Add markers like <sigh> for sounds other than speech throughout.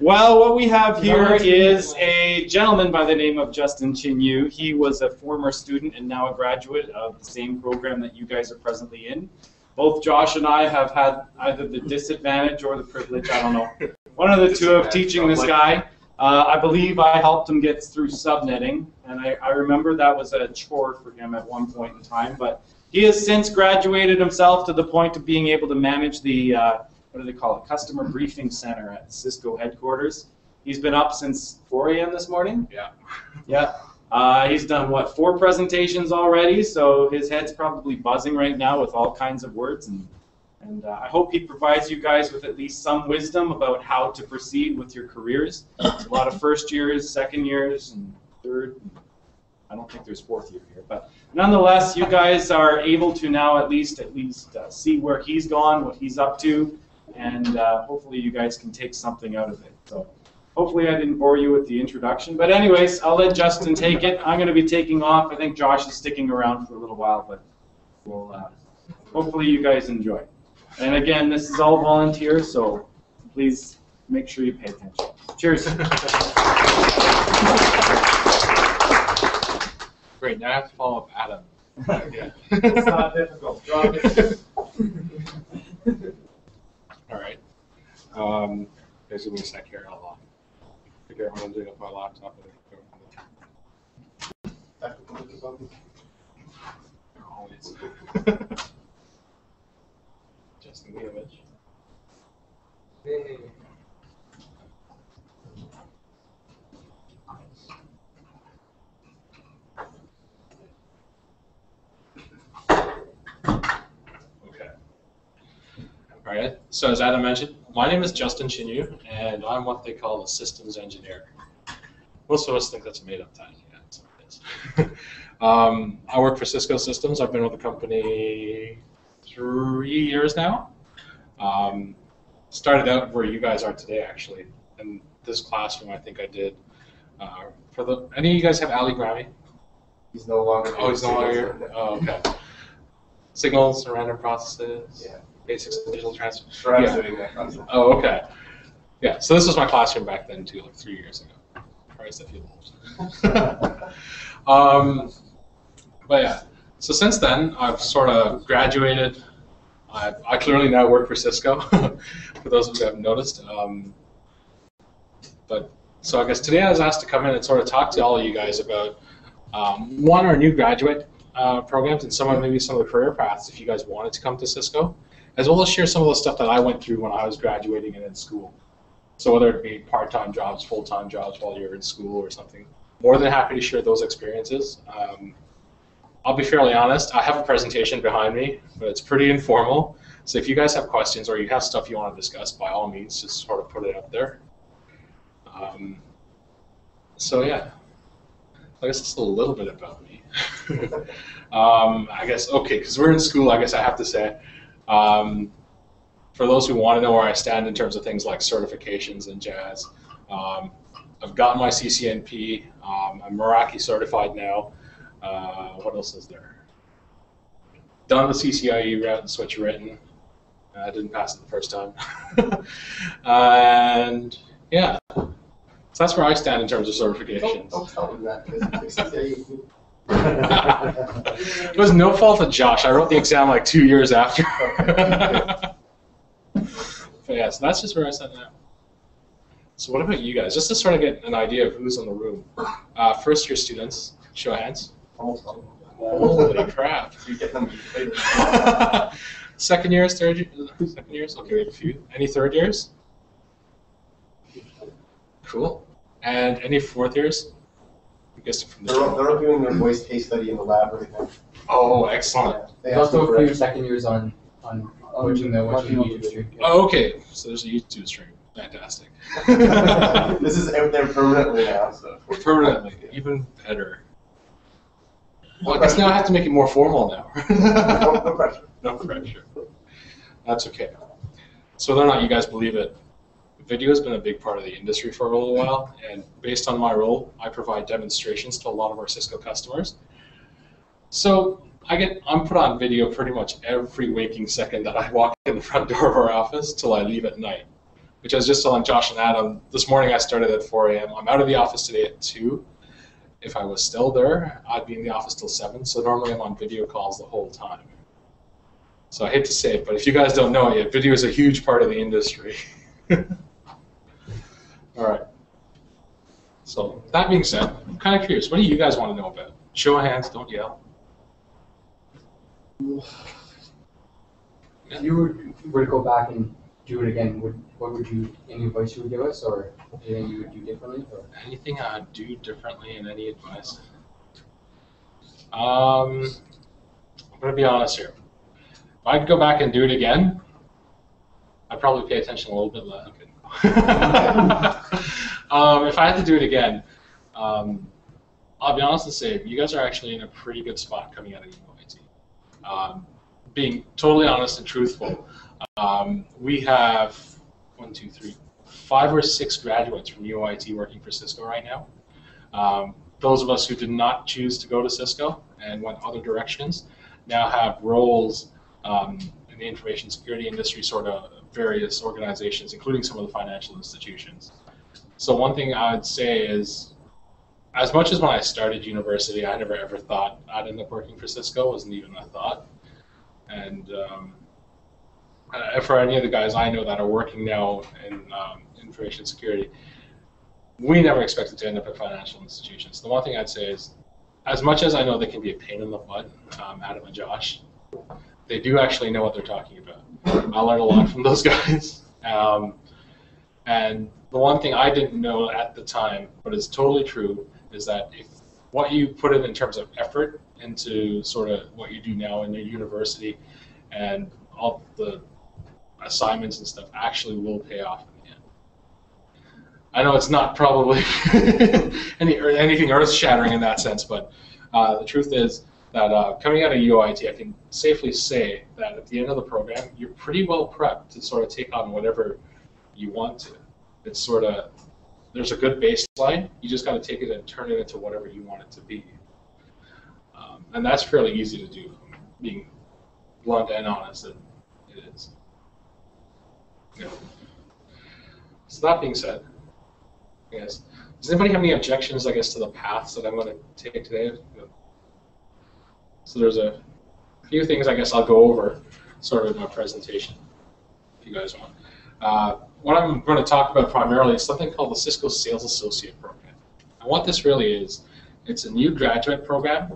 Well, what we have here is a gentleman by the name of Justin Chin-You. He was a former student and now a graduate of the same program that you guys are presently in. Both Josh and I have had either the disadvantage or the privilege, I don't know, <laughs> one of the two of teaching this guy. Uh, I believe I helped him get through subnetting, and I, I remember that was a chore for him at one point in time. But he has since graduated himself to the point of being able to manage the uh, what do they call it? Customer Briefing Center at Cisco headquarters. He's been up since 4 a.m. this morning. Yeah. Yeah. Uh, he's done what four presentations already, so his head's probably buzzing right now with all kinds of words, and and uh, I hope he provides you guys with at least some wisdom about how to proceed with your careers. There's a lot of first years, second years, and third. I don't think there's fourth year here, but nonetheless, you guys are able to now at least at least uh, see where he's gone, what he's up to, and uh, hopefully you guys can take something out of it. So. Hopefully I didn't bore you with the introduction, but anyways, I'll let Justin take it. I'm going to be taking off. I think Josh is sticking around for a little while, but we'll uh, hopefully you guys enjoy. And again, this is all volunteer, so please make sure you pay attention. Cheers. Great. Now I have to follow up Adam. yeah. <laughs> it's not difficult. <laughs> All right. Um, there's gonna be a sec here. I'll uh, figure out what I'm doing with my laptop. Always. Justin the image. All right. So as Adam mentioned, my name is Justin Chin-You, and I'm what they call a systems engineer. Most of us think that's a made-up title. Yeah, it's it is. <laughs> um, I work for Cisco Systems. I've been with the company three years now. Um, started out where you guys are today, actually, in this classroom. I think I did. Uh, for the any of you guys have Ali Grami? He's no longer. Oh, he's no longer here. Oh, okay. <laughs> Signals and random processes. Yeah. Basics of digital transfer. Yeah. doing that concept. Oh, okay. Yeah, so this was my classroom back then too, like three years ago. Christ, I feel old. um, but yeah, so since then I've sort of graduated. I, I clearly now work for Cisco, <laughs> for those of you who haven't noticed. Um, but so I guess today I was asked to come in and sort of talk to all of you guys about um, one our new graduate uh, programs and some of maybe some of the career paths if you guys wanted to come to Cisco as well as share some of the stuff that I went through when I was graduating and in school. So whether it be part-time jobs, full-time jobs while you're in school or something, more than happy to share those experiences. Um, I'll be fairly honest. I have a presentation behind me, but it's pretty informal. So if you guys have questions or you have stuff you want to discuss, by all means, just sort of put it up there. Um, so yeah, I guess it's a little bit about me. <laughs> um, I guess okay, because we're in school. I guess I have to say. Um, for those who want to know where I stand in terms of things like certifications and jazz, um, I've gotten my CCNP. Um, I'm Meraki certified now. Uh, what else is there? Done the CCIE route and switch written. I didn't pass it the first time. <laughs> and yeah, so that's where I stand in terms of certifications. Don't, don't tell him that. 'cause it's a- it was no fault of Josh. I wrote the exam like two years after. <laughs> but yeah, so that's just where I stand now. So what about you guys? Just to sort of get an idea of who's in the room. Uh, first year students, show of hands. Holy crap. Get them. <laughs> Second years, third years, second years. Okay, we have a few. Any third years? Cool. And any fourth years? I'm guessing from They're, all- the. they're all doing their voice case study in the lab right now. Oh, excellent. They There's asked me also for a few second years on, on watching the, watching the YouTube stream. Oh, okay. So there's a YouTube stream. Fantastic. <laughs> this is out there permanently now, so. Permanently, even better. Well, I guess now I have to make it more formal now. no, no pressure. <laughs> no pressure. That's okay. So whether or not you guys believe it, video has been a big part of the industry for a little while, and based on my role, I provide demonstrations to a lot of our Cisco customers. So I get I'm put on video pretty much every waking second that I walk in the front door of our office till I leave at night. which I was just telling Josh and Adam this morning. I started at 4 a.m. I'm out of the office today at 2. If I was still there, I'd be in the office till 7. So normally I'm on video calls the whole time. So I hate to say it, but if you guys don't know it yet, video is a huge part of the industry. <laughs> All right. So that being said, I'm kind of curious. What do you guys want to know about? Show of hands. Don't yell. If you were, were to go back and do it again, would, what would you, any advice you would give us, or anything you would do differently, or? Anything I'd do differently in any advice? Um, I'm gonna be honest here. If I'd go back and do it again, I'd probably pay attention a little bit less. <laughs> um, if I had to do it again, um, I'll be honest and say you guys are actually in a pretty good spot coming out of UIT. Um, being totally honest and truthful, um, we have one, two, three, five or six graduates from UIT working for Cisco right now. Um, those of us who did not choose to go to Cisco and went other directions now have roles um, in the information security industry, sort of various organizations, including some of the financial institutions. So one thing I'd say is, as much as when I started university, I never ever thought I'd end up working for Cisco. wasn't even a thought. And um, uh, for any of the guys I know that are working now in um, information security, we never expected to end up at financial institutions. The one thing I'd say is, as much as I know they can be a pain in the butt, um, Adam and Josh, they do actually know what they're talking about. I learned a lot from those guys. Um, and the one thing I didn't know at the time, but is totally true, is that if what you put in in terms of effort into sort of what you do now in the university and all the assignments and stuff actually will pay off in the end. I know it's not probably <laughs> any anything earth-shattering in that sense, but uh, the truth is that uh, coming out of UIT, I can safely say that at the end of the program, you're pretty well prepped to sort of take on whatever you want to. It's sort of there's a good baseline. You just got to take it and turn it into whatever you want it to be, um, and that's fairly easy to do. Being blunt and honest, it, it is. Yeah. So that being said, I guess, does anybody have any objections, I guess, to the paths that I'm going to take today? So there's a few things I guess I'll go over sort of in my presentation, if you guys want. Uh, what I'm going to talk about primarily is something called the Cisco Sales Associate Program. And what this really is, it's a new graduate program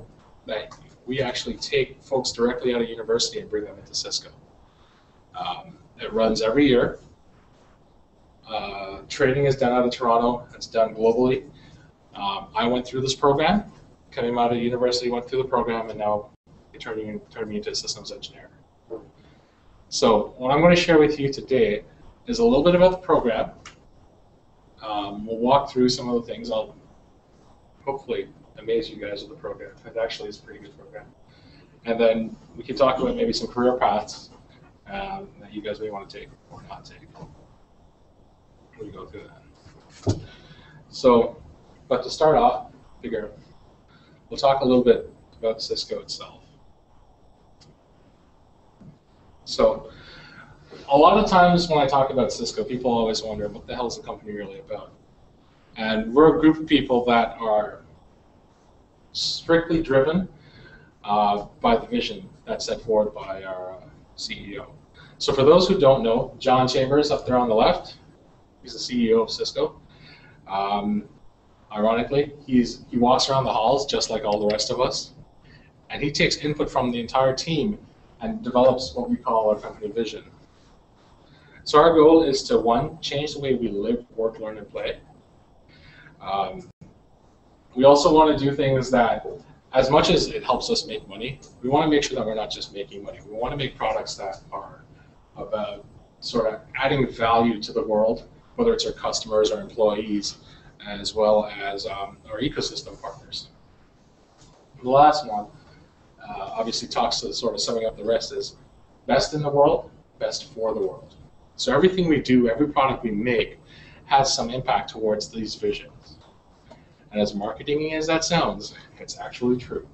that we actually take folks directly out of university and bring them into Cisco. Um, it runs every year. Uh, training is done out of Toronto. It's done globally. Um, I went through this program coming out of university, went through the program, and now they turned me, into a systems engineer. So what I'm going to share with you today is a little bit about the program. Um, we'll walk through some of the things. I'll hopefully amaze you guys with the program. It actually is a pretty good program. And then we can talk about maybe some career paths um, that you guys may want to take or not take. We go through that. So, but to start off, figure we'll talk a little bit about Cisco itself. So, a lot of times when I talk about Cisco, people always wonder what the hell is the company really about? And we're a group of people that are strictly driven uh, by the vision that's set forward by our uh, CEO. So for those who don't know, John Chambers up there on the left, he's the CEO of Cisco. Um, ironically, he's he walks around the halls just like all the rest of us, and he takes input from the entire team and develops what we call our company vision. So our goal is to one, change the way we live, work, learn, and play. Um, we also want to do things that, as much as it helps us make money, we want to make sure that we're not just making money. We want to make products that are about sort of adding value to the world, whether it's our customers or employees, as well as um, our ecosystem partners. The last one, uh, obviously talks to sort of summing up the rest, is best in the world, best for the world. So everything we do, every product we make, has some impact towards these visions. And as marketing as that sounds, it's actually true.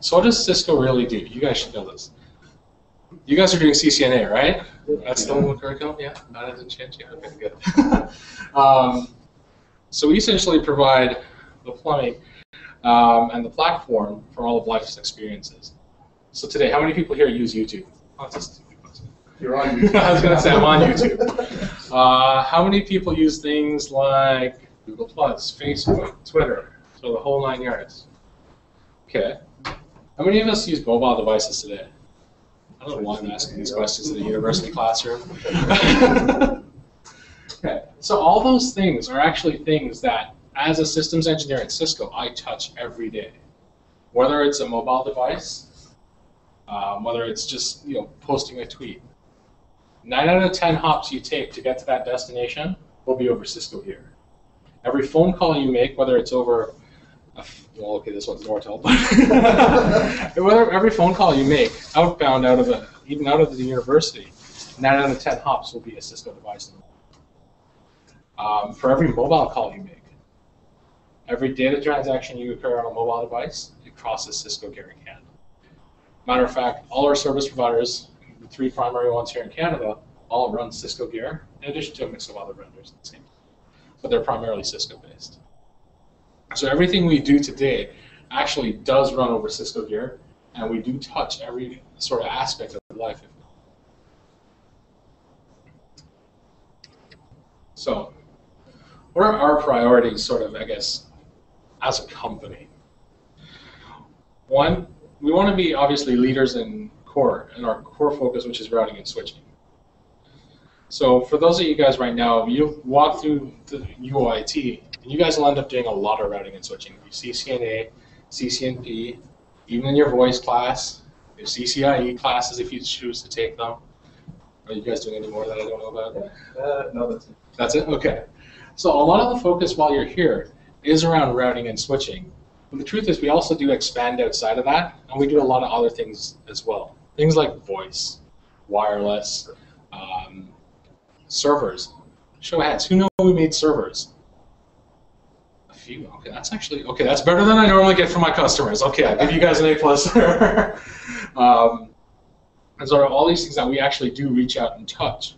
So what does Cisco really do? You guys should know this. you guys are doing CCNA, right? That's the curriculum, yeah? That hasn't changed yet, okay, good. <laughs> um, so we essentially provide the plumbing um, and the platform for all of life's experiences. So today, how many people here use YouTube? Oh, that's a stupid question. You're on <laughs> I was gonna say I'm on YouTube. Uh, how many people use things like Google Plus, Facebook, Twitter, so the whole nine yards? Okay. How many of us use mobile devices today? I don't know why I'm asking these questions in a university classroom. <laughs> okay, so all those things are actually things that, as a systems engineer at Cisco, I touch every day. Whether it's a mobile device, um, whether it's just you know posting a tweet. Nine out of ten hops you take to get to that destination will be over Cisco here. Every phone call you make, whether it's over well, okay, this one's Nortel, but <laughs> every phone call you make outbound out of the even out of the university, nine out of ten hops will be a Cisco device. Um, for every mobile call you make, every data transaction you occur on a mobile device, it crosses Cisco gear in Canada. Matter of fact, all our service providers, the three primary ones here in Canada, all run Cisco gear, in addition to a mix of other vendors. But they're primarily Cisco based. So everything we do today actually does run over Cisco gear, and we do touch every sort of aspect of life. So, what are our priorities, sort of, I guess, as a company? One, we want to be obviously leaders in core, in our core focus, which is routing and switching. So, for those of you guys right now, you walk through the UOIT, and you guys will end up doing a lot of routing and switching. CCNA, CCNP, even in your voice class, your CCIE classes if you choose to take them. Are you guys doing any more that I don't know about? Uh, no, that's it. That's it? Okay. So a lot of the focus while you're here is around routing and switching. But the truth is we also do expand outside of that, and we do a lot of other things as well. Things like voice, wireless, um, servers. Show of hands. Who know we made servers? Few. Okay, that's actually okay. That's better than I normally get from my customers. Okay, I give you guys an A plus. <laughs> um, and so all these things that we actually do reach out and touch.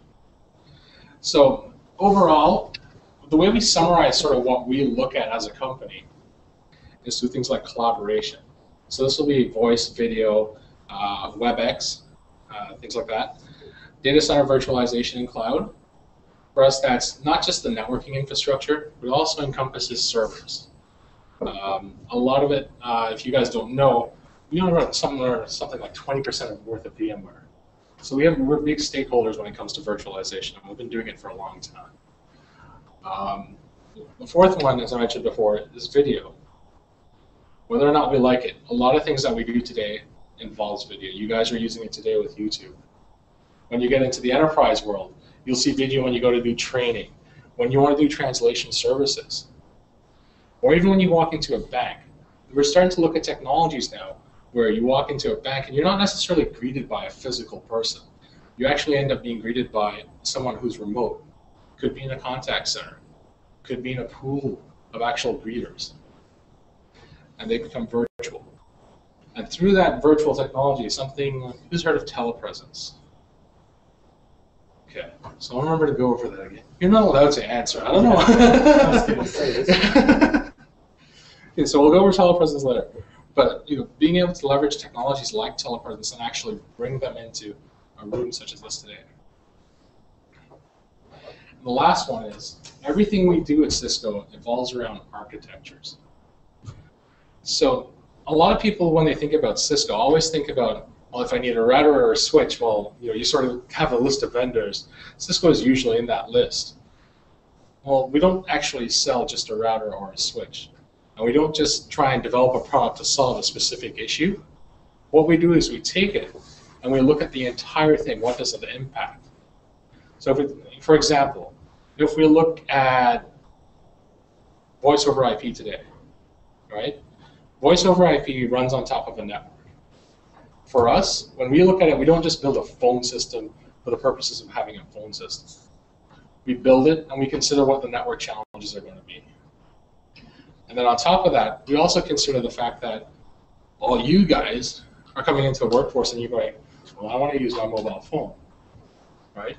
So overall, the way we summarize sort of what we look at as a company is through things like collaboration. So this will be voice, video, uh, WebEx, uh, things like that. Data center virtualization and cloud. For us, that's not just the networking infrastructure, but it also encompasses servers. Um, a lot of it, uh, if you guys don't know, we own somewhere something like 20% of worth of VMware. So we have we're big stakeholders when it comes to virtualization, and we've been doing it for a long time. Um, the fourth one, as I mentioned before, is video. Whether or not we like it, a lot of things that we do today involves video. You guys are using it today with YouTube. When you get into the enterprise world, you'll see video when you go to do training, when you want to do translation services, or even when you walk into a bank. We're starting to look at technologies now where you walk into a bank and you're not necessarily greeted by a physical person. You actually end up being greeted by someone who's remote. Could be in a contact center, could be in a pool of actual greeters. And they become virtual. And through that virtual technology, something, who's heard of telepresence? Okay, so I'll remember to go over that again. You're not allowed to answer. I don't know. <laughs> I was gonna say this. <laughs> okay, so we'll go over telepresence later. But you know, being able to leverage technologies like telepresence and actually bring them into a room such as this today. And the last one is everything we do at Cisco evolves around architectures. So a lot of people, when they think about Cisco, always think about well, if I need a router or a switch, well, you know, you sort of have a list of vendors. Cisco is usually in that list. Well, we don't actually sell just a router or a switch. And we don't just try and develop a product to solve a specific issue. What we do is we take it and we look at the entire thing. What does it impact? So, if it, for example, if we look at voice over IP today, right? Voice over IP runs on top of a network. For us, when we look at it, we don't just build a phone system for the purposes of having a phone system. We build it and we consider what the network challenges are going to be. And then on top of that, we also consider the fact that all you guys are coming into the workforce and you're going, Well, I want to use my mobile phone, right?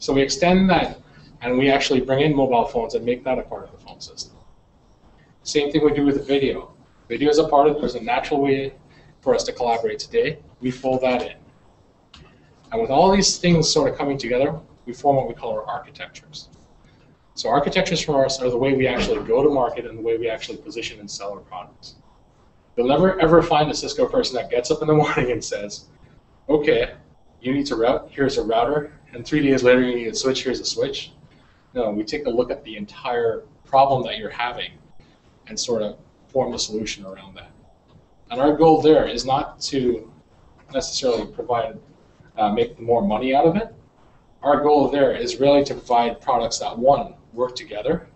So we extend that, and we actually bring in mobile phones and make that a part of the phone system. Same thing we do with video. Video is a part of. it. There's a natural way for us to collaborate today. We fold that in, and with all these things sort of coming together, we form what we call our architectures. So architectures for us are the way we actually go to market and the way we actually position and sell our products. You'll never ever find a Cisco person that gets up in the <laughs> morning and says, okay, you need to route, here's a router, and three days later you need a switch, here's a switch. No, we take a look at the entire problem that you're having and sort of form a solution around that. And our goal there is not to necessarily provide, uh, make more money out of it. Our goal there is really to provide products that one, work together,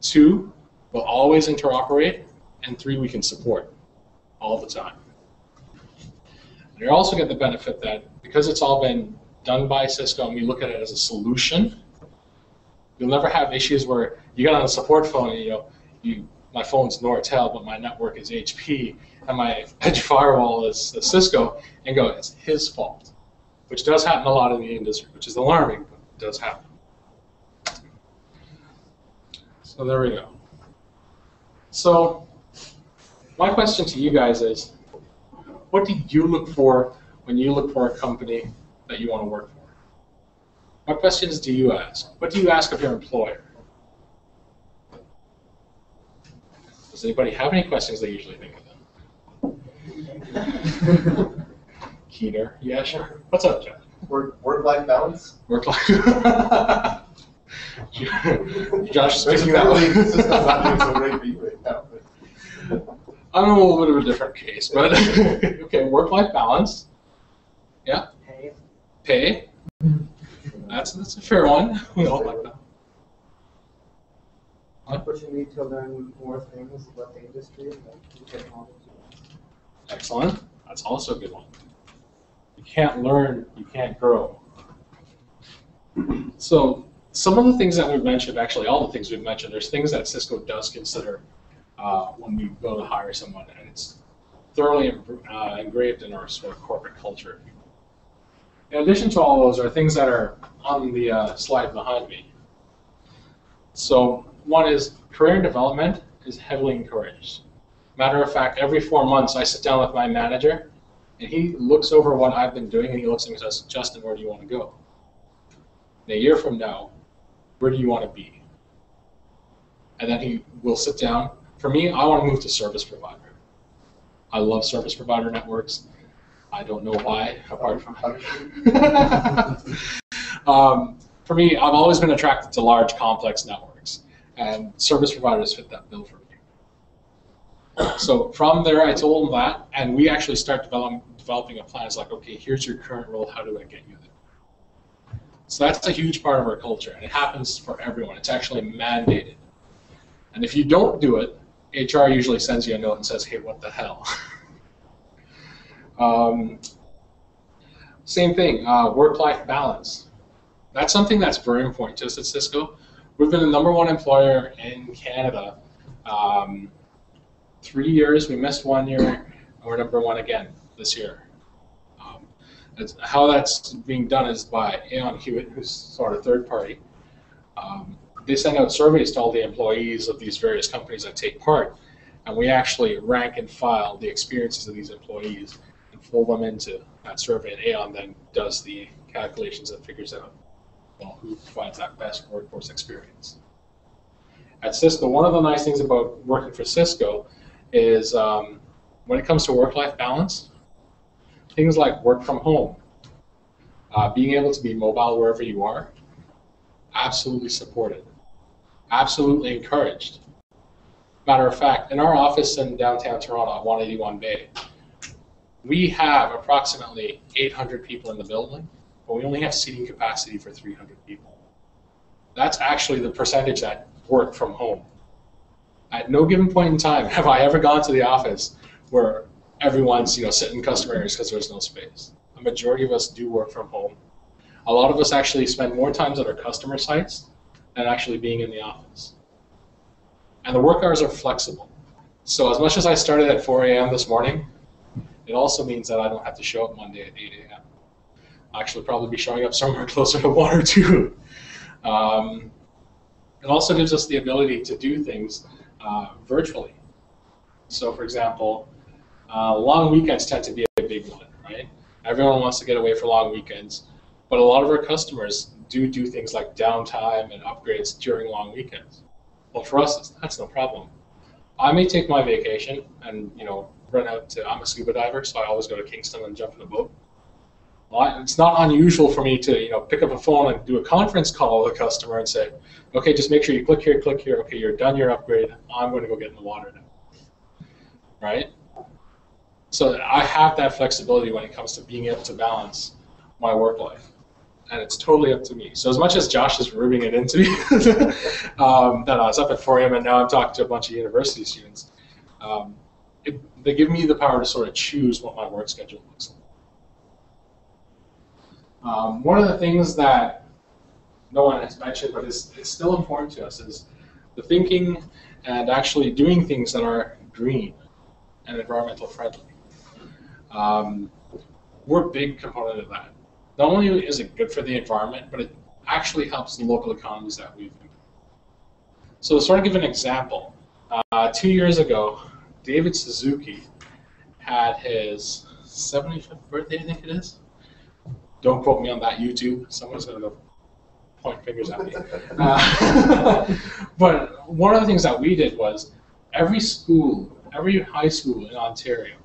two, will always interoperate, and three, we can support all the time. And you also get the benefit that because it's all been done by Cisco and we look at it as a solution, you'll never have issues where you get on a support phone and you know, you, my phone's Nortel, but my network is HP, my <laughs> edge firewall is, is Cisco, and go, it's his fault, which does happen a lot in the industry, which is alarming, but it does happen. So there we go. So my question to you guys is, what do you look for when you look for a company that you want to work for? What questions do you ask? What do you ask of your employer? Does anybody have any questions they usually think of? Keener, yeah, sure. What's up, Jeff? Work, work-life balance? Work life. <laughs> Josh is speaking that Apparently, Cisco's not doing so great for you right now. but- I'm a little bit of a different case, but <laughs> okay, work-life balance. Yeah. Pay. Pay. That's that's a fair one. We all like that. Pushing me to learn more things about the industry and the technology. Excellent. That's also a good one. You can't learn, you can't grow. So some of the things that we've mentioned, actually all the things we've mentioned, there's things that Cisco does consider uh, when we go to hire someone, and it's thoroughly uh, engraved in our sort of corporate culture. In addition to all those are things that are on the uh, slide behind me. So one is career development is heavily encouraged. Matter of fact, every four months I sit down with my manager and he looks over what I've been doing and he looks at me and says, Justin, where do you want to go? In a year from now, where do you want to be? And then he will sit down. For me, I want to move to service provider. I love service provider networks. I don't know why, apart from how. <laughs> um, for me, I've always been attracted to large, complex networks, and service providers fit that bill for me. So from there, I told them that, and we actually start develop, developing a plan. It's like, okay, here's your current role. How do I get you there? So that's a huge part of our culture, and it happens for everyone. It's actually mandated. And if you don't do it, HR usually sends you a note and says, hey, what the hell? <laughs> um, same thing, uh, work-life balance. That's something that's very important to us at Cisco. We've been the number one employer in Canada. Um, three years, we missed one year, and we're number one again this year. Um, how that's being done is by Aon Hewitt, who's sort of third party. Um, they send out surveys to all the employees of these various companies that take part, and we actually rank and file the experiences of these employees and fold them into that survey, and Aon then does the calculations and figures out well, who provides that best workforce experience. At Cisco, one of the nice things about working for Cisco is um, when it comes to work-life balance, things like work from home, uh, being able to be mobile wherever you are, absolutely supported, absolutely encouraged. Matter of fact, in our office in downtown Toronto at 181 Bay, we have approximately 800 people in the building, but we only have seating capacity for 300 people. That's actually the percentage that work from home. At no given point in time have I ever gone to the office where everyone's you know sitting in customer areas because there's no space. A majority of us do work from home. A lot of us actually spend more times at our customer sites than actually being in the office. And the work hours are flexible. So as much as I started at 4 a.m. this morning, It also means that I don't have to show up Monday at 8 a.m. I'll actually probably be showing up somewhere <laughs> closer to 1 or 2. Um, it also gives us the ability to do things uh, virtually. So, for example, uh, long weekends tend to be a big one, right? Everyone wants to get away for long weekends, but a lot of our customers do do things like downtime and upgrades during long weekends. Well, for us, that's no problem. I may take my vacation and you know run out to. I'm a scuba diver, so I always go to Kingston and jump in a boat. It's not unusual for me to you know pick up a phone and do a conference call with a customer and say, okay, just make sure you click here, click here. Okay, you're done your upgrade. I'm going to go get in the water now. Right? So I have that flexibility when it comes to being able to balance my work life and it's totally up to me. So as much as Josh is rubbing it into me, <laughs> um, that I was up at 4 a.m. and now I'm talking to a bunch of university students, um, it, they give me the power to sort of choose what my work schedule looks like. Um, one of the things that no one has mentioned, but is, is still important to us, is the thinking and actually doing things that are green and environmental friendly. Um, we're a big component of that not only is it good for the environment, but it actually helps the local economies that we've in. So to sort of give an example, uh, two years ago, David Suzuki had his 75th birthday, I think it is. Don't quote me on that YouTube. Someone's going to go point fingers at me. <laughs> Uh, <laughs> but one of the things that we did was every school, every high school in Ontario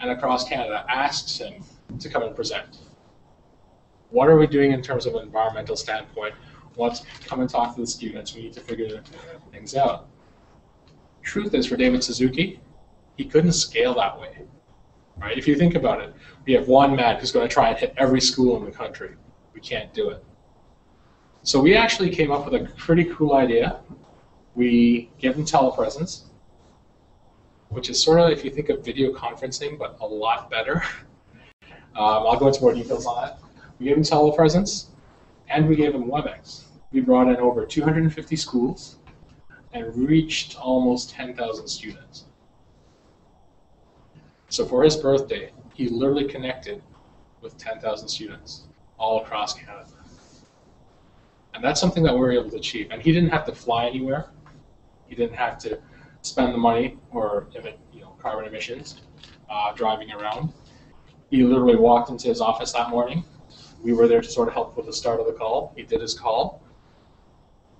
and across Canada asks him to come and present what are we doing in terms of an environmental standpoint? Let's come and talk to the students. We need to figure things out. Truth is, for David Suzuki, he couldn't scale that way. Right? If you think about it, we have one man who's going to try and hit every school in the country. We can't do it. So we actually came up with a pretty cool idea. We give them telepresence, which is sort of, if you think of video conferencing, but a lot better. Um, I'll go into more details on that. We gave them telepresence, and we gave them WebEx. We brought in over 250 schools and reached almost 10,000 students. So for his birthday, he literally connected with 10,000 students all across Canada. And that's something that we were able to achieve. And he didn't have to fly anywhere. He didn't have to spend the money or emit, you know, carbon emissions uh, driving around. He literally walked into his office that morning, we were there to sort of help with the start of the call. He did his call.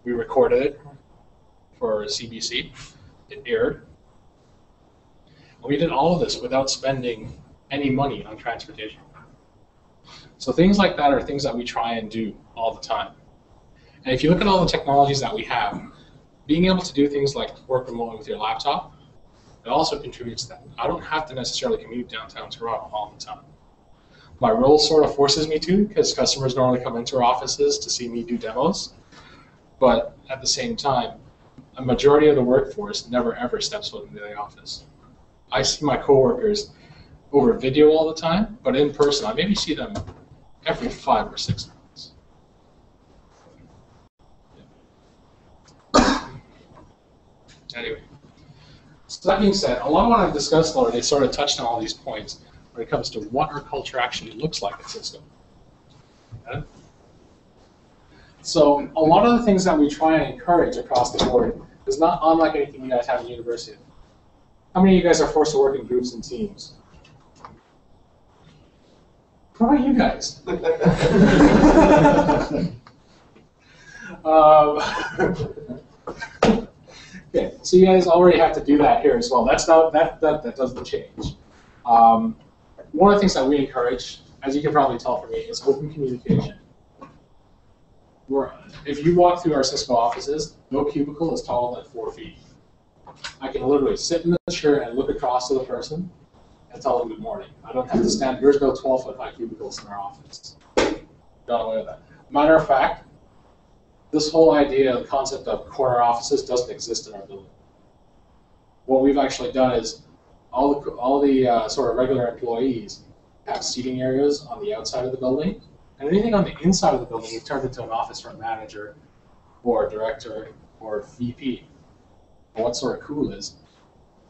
We recorded it for CBC. It aired. We did all of this without spending any money on transportation. So things like that are things that we try and do all the time. And if you look at all the technologies that we have, being able to do things like work remotely with your laptop, it also contributes to that. I don't have to necessarily commute downtown Toronto all the time my role sort of forces me to because customers normally come into our offices to see me do demos. But at the same time, a majority of the workforce never ever steps foot into the office. I see my coworkers over video all the time, but in person, I maybe see them every five or six months. <coughs> anyway, so that being said, a lot of what I've discussed already sort of touched on all these points when it comes to what our culture actually looks like at Cisco. Okay? So a lot of the things that we try and encourage across the board is not unlike anything you guys have in university. How many of you guys are forced to work in groups and teams? How about you guys? um, <laughs> okay, so you guys already have to do that here as well. That's not that that, that doesn't change. Um, one of the things that we encourage, as you can probably tell from me, is open communication. We're, if you walk through our Cisco offices, no cubicle is taller than four feet. I can literally sit in the chair and look across to the person and tell them good morning. I don't have to stand. There's no 12 foot high cubicles in our office. Got away with that. Matter of fact, this whole idea, the concept of corner offices doesn't exist in our building. What we've actually done is all the, all the uh, sort of regular employees have seating areas on the outside of the building, and anything on the inside of the building we've turned into an office for a manager or a director or VP. But what's sort of cool is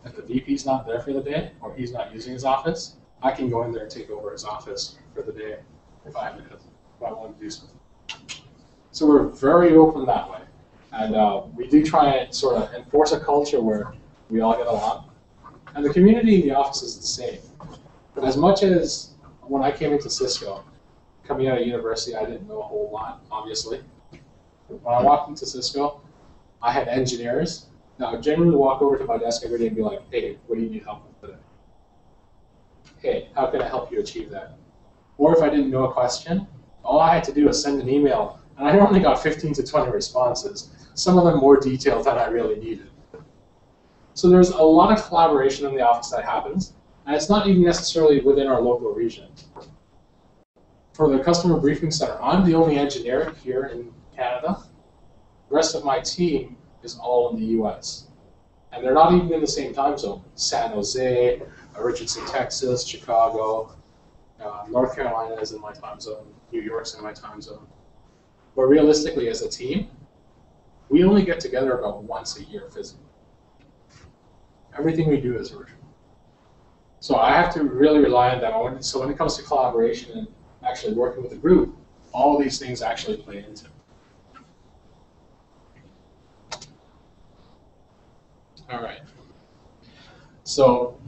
if the VP's not there for the day or he's not using his office, I can go in there and take over his office for the day if I, if I want to do something. So we're very open that way. And uh, we do try and sort of enforce a culture where we all get along. And the community in the office is the same. As much as when I came into Cisco, coming out of university, I didn't know a whole lot, obviously. When I walked into Cisco, I had engineers that would generally walk over to my desk every day and be like, hey, what do you need help with today? Hey, how can I help you achieve that? Or if I didn't know a question, all I had to do was send an email, and I only got 15 to 20 responses, some of them more detailed than I really needed. So there's a lot of collaboration in the office that happens, and it's not even necessarily within our local region. For the Customer Briefing Center, I'm the only engineer here in Canada. The rest of my team is all in the US. And they're not even in the same time zone. San Jose, uh, Richardson, Texas, Chicago, uh, North Carolina is in my time zone, New York's in my time zone. But realistically, as a team, we only get together about once a year physically. Everything we do is virtual. So I have to really rely on. When- So when it comes to collaboration and actually working with a group, all these things actually play into it. All right. So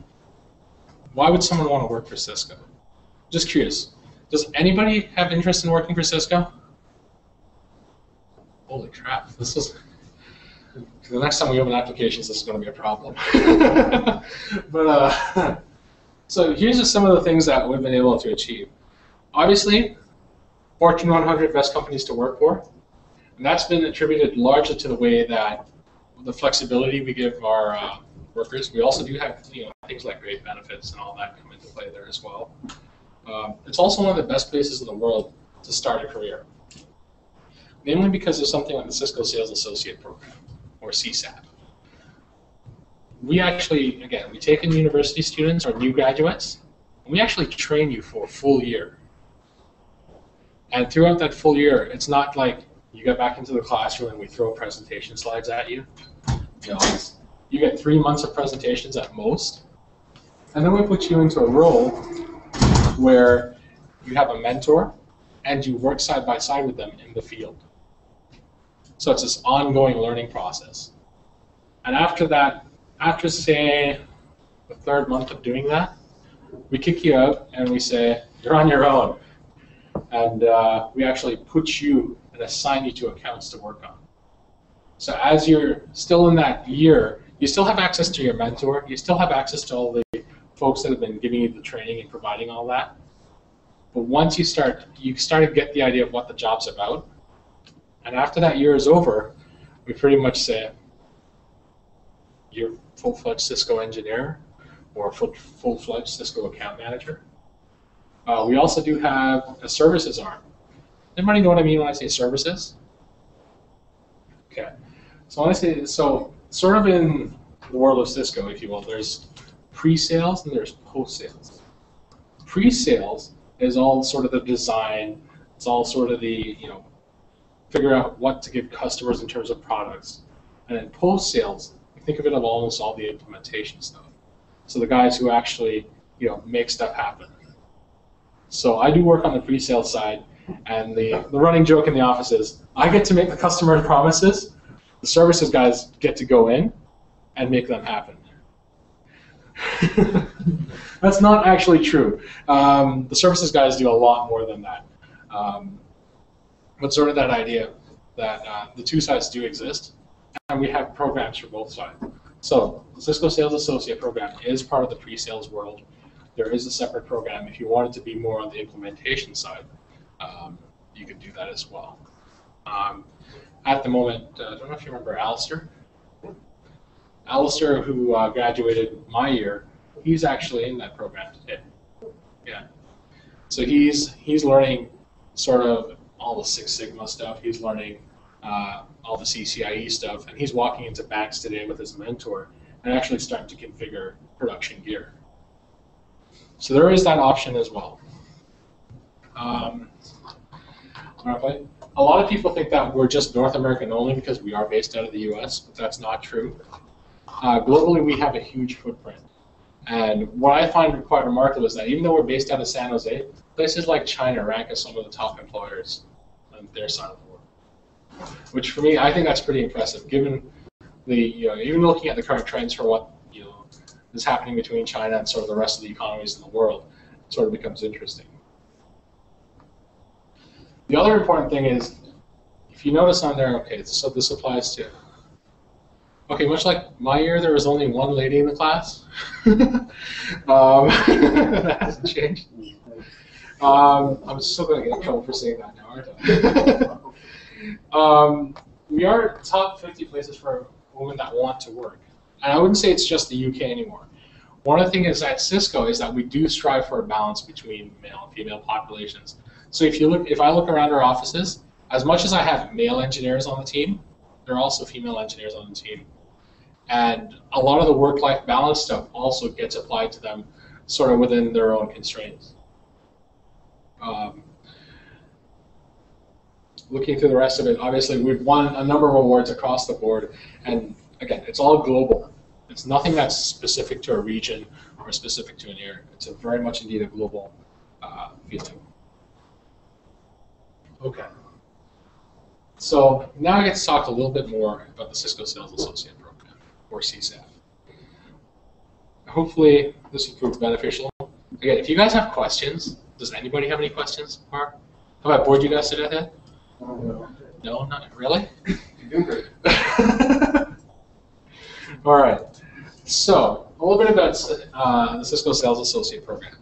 why would someone want to work for Cisco? Just curious. Does anybody have interest in working for Cisco? Holy crap, this is the next time we open applications, this is going to be a problem. <laughs> but uh, <laughs> so here's just some of the things that we've been able to achieve. Obviously, Fortune 100 best companies to work for, and that's been attributed largely to the way that the flexibility we give our uh, workers. We also do have you know things like great benefits and all that come into play there as well. Um, it's also one of the best places in the world to start a career, namely because of something like the Cisco Sales Associate Program or CSAP. We actually, again, we take in university students or new graduates, and we actually train you for a full year. And throughout that full year, it's not like you get back into the classroom and we throw presentation slides at you. You know, you get three months of presentations at most, and then we put you into a role where you have a mentor and you work side by side with them in the field. So it's this ongoing learning process. And after that, after say the third month of doing that, we kick you out and we say, you're on your own. And uh, we actually put you and assign you to accounts to work on. So as you're still in that year, you still have access to your mentor, you still have access to all the folks that have been giving you the training and providing all that. But once you start, you start to get the idea of what the job's about. And after that year is over, we pretty much say, you're full-fledged Cisco engineer or full- full-fledged Cisco account manager. Uh, we also do have a services arm. Anybody know what I mean when I say services? Okay. So when I say, so sort of in the world of Cisco, if you will, there's pre-sales and there's post-sales. Pre-sales is all sort of the design, it's all sort of the, you know, figure out what to give customers in terms of products. And then post-sales, think of it of almost all the implementation stuff. So the guys who actually, you know, make stuff happen. So I do work on the pre-sale side, and the, the running joke in the office is I get to make the customer promises, the services guys get to go in and make them happen. <laughs> That's not actually true. Um, the services guys do a lot more than that. Um, but sort of that idea that uh, the two sides do exist, and we have programs for both sides. So the Cisco Sales Associate program is part of the pre-sales world. There is a separate program if you wanted to be more on the implementation side. Um, you could do that as well. Um, at the moment, uh, I don't know if you remember Alistair. Alistair, who uh, graduated my year, he's actually in that program today. Yeah. So he's he's learning sort of all the Six Sigma stuff. He's learning uh, all the CCIE stuff, and he's walking into banks today with his mentor and actually starting to configure production gear. So there is that option as well. Um, a lot of people think that we're just North American only because we are based out of the U.S., but that's not true. Uh, globally, we have a huge footprint, And what I find quite remarkable is that even though we're based out of San Jose, places like China rank as some of the top employers on their side of the world. Which for me, I think that's pretty impressive, given the you know even looking at the current trends for what you know is happening between China and sort of the rest of the economies in the world, sort of becomes interesting. The other important thing is, if you notice on there, okay, so this applies to Okay, much like my year, there was only one lady in the class. <laughs> um, <laughs> that hasn't changed. Um, I'm still going to get in trouble for saying that now, aren't I? <laughs> um, we are top 50 places for women that want to work. And I wouldn't say it's just the UK anymore. One of the things at Cisco is that we do strive for a balance between male and female populations. So if you look, if I look around our offices, as much as I have male engineers on the team, there are also female engineers on the team. And a lot of the work-life balance stuff also gets applied to them sort of within their own constraints. Um, looking through the rest of it, obviously we've won a number of awards across the board, and again, it's all global. It's nothing that's specific to a region or specific to an area. It's a very much indeed a global uh, feeling. Okay. So now I get to talk a little bit more about the Cisco Sales Associate Program, or CSAP. Hopefully this will prove beneficial. Again, if you guys have questions, does anybody have any questions, Mark? Have I bored you guys to death yet? No, not really. You're doing great. <laughs> All right. So a little bit about uh, the Cisco Sales Associate Program.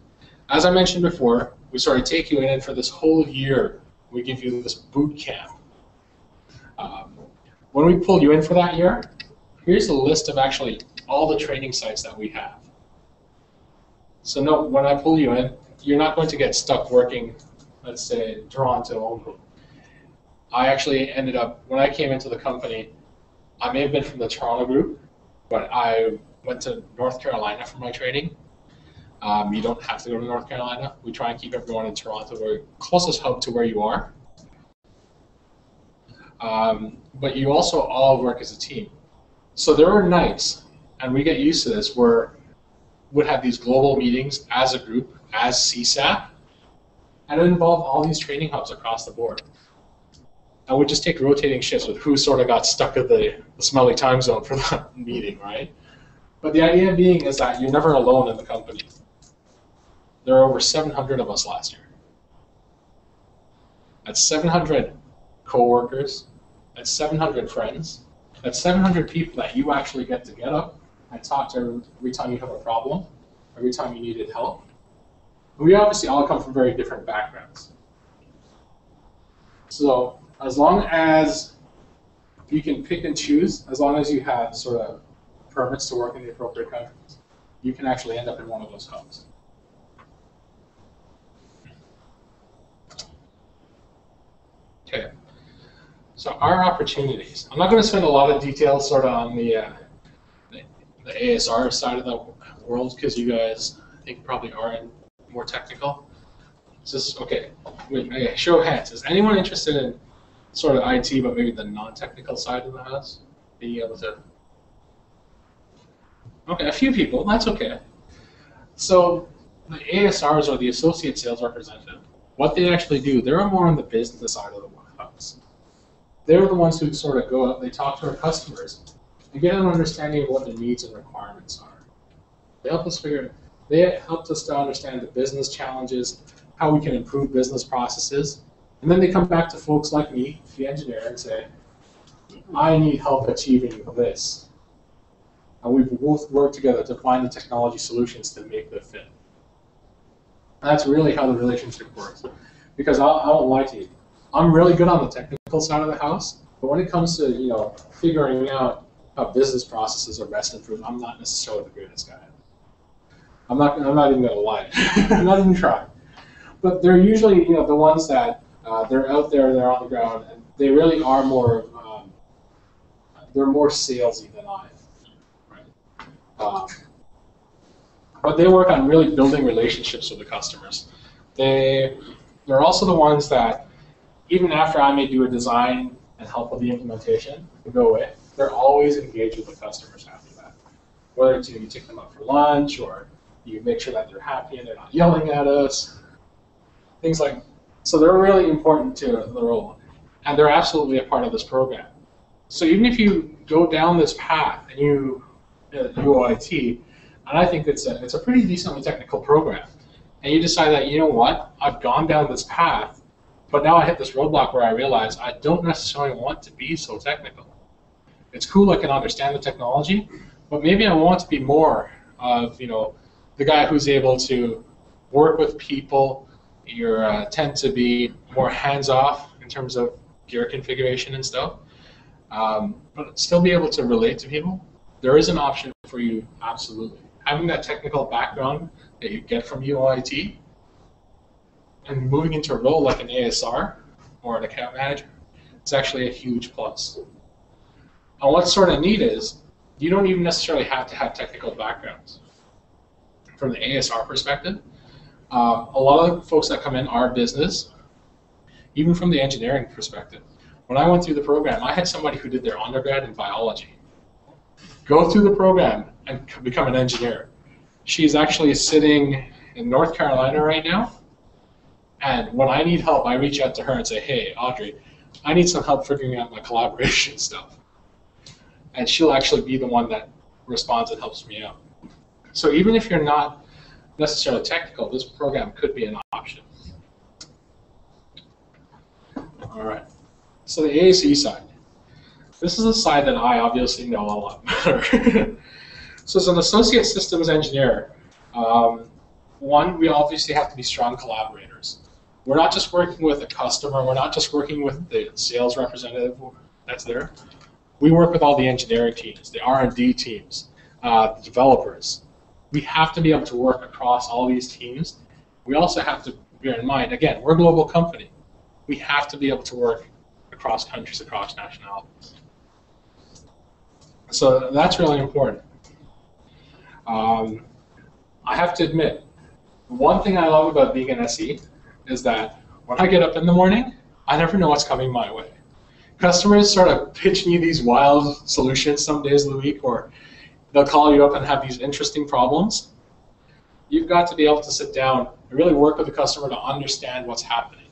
As I mentioned before, we sort of take you in, for this whole year, we give you this boot camp. Um, when we pull you in for that year, here's a list of actually all the training sites that we have. So no, when I pull you in, you're not going to get stuck working, let's say, Toronto. I actually ended up, when I came into the company, I may have been from the Toronto group, but I went to North Carolina for my training. Um, you don't have to go to North Carolina. We try and keep everyone in Toronto, we're closest hub to where you are. Um, but you also all work as a team. So there are nights, and we get used to this, where we would have these global meetings as a group, as CSAP, and it involve all these training hubs across the board. And we'd just take rotating shifts with who sort of got stuck at the, the smelly time zone for that <laughs> meeting, right? But the idea being is that you're never alone in the company. There are over 700 of us last year. That's 700 coworkers. That's 700 friends. That's 700 people that you actually get to get up and talk to every time you have a problem, every time you needed help. We obviously all come from very different backgrounds. So as long as you can pick and choose, as long as you have sort of permits to work in the appropriate countries, you can actually end up in one of those hubs. Okay. So our opportunities. I'm not going to spend a lot of details sort of on the, uh, the, the ASR side of the world because you guys, I think, probably are more technical. Is this okay? Wait, okay, show of hands. Is anyone interested in sort of IT, but maybe the non-technical side of the house? Being able to. Okay, a few people. That's okay. So the ASRs or the associate sales representative, what they actually do, they're more on the business side of the house. They're the ones who sort of go out, they talk to our customers, and get an understanding of what their needs and requirements are. They help us figure, they helped us to understand the business challenges, how we can improve business processes, and then they come back to folks like me, the engineer, and say, I need help achieving this. And we both work together to find the technology solutions to make the fit. That's really how the relationship works. Because I, I won't lie to you, I'm really good on the technical side of the house, but when it comes to you know figuring out how business processes are best improved, I'm not necessarily the greatest guy. I'm not. I'm not even gonna lie. <laughs> I'm not even trying. But they're usually you know the ones that uh, they're out there, they're on the ground, and they really are more. Um, they're more salesy than I. Right. Um, but they work on really building relationships with the customers. They they're also the ones that even after I may do a design and help with the implementation to go away, they're always engaged with the customers after that. Whether it's you, know, you take them out for lunch or You make sure that they're happy and they're not yelling at us. Things like so they're really important to the role, and they're absolutely a part of this program. So even if you go down this path and you uh, UOIT, and I think it's a it's a pretty decently technical program, and you decide that you know what I've gone down this path, but now I hit this roadblock where I realize I don't necessarily want to be so technical. It's cool I can understand the technology, but maybe I want to be more of you know the guy who's able to work with people. You uh, tend to be more hands off in terms of gear configuration and stuff, um, but still be able to relate to people. There is an option for you, absolutely. Having that technical background that you get from UOIT and moving into a role like an ASR or an account manager, it's actually a huge plus. And what's sort of neat is you don't even necessarily have to have technical backgrounds. From the ASR perspective, um, a lot of folks that come in are business, even from the engineering perspective. When I went through the program, I had somebody who did their undergrad in biology go through the program and become an engineer. She's actually sitting in North Carolina right now, and when I need help, I reach out to her and say, "Hey, Audrey, I need some help figuring out my collaboration <laughs> stuff," and she'll actually be the one that responds and helps me out. So even if you're not necessarily technical, this program could be an option. All right. So the ASE side. This is a side that I obviously know a lot better. <laughs> so as an associate systems engineer, um, one, we obviously have to be strong collaborators. We're not just working with a customer, we're not just working with the sales representative that's there. We work with all the engineering teams, the R&D teams, uh, the developers, we have to be able to work across all these teams. We also have to bear in mind, again, we're a global company. We have to be able to work across countries, across nationalities. So that's really important. Um, I have to admit, one thing I love about being an SE is that when I get up in the morning, I never know what's coming my way. Customers sort of pitch me these wild solutions some days of the week, or they'll call you up and have these interesting problems. You've got to be able to sit down and really work with the customer to understand what's happening.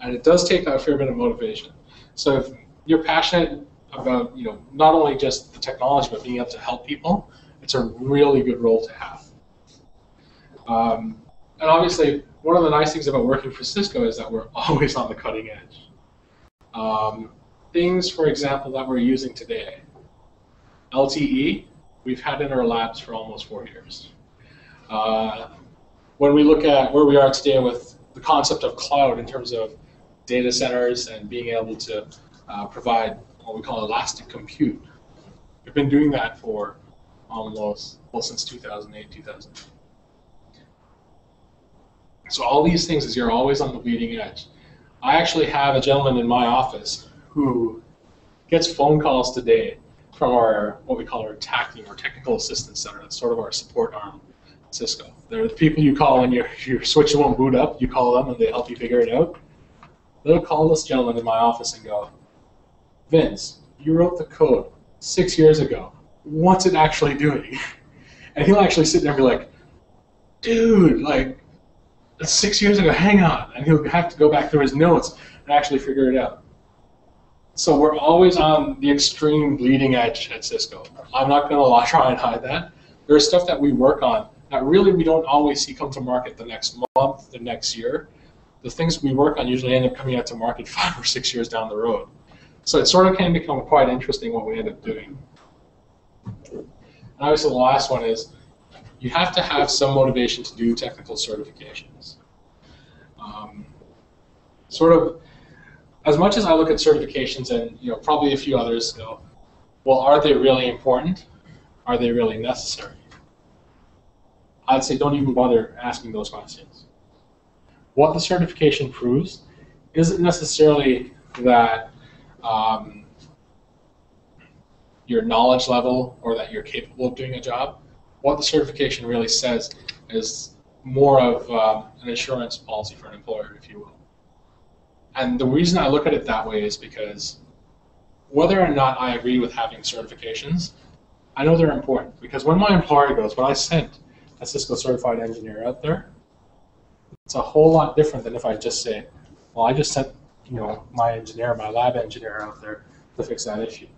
And it does take a fair bit of motivation. So if you're passionate about, you know, not only just the technology, but being able to help people, it's a really good role to have. Um, and obviously, one of the nice things about working for Cisco is that we're <laughs> always on the cutting edge. Um, things, for example, that we're using today. LTE, we've had in our labs for almost four years. Uh, when we look at where we are today with the concept of cloud in terms of data centers and being able to uh, provide what we call elastic compute, we've been doing that for almost, well, since 2008, 2000. So all these things is you're always on the leading edge. I actually have a gentleman in my office who gets phone calls today from our what we call our TACing or Technical Assistance Center. That's sort of our support arm, Cisco. They're the people you call when your your switch won't boot up. You call them and they help you figure it out. They'll call this gentleman in my office and go, Vince, you wrote the code six years ago. What's it actually doing? <laughs> And he'll actually sit there and be like, dude, like, six years ago, hang on. And he'll have to go back through his notes and actually figure it out. So we're always on the extreme bleeding edge at Cisco. I'm not going <laughs> to try and hide that. There's stuff that we work on that really we don't always see come to market the next month, the next year. The things we work on usually end up coming out to market <laughs> five or six years down the road. So it sort of can become quite interesting what we end up doing. And obviously the last one is you have to have some motivation to do technical certifications. Um, sort of as much as I look at certifications and you know probably a few others go, well, are they really important? Are they really necessary? I'd say don't even bother asking those questions. What the certification proves isn't necessarily that um, your knowledge level or that you're capable of doing a job. What the certification really says is more of um, an insurance policy for an employer, if you will. And the reason I look at it that way is because whether or not I agree with having certifications, I know they're important because when my employer goes, "But I sent a Cisco certified engineer out there," it's a whole lot different than if I just say, "Well, I just sent you know my engineer, my lab engineer out there to fix that issue."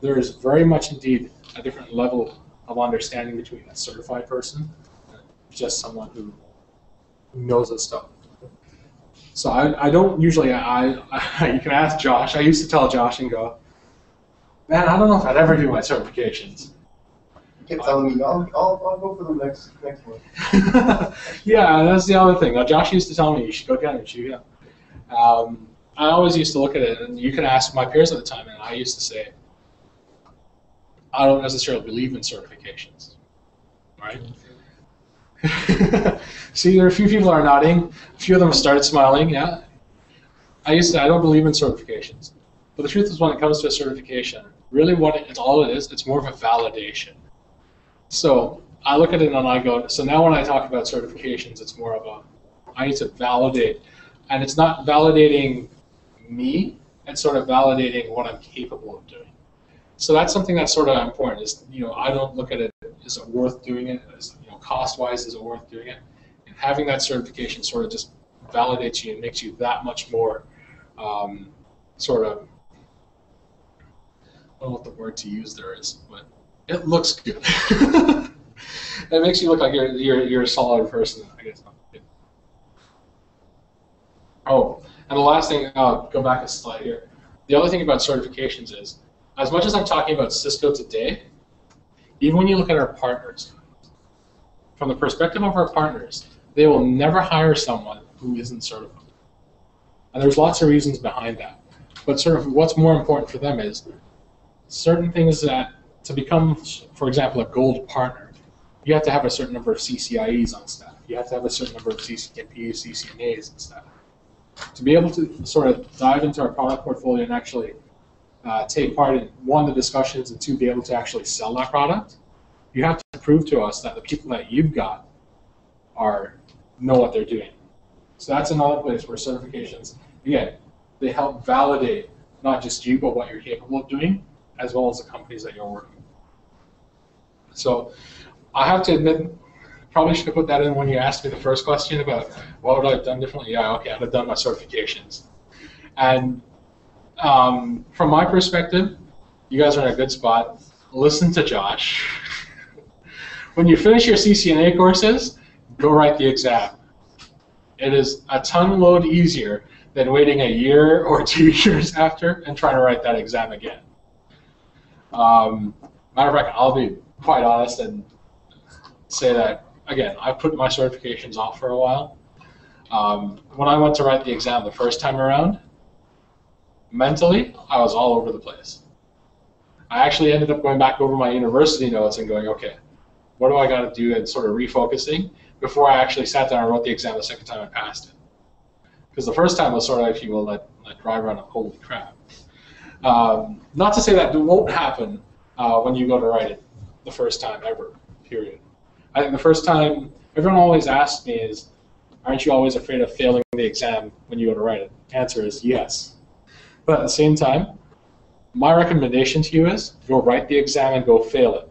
There is very much indeed a different level of understanding between a certified person and just someone who knows this stuff. So I, I don't usually I, I <laughs> you can ask Josh. I used to tell Josh and go, man, I don't know if I'd ever do my certifications. Kept telling me, I'll, I'll, I'll go for them next next month. <laughs> yeah, that's the other thing. Now, Josh used to tell me you should go get it, you should get. Um, I always used to look at it, and you can ask my peers at the time, and I used to say, I don't necessarily believe in certifications, right? <laughs> See, there are a few people are nodding. A few of them started smiling. Yeah, I used to. I don't believe in certifications, but the truth is, when it comes to a certification, really, what it, it's all it is, it's more of a validation. So I look at it and I go. So now, when I talk about certifications, it's more of a. I need to validate, and it's not validating me. It's sort of validating what I'm capable of doing. So that's something that's sort of important. Is you know, I don't look at it. Is it worth doing it? Is, you know, cost-wise, is it worth doing it? And having that certification sort of just validates you and makes you that much more um, sort of. I don't know what the word to use there is, but it looks good. <laughs> it makes you look like you're you're you're a solid person. I guess. Oh, and the last thing, I'll go back a slide here. The other thing about certifications is, as much as I'm talking about Cisco today, even when you look at our partners, from the perspective of our partners, they will never hire someone who isn't certified. And there's lots of reasons behind that. But sort of what's more important for them is certain things that to become, for example, a gold partner, you have to have a certain number of CCIEs on staff. You have to have a certain number of CCNPs, CCNAs on staff. To be able to sort of dive into our product portfolio and actually uh, take part in one the discussions and two be able to actually sell that product, you have to prove to us that the people that you've got are know what they're doing. So that's another place where certifications, again, they help validate not just you, but what you're capable of doing, as well as the companies that you're working with. So I have to admit, probably should have put that in when you asked me the first question about what would I have done differently. Yeah, okay, I'd have done my certifications. And um, from my perspective, you guys are in a good spot. Listen to Josh. <laughs> when you finish your CCNA courses, go write the exam. It is a ton load easier than waiting a year <laughs> or two years after and trying to write that exam again. Um, matter of fact, I'll be quite honest and say that again. I put my certifications off for a while. Um, when I went to write the exam the first time around, mentally, I was all over the place. I actually ended up going back over my university notes and going, okay, what do I got to do and sort of refocusing before I actually sat down and wrote the exam the second time I passed it. Because the first time was sort of, if you will, let, let dry run of holy crap. Um, not to say that it won't happen uh, when you go to write it the first time ever, period. I think the first time, everyone always asks me is, aren't you always afraid of failing the exam when you go to write it? Answer is yes. But at the same time, my recommendation to you is go write the exam and go fail it.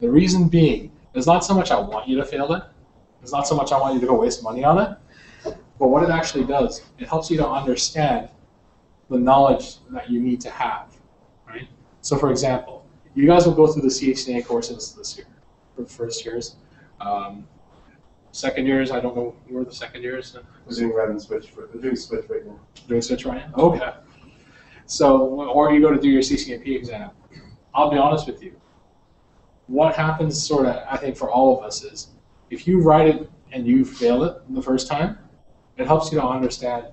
The reason being is not so much I want you to fail it, it's not so much I want you to go waste money on it, but what it actually does, it helps you to understand the knowledge that you need to have, right? So for example, you guys will go through the CCNA courses this year, for first years. Um, second years, I don't know who are the second years. We're doing Route and Switch. For, we're doing Switch right now. Doing Switch right now? Okay. So, or you go to do your CCNP exam. I'll be honest with you. What happens, sort of, I think, for all of us is if you write it and you fail it the first time, it helps you to understand,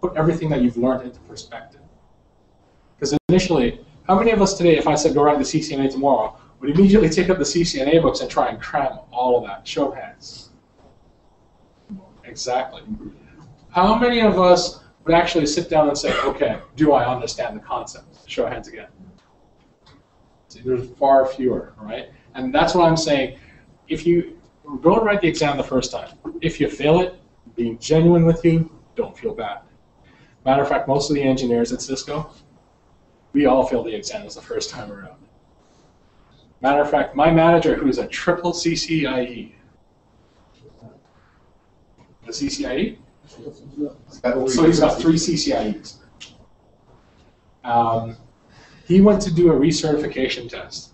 put everything that you've learned into perspective. Because initially, how many of us today, if I said go write the CCNA tomorrow, would immediately take up the CCNA books and try and cram all of that? Show of hands. Exactly. How many of us would actually sit down and say, okay, do I understand the concept? Show of hands again. See, there's far fewer, right? And that's what I'm saying. If you and write the exam the first time, if you fail it, being genuine with you, don't feel bad. Matter of fact, most of the engineers at Cisco, we all fail the exams the first time around. Matter of fact, my manager, who's a triple CCIE, the CCIE, so he's got three CCIEs. Um, he went to do a recertification test,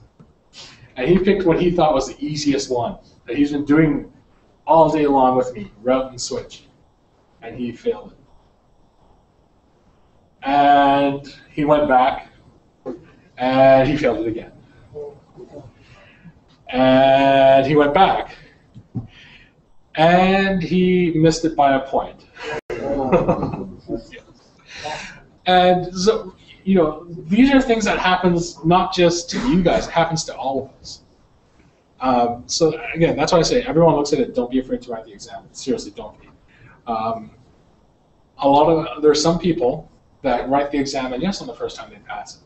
and he picked what he thought was the easiest one that he's been doing all day long with me, route and switch, and he failed it. And he went back, and he failed it again. And he went back, and he missed it by a point. <laughs> And so, you know, these are things that happens not just to you guys; it happens to all of us. Um, so again, that's why I say everyone looks at it. Don't be afraid to write the exam. Seriously, don't be. Um, a lot of there's some people that write the exam and yes, on the first time they pass it.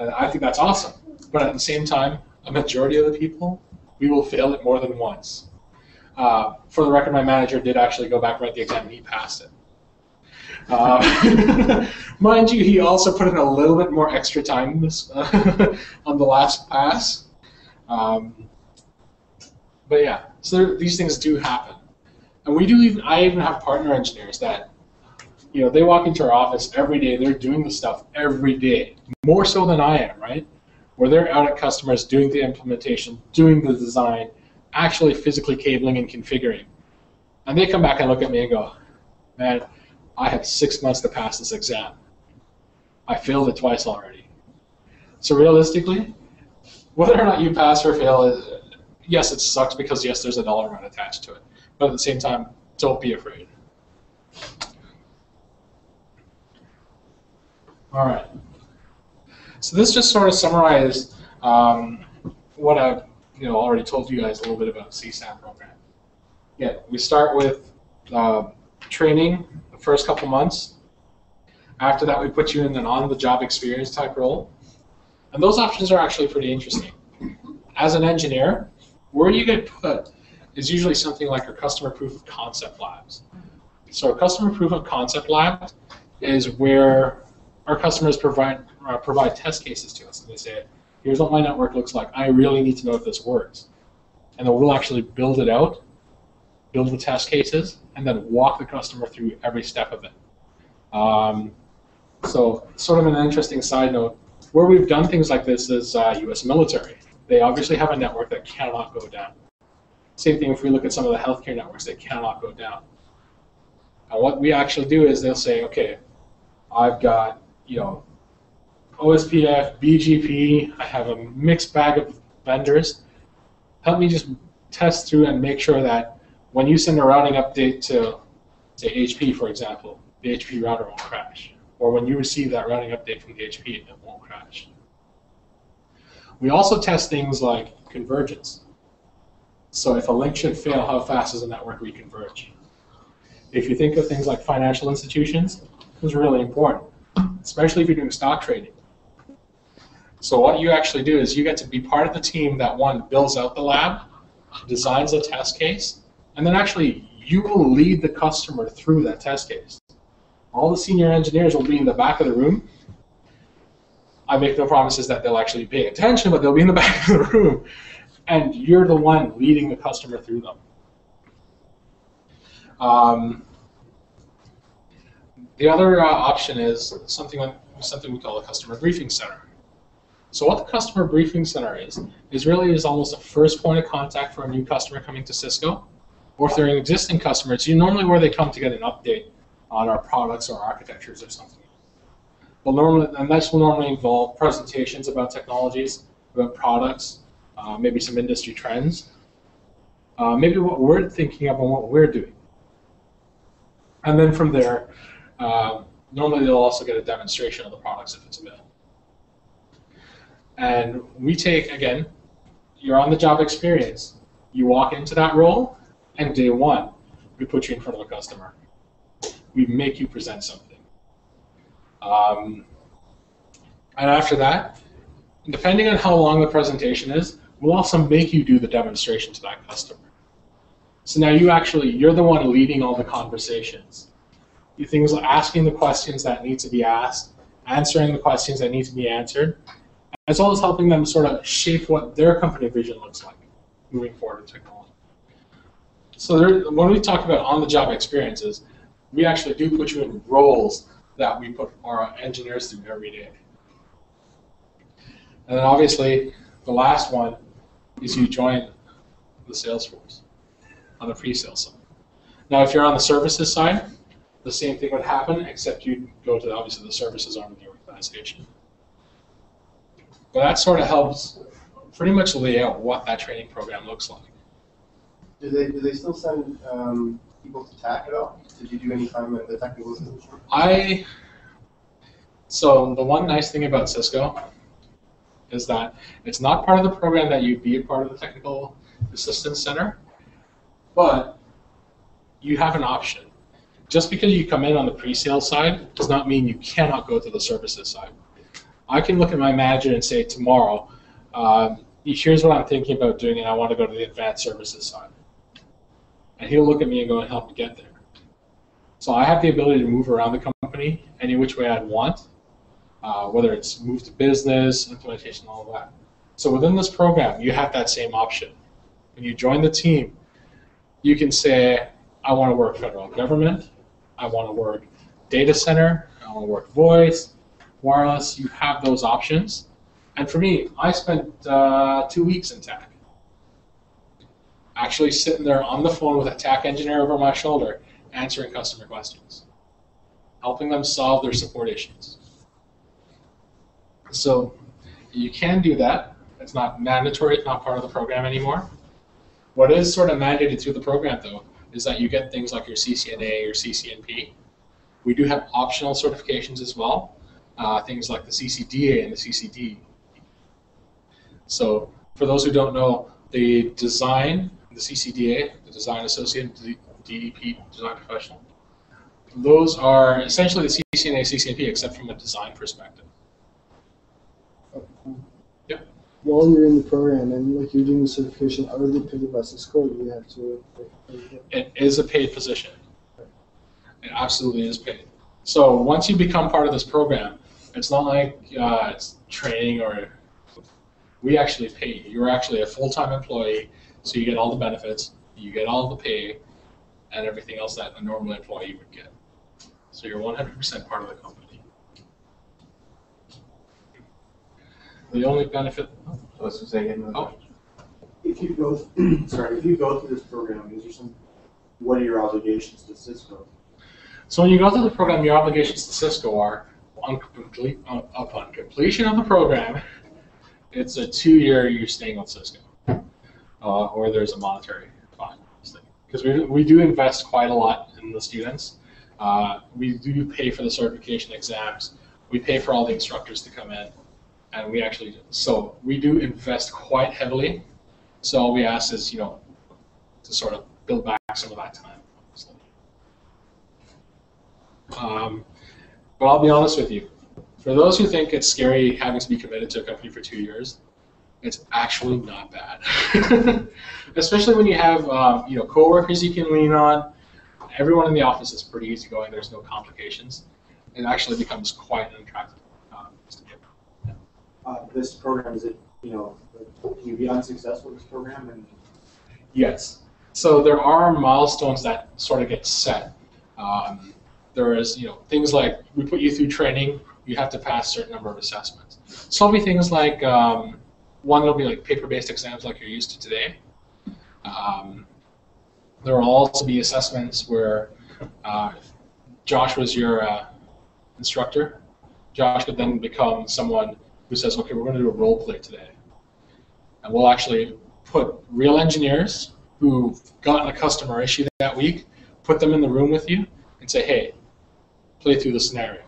And I think that's awesome. But at the same time, a majority of the people, we will fail it more than once. Uh, for the record, my manager did actually go back and write the exam and he passed it. Uh, <laughs> mind you, he also put in a little bit more extra time this, <laughs> on the last pass. Um, but yeah, so there, these things do happen, and we do even. I even have partner engineers that, you know, they walk into our office every day. They're doing the stuff every day, more so than I am, right? Where they're out at customers doing the implementation, doing the design, actually physically cabling and configuring, and they come back and look at me and go, "Man, I have six months to pass this exam. I failed it twice already." So realistically, whether or not you pass or fail, yes, it sucks because yes, there's a dollar amount attached to it. But at the same time, don't be afraid. All right. So this just sort of summarized um, what I've you know already told you guys a little bit about the CSAP program. Yeah, we start with uh, training the first couple months. After that, we put you in an on-the-job experience type role. And those options are actually pretty interesting. As an engineer, where you get put is usually something like our customer proof of concept labs. So a customer proof of concept lab is where our customers provide uh, provide test cases to us, and they say, "Here's what my network looks like. I really need to know if this works." And then we'll actually build it out, build the test cases, and then walk the customer through every step of it. Um, so, sort of an interesting side note where we've done things like this is uh, U.S. military. They obviously have a network that cannot go down. Same thing if we look at some of the healthcare networks, they cannot go down. And what we actually do is they'll say, okay, I've got you know OSPF, BGP, I have a mixed bag of vendors. Help me just test through and make sure that when you send a routing update to say HP, for example, the HP router won't crash or when you receive that routing update from the HP, it won't crash. We also test things like convergence. So if a link should fail, how fast does the network reconverge? If you think of things like financial institutions, it's really important, especially if you're doing stock trading. So what you actually do is you get to be part of the team that one builds out the lab, designs a test case, and then actually you will lead the customer through that test case all the senior engineers will be in the back of the room. I make no promises that they'll actually pay attention, but they'll be in the <laughs> back of the room, and you're the one leading the customer through them. Um, the other uh, option is something something we call a customer briefing center. So what the customer briefing center is is really is almost a first point of contact for a new customer coming to Cisco, or if they're an existing customer, it's normally where they come to get an update on our products or architectures or something. Well, normally, and this will normally involve presentations about technologies, about products, uh, maybe some industry trends, uh, maybe what we're thinking of and what we're doing. And then from there, uh, normally they'll also get a demonstration of the products if it's available. And we take, again, you're on the job experience. You walk into that role, and day one, we put you in front of a customer we make you present something. Um, and after that, depending on how long the presentation is, we'll also make you do the demonstration to that customer. So now you actually, you're the one leading all the conversations. You things like asking the questions that need to be asked, answering the questions that need to be answered, as well as helping them sort of shape what their company vision looks like moving forward in technology. So there, when we talk about on-the-job experiences, we actually do put you in roles that we put our engineers through every day. And then obviously, the last one is you join the sales force on the pre-sale side. Now, if you're on the services side, the same thing would happen, except you'd go to obviously the services arm of the organization. But that sort of helps pretty much lay out what that training program looks like. Do they, do they still send, um, people to TAC at all? Did you do any time at the technical assistance? I so the one nice thing about Cisco is that it's not part of the program that you'd be a part of the technical assistance center, but you have an option. Just because you come in on the pre-sale side does not mean you cannot go to the services side. I can look at my manager and say tomorrow, um, here's what I'm thinking about doing, and I want to go to the advanced services side. And he'll look at me and go and help me get there. So I have the ability to move around the company any which way I'd want, uh, whether it's move to business, implementation, all that. So within this program, you have that same option. When you join the team, you can say, I want to work federal government, I want to work data center, I want to work voice, wireless. You have those options. And for me, I spent uh, two weeks in TAC. Actually sitting there on the phone with a TAC engineer over my shoulder, answering customer questions, helping them solve their support issues. So you can do that. It's not mandatory, it's not part of the program anymore. What is sort of mandated through the program, though, is that you get things like your CCNA or CCNP. We do have optional certifications as well, uh, things like the CCDA and the CCD. So for those who don't know, the design, the CCDA, the Design Associate, the DEP, Design Professional, those are essentially the CCNA, CCNP, except from a design perspective. Yep. While you're in the program and like you're doing the certification, are they paid by Cisco? Do you have to? Like, It is a paid position. It absolutely is paid. So once you become part of this program, it's not like uh, it's training or we actually pay you. You're actually a full-time employee, so you get all the benefits, you get all the pay, and everything else that a normal employee would get. So you're 100% part of the company. The only benefit, Let's just say again. Oh. If you go, <clears throat> sorry, if you go through this program, is there some, what are your obligations to Cisco? So when you go through the program, your obligations to Cisco are uh, upon completion of the program, it's a two-year you're staying with Cisco, uh, or there's a monetary fine. Because we, we do invest quite a lot in the students. Uh, we do pay for the certification exams. We pay for all the instructors to come in, and we actually so we do invest quite heavily. So all we ask is you know to sort of build back some of that time. Um, but I'll be honest with you. For those who think it's scary having to be committed to a company for two years, it's actually not bad. <laughs> Especially when you have um, you know coworkers you can lean on. Everyone in the office is pretty easygoing. There's no complications. It actually becomes quite an attractive. Um, be. Uh, this program, is it, you know, can you be unsuccessful with this program and Yes. So there are milestones that sort of get set. Um, there is, you know, things like we put you through training. You have to pass a certain number of assessments. So it'll be things like um, one will be like paper-based exams like you're used to today. Um, there will also be assessments where uh, Josh was your uh, instructor. Josh could then become someone who says, "Okay, we're going to do a role play today," and we'll actually put real engineers who've gotten a customer issue that week, put them in the room with you, and say, "Hey, play through the scenario.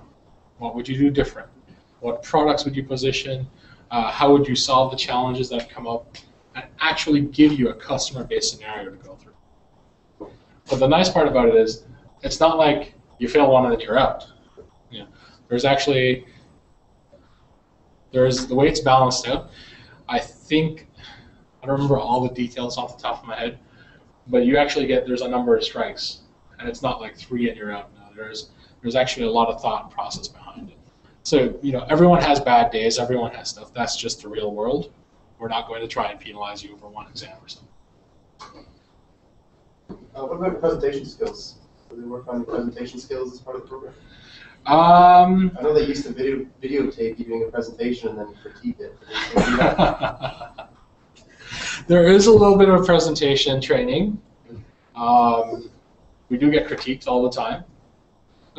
What would you do different? What products would you position? Uh, how would you solve the challenges that come up?" And actually give you a customer-based scenario to go through. But the nice part about it is, it's not like you fail one and then you're out. There's actually there's the way it's balanced out. I think I don't remember all the details off the top of my head, but you actually get there's a number of strikes, and it's not like three and you're out. No, there's there's actually a lot of thought and process behind it. So, you know, everyone has bad days, everyone has stuff. That's just the real world. We're not going to try and penalize you over one exam or something. Uh, what about presentation skills? Do they work on presentation skills as part of the program? Um, I know they used to video videotape you doing a presentation and then critique it. Do they do that? there is a little bit of presentation training. Um, we do get critiqued all the time.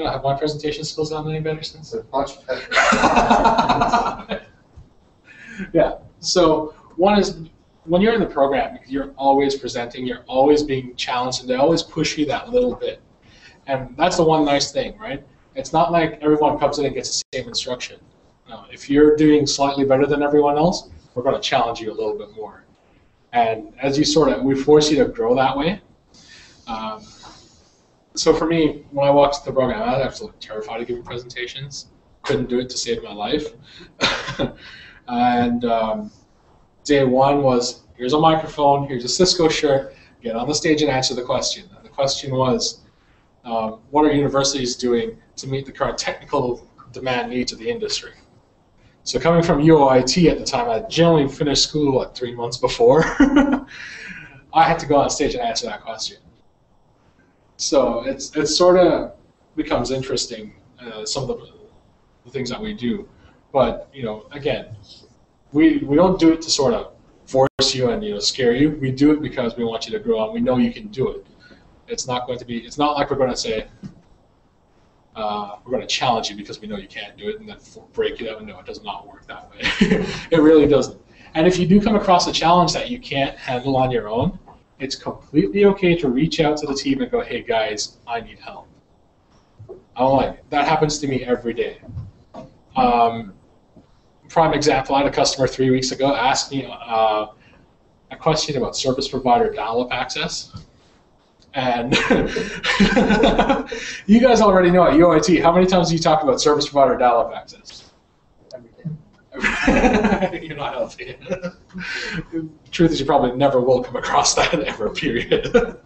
I don't have my presentation skills gotten any better since? So much better. <laughs> yeah. So one is when you're in the program, you're always presenting, you're always being challenged, and they always push you that little bit. And that's the one nice thing, right? It's not like everyone comes in and gets the same instruction. No, if you're doing slightly better than everyone else, we're going to challenge you a little bit more. And as you sort of, we force you to grow that way. Um, so for me, when I walked the program, I was absolutely terrified of giving presentations. Couldn't do it to save my life. <laughs> and um, day one was here's a microphone, here's a Cisco shirt, get on the stage and answer the question. And the question was, um, what are universities doing to meet the current technical demand needs of the industry? So coming from UOIT at the time, I generally finished school like three months before. <laughs> I had to go on stage and answer that question. So it's it sort of becomes interesting uh, some of the, the things that we do, but you know again, we we don't do it to sort of force you and you know scare you. We do it because we want you to grow and we know you can do it. It's not going to be. It's not like we're going to say. Uh, we're going to challenge you because we know you can't do it and then break it out. No, it does not work that way. <laughs> it really doesn't. And if you do come across a challenge that you can't handle on your own, it's completely okay to reach out to the team and go, hey guys, I need help. I'm like, that happens to me every day. Um, prime example, I had a customer three weeks ago ask me uh, a question about service provider dial-up access. And <laughs> you guys already know at UIT, how many times do you talk about service provider dial-up access? <laughs> You're not healthy. <laughs> Truth is, you probably never will come across that <laughs> ever. Period.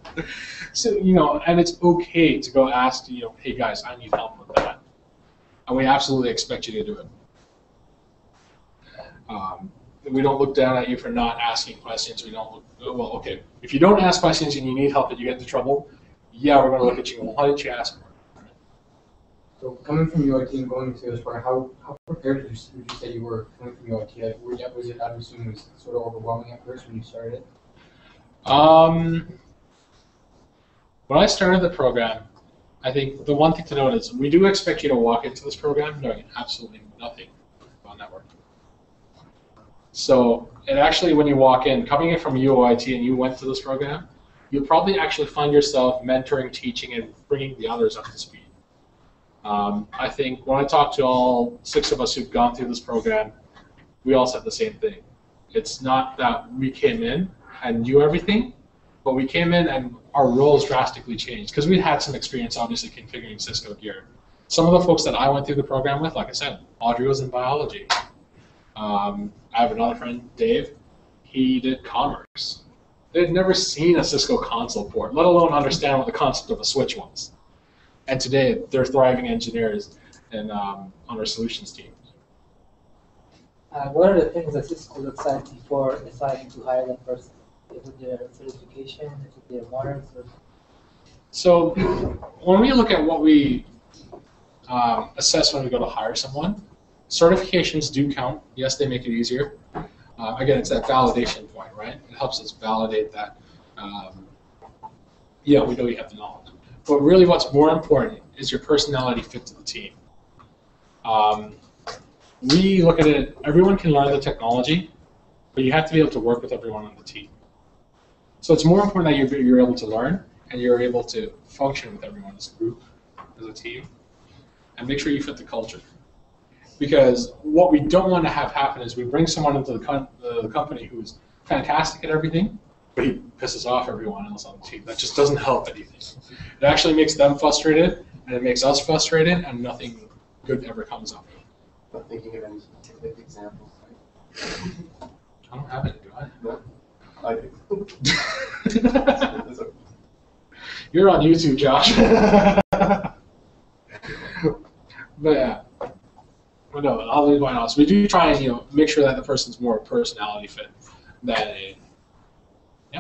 so you know, and it's okay to go ask. You know, hey guys, I need help with that, and we absolutely expect you to do it. Um, we don't look down at you for not asking questions. We don't look, well, okay, if you don't ask questions and you need help and you get into trouble, yeah, we're going to look at you. Well, why didn't you ask? So coming from UIT and going to this program, how, how prepared would you, would you say you were coming from UIT? Like, were was it, I'm assuming it was sort of overwhelming at first when you started? Um, when I started the program, I think the one thing to note is we do expect you to walk into this program knowing absolutely nothing about network. So, and actually, when you walk in, coming in from UOIT and you went to this program, you'll probably actually find yourself mentoring, teaching, and bringing the others up to speed. Um, I think when I talk to all six of us who've gone through this program, we all said the same thing. It's not that we came in and knew everything, but we came in and our roles drastically changed because we had some experience, obviously, configuring Cisco gear. Some of the folks that I went through the program with, like I said, Audrey was in biology. Um, I have another friend, Dave. He did commerce. They'd never seen a Cisco console port, let alone understand what the concept of a switch was. And today, they're thriving engineers and um, on our solutions team. Uh, what are the things that Cisco looks at before deciding to hire that person? Is it their certification? Is it their warrants? Or So when we look at what we um, assess when we go to hire someone, certifications do count. Yes, they make it easier. Uh, again, it's that validation point, right? It helps us validate that, um, yeah, we know you have the knowledge. But really what's more important is your personality fit to the team. Um, we look at it, everyone can learn the technology, but you have to be able to work with everyone on the team. So it's more important that you're, you're able to learn and you're able to function with everyone as a group, as a team, and make sure you fit the culture. Because what we don't want to have happen is we bring someone into the, com- the company who's fantastic at everything, but he pisses off everyone else on the team. That just doesn't help anything. It actually makes them frustrated, and it makes us frustrated, and nothing good ever comes of it. Not thinking of any specific examples. I don't have any, do I? I do. <laughs> You're on YouTube, Josh. <laughs> but yeah. well, no, I'll be quite honest. We do try and you know make sure that the person's more personality fit than a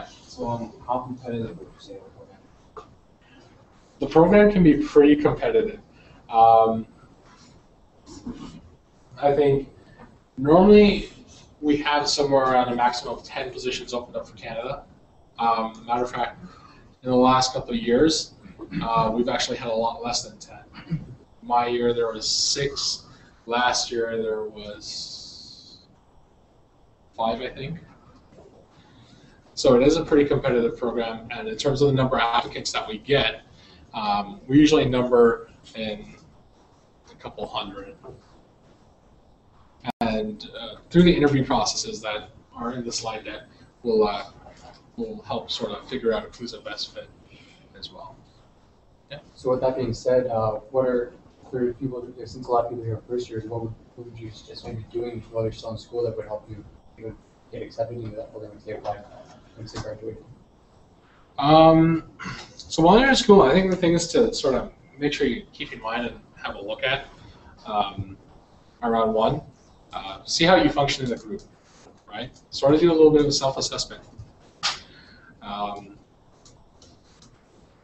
So um, how competitive would you say the program? the program can be pretty competitive. Um, I think normally we have somewhere around a maximum of 10 positions opened up for Canada. Um, matter of fact, in the last couple of years, uh, we've actually had a lot less than 10. My year there was six. Last year there was five, I think. So it is a pretty competitive program, and in terms of the number of applicants that we get, um, we usually number in a couple hundred. And uh, through the interview processes that are in the slide deck, we'll, uh, we'll help sort of figure out who's the best fit as well. Yeah. So with that being said, uh, what are for people since a lot of people here are first years, what would, what would you suggest maybe doing while you're still in school that would help you, get accepted into that program if they apply once they graduate? Um, so while you're in school, I think the thing is to sort of make sure you keep in mind and have a look at um, around one, uh, see how you function in the group, right? Sort of do a little bit of a self-assessment. Um,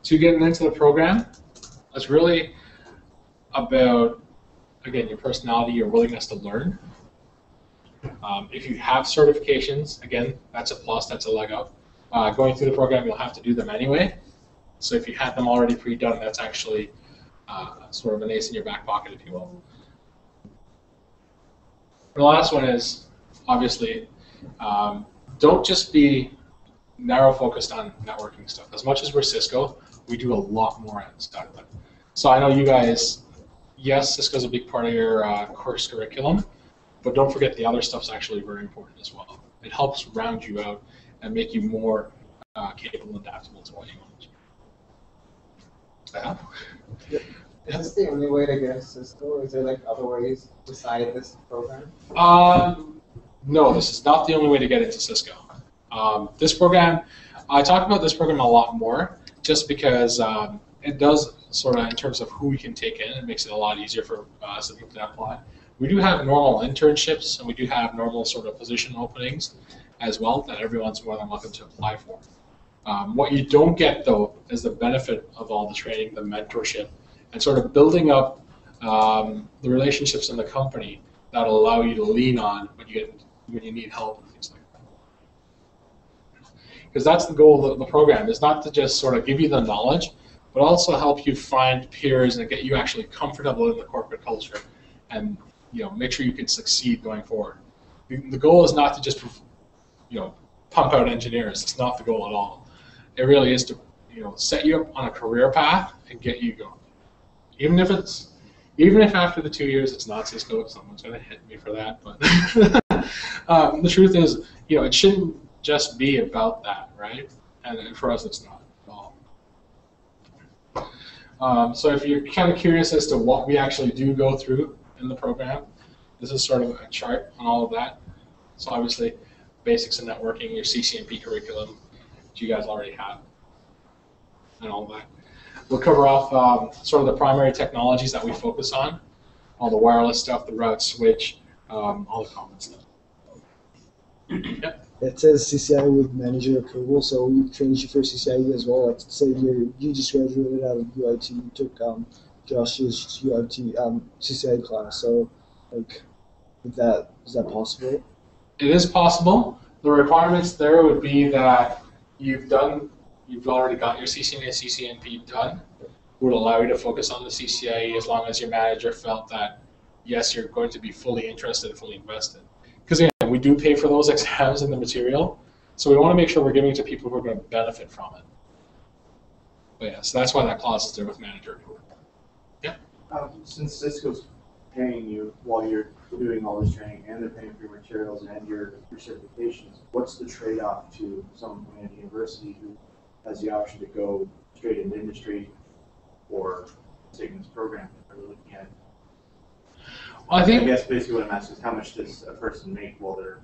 to getting into the program, it's really about again your personality, your willingness to learn. Um, if you have certifications, again, that's a plus, that's a leg up. Uh, going through the program, you'll have to do them anyway. So if you had them already pre-done, that's actually uh, sort of an ace in your back pocket, if you will. The last one is obviously um, don't just be narrow focused on networking stuff. As much as we're Cisco, we do a lot more outside of. So I know you guys, yes, Cisco's a big part of your uh, course curriculum, but don't forget the other stuff's actually very important as well. It helps round you out and make you more uh, capable and adaptable to what you want. Yeah. Is this the only way to get a Cisco, or is there like other ways beside this program? Um, no, this is not the only way to get into Cisco. Um, this program, I talk about this program a lot more just because um, it does sort of, in terms of who we can take in, it makes it a lot easier for us to people to apply. We do have normal internships and we do have normal sort of position openings as well that everyone's more than welcome to apply for. Um, what you don't get though is the benefit of all the training, the mentorship, and sort of building up um, the relationships in the company that allow you to lean on when you get when you need help and things like that. Because that's the goal of the program is not to just sort of give you the knowledge, but also help you find peers and get you actually comfortable in the corporate culture, and you know make sure you can succeed going forward. The, goal is not to just you know pump out engineers. It's not the goal at all. It really is to you know set you up on a career path and get you going. Even if it's even if after the two years it's not Cisco, someone's going to hit me for that. But <laughs> um, the truth is, you know, it shouldn't just be about that, right? And, and for us, it's not at all. Um, so if you're kind of curious as to what we actually do go through in the program, this is sort of a chart on all of that. So obviously, basics of networking, your CCNP curriculum, which you guys already have, and all that. We'll cover off um, sort of the primary technologies that we focus on, all the wireless stuff, the route switch, um, all the common stuff. Yep. It says CCIE with manager approval, so we trained you for CCIE as well. Like, say you you just graduated out of UOIT, you took um, Josh's UOIT um, CCIE class. So, like, is that is that possible? It is possible. The requirements there would be that you've done, you've already got your CCNA, CCNP done. Would allow you to focus on the CCIE as long as your manager felt that, yes, you're going to be fully interested, and fully invested. Because again, we do pay for those <laughs> exams and the material, so we want to make sure we're giving it to people who are going to benefit from it. But yeah, so that's why that clause is there with manager. Um, since Cisco's paying you while you're doing all this training and they're paying for your materials and your, your certifications, what's the trade-off to someone coming a university who has the option to go straight into industry or taking this program? Are we looking at, Well, I I think guess basically what I'm asking is how much does a person make while they're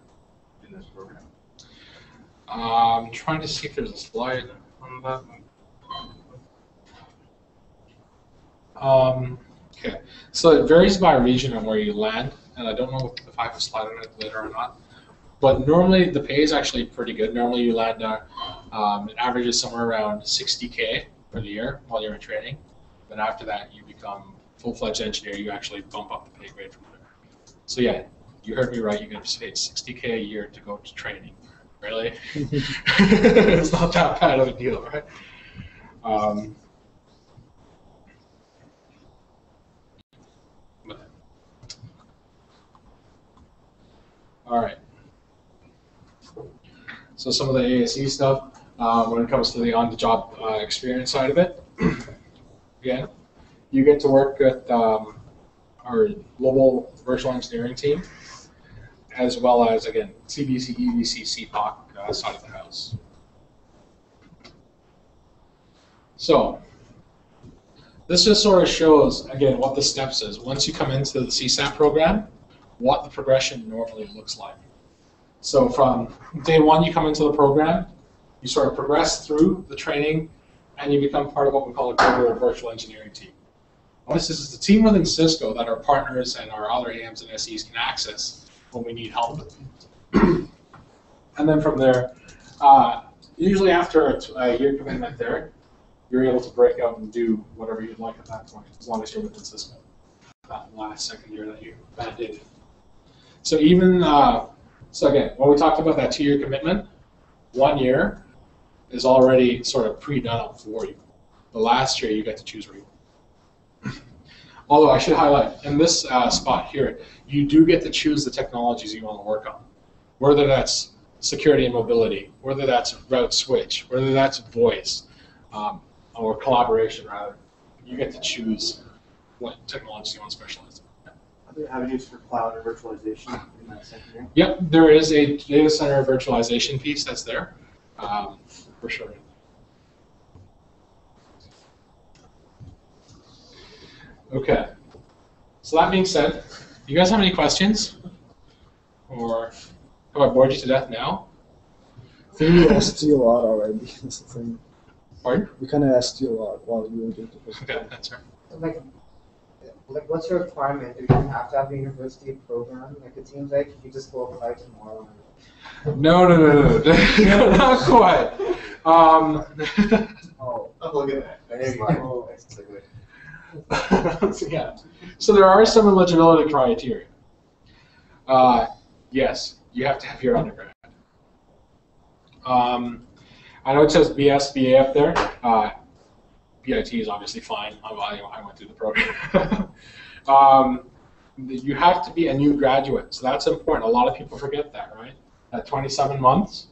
in this program? I'm trying to see if there's a slide on that. Um, Okay, so it varies by region and where you land, and I don't know if I have a slide on it later or not. But normally the pay is actually pretty good. Normally you land, uh, um, it averages somewhere around 60k for the year while you're in training. But after that, you become full-fledged engineer. You actually bump up the pay grade from there. So yeah, you heard me right. You get paid 60k a year to go to training. Really? <laughs> <laughs> it's not that bad of a deal, right? Um, all right. So some of the ASE stuff um, when it comes to the on-the-job uh, experience side of it. <clears throat> Again, you get to work with um, our global virtual engineering team, as well as again CBC, EBC, CPOC uh, side of the house. So this just sort of shows again what the steps is once you come into the CSAP program, what the progression normally looks like. So from day one, you come into the program, you sort of progress through the training, and you become part of what we call a global virtual engineering team. This is the team within Cisco that our partners and our other AMs and SEs can access when we need help. <clears throat> and then from there, uh, usually after a, year commitment there, you're able to break out and do whatever you'd like at that point, as long as you're within Cisco. That last second year that you mandated. So even uh, so, again, when we talked about that two-year commitment, one year is already sort of pre-done up for you. The last year, you get to choose where you <laughs> Although I should highlight, in this uh, spot here, you do get to choose the technologies you want to work on. Whether that's security and mobility, whether that's route switch, whether that's voice, um, or collaboration rather. You get to choose what technologies you want to specialize in. Are avenues for cloud or virtualization in that second year? Yep, there is a data center virtualization piece that's there, um, for sure. Okay. So that being said, you guys have any questions? Or have I bored you to death now? I think we asked you a lot already. <laughs> That's the thing. Pardon? We kind of asked you a lot while you were doing the presentation. Okay, that's right. Like, like, what's your requirement? Do you have to have a university program? Like, it seems like you just go apply tomorrow. No, no, no, no, no, <laughs> <laughs> not quite. Um, <laughs> Oh, Oh, look at that. there you go. That's good. yeah. So there are some eligibility criteria. Uh, yes, you have to have your undergrad. Um, I know it says BS, BA up there. Uh, BIT is obviously fine. I, I went through the program. <laughs> um, you have to be a new graduate, so that's important. A lot of people forget that, right? At 27 months,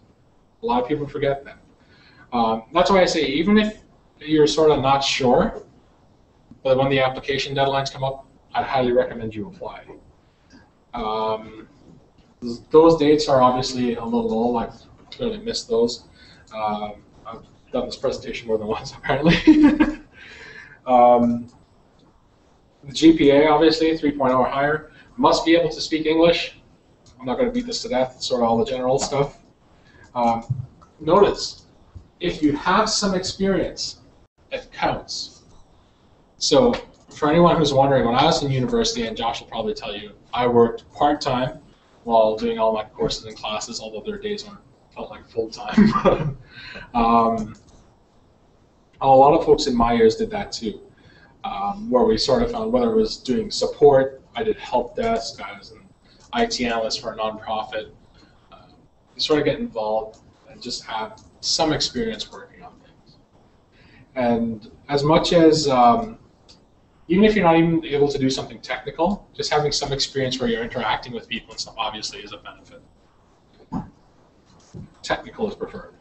a lot of people forget that. Um, that's why I say even if you're sort of not sure, but when the application deadlines come up, I'd highly recommend you apply. Um, those dates are obviously a little low. I've clearly missed those. Um, done this presentation more than <laughs> once, apparently. <laughs> um, the GPA, obviously, 3.0 or higher. Must be able to speak English. I'm not going to beat this to death, sort of all the general stuff. Um, notice, if you have some experience, it counts. So for anyone who's wondering, when I was in university, and Josh will probably tell you, I worked part time while doing all my courses and classes, although their days aren't felt like full time. <laughs> um, a lot of folks in my years did that too, um, where we sort of found whether it was doing support, I did help desk, I was an IT analyst for a nonprofit. Uh, you sort of get involved and just have some experience working on things. And as much as um, even if you're not even able to do something technical, just having some experience where you're interacting with people and stuff obviously is a benefit. Technical is preferred.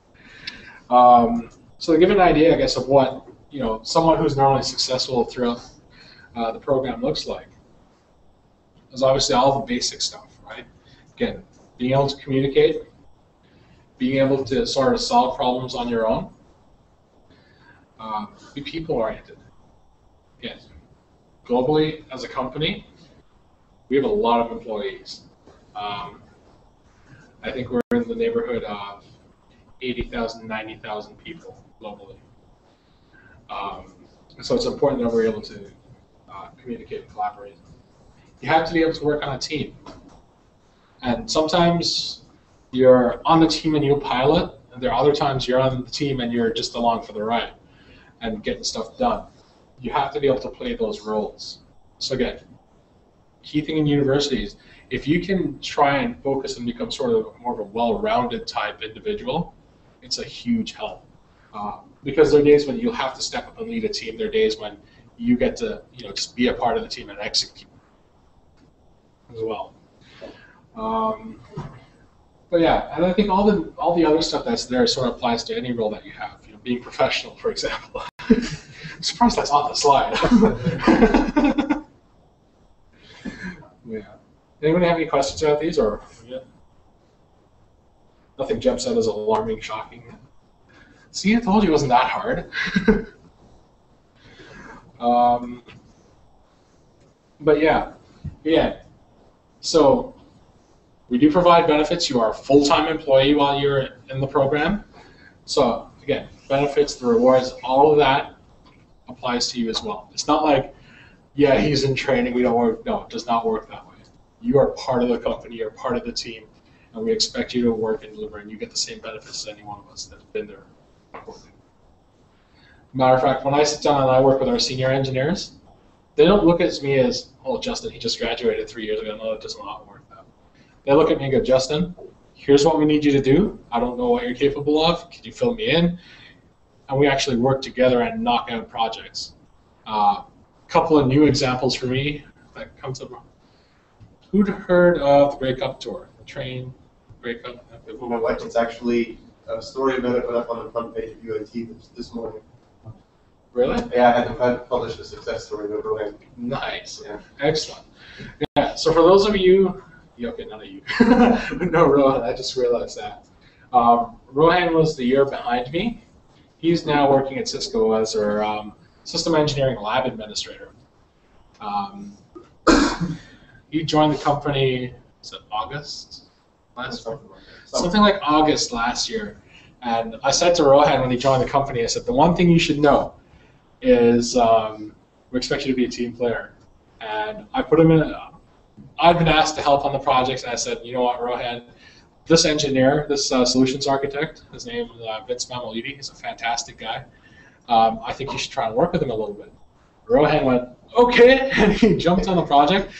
<laughs> um, so to give an idea, I guess, of what you know someone who's normally successful throughout uh, the program looks like, is obviously all the basic stuff, right? Again, being able to communicate, being able to sort of solve problems on your own, um, be people oriented. Again, globally as a company, we have a lot of employees. Um, I think we're in the neighborhood of 80,000, 90,000 people globally. Um, so it's important that we're able to uh, communicate and collaborate. You have to be able to work on a team. And sometimes you're on the team and you pilot, and there are other times you're on the team and you're just along for the ride and getting stuff done. You have to be able to play those roles. So again, key thing in universities, if you can try and focus and become sort of more of a well-rounded type individual, it's a huge help. Uh, because there are days when you'll have to step up and lead a team. There are days when you get to, you know, just be a part of the team and execute as well. Um, but yeah, and I think all the all the other stuff that's there sort of applies to any role that you have. You know, being professional, for example. <laughs> I'm surprised that's on the slide. <laughs> yeah. Anybody have any questions about these, or yeah. nothing jumps out as alarming, shocking? See, I told you it wasn't that hard. <laughs> um, but yeah, yeah. So we do provide benefits. You are a full-time employee while you're in the program. So again, benefits, the rewards, all of that applies to you as well. It's not like, yeah, he's in training, we don't work. No, it does not work that way. You are part of the company, you're part of the team, and we expect you to work and deliver, and you get the same benefits as any one of us that's been there. Matter of fact, when I sit down and I work with our senior engineers, they don't look at me as, oh, Justin, he just graduated three years ago. No, it does not work. They look at me and go, Justin, here's what we need you to do. I don't know what you're capable of. Can you fill me in? And we actually work together and knock out projects. A uh, couple of new examples for me that comes up. Who'd heard of the Grey Cup Tour? The train Grey Cup? My wife, it's actually a story about it went up on the front page of UOIT this, this morning. Really? Yeah, I had, I had published a success story about Rohan. Nice. Yeah. Excellent. Yeah, so for those of you, yeah, okay, none of you. <laughs> no, Rohan, I just realized that. Um, Rohan was the year behind me. He's now working at Cisco as our um, system engineering lab administrator. Um, <coughs> he joined the company, was it August last that. Something like August last year. And I said to Rohan when he joined the company, I said, the one thing you should know is um, we expect you to be a team player. And I put him in, a, I've been asked to help on the projects, and I said, you know what, Rohan, this engineer, this uh, solutions architect, his name is uh, Vince Mamoliti, he's a fantastic guy. Um, I think you should try and work with him a little bit. Rohan went, okay, <laughs> and he jumped on the project.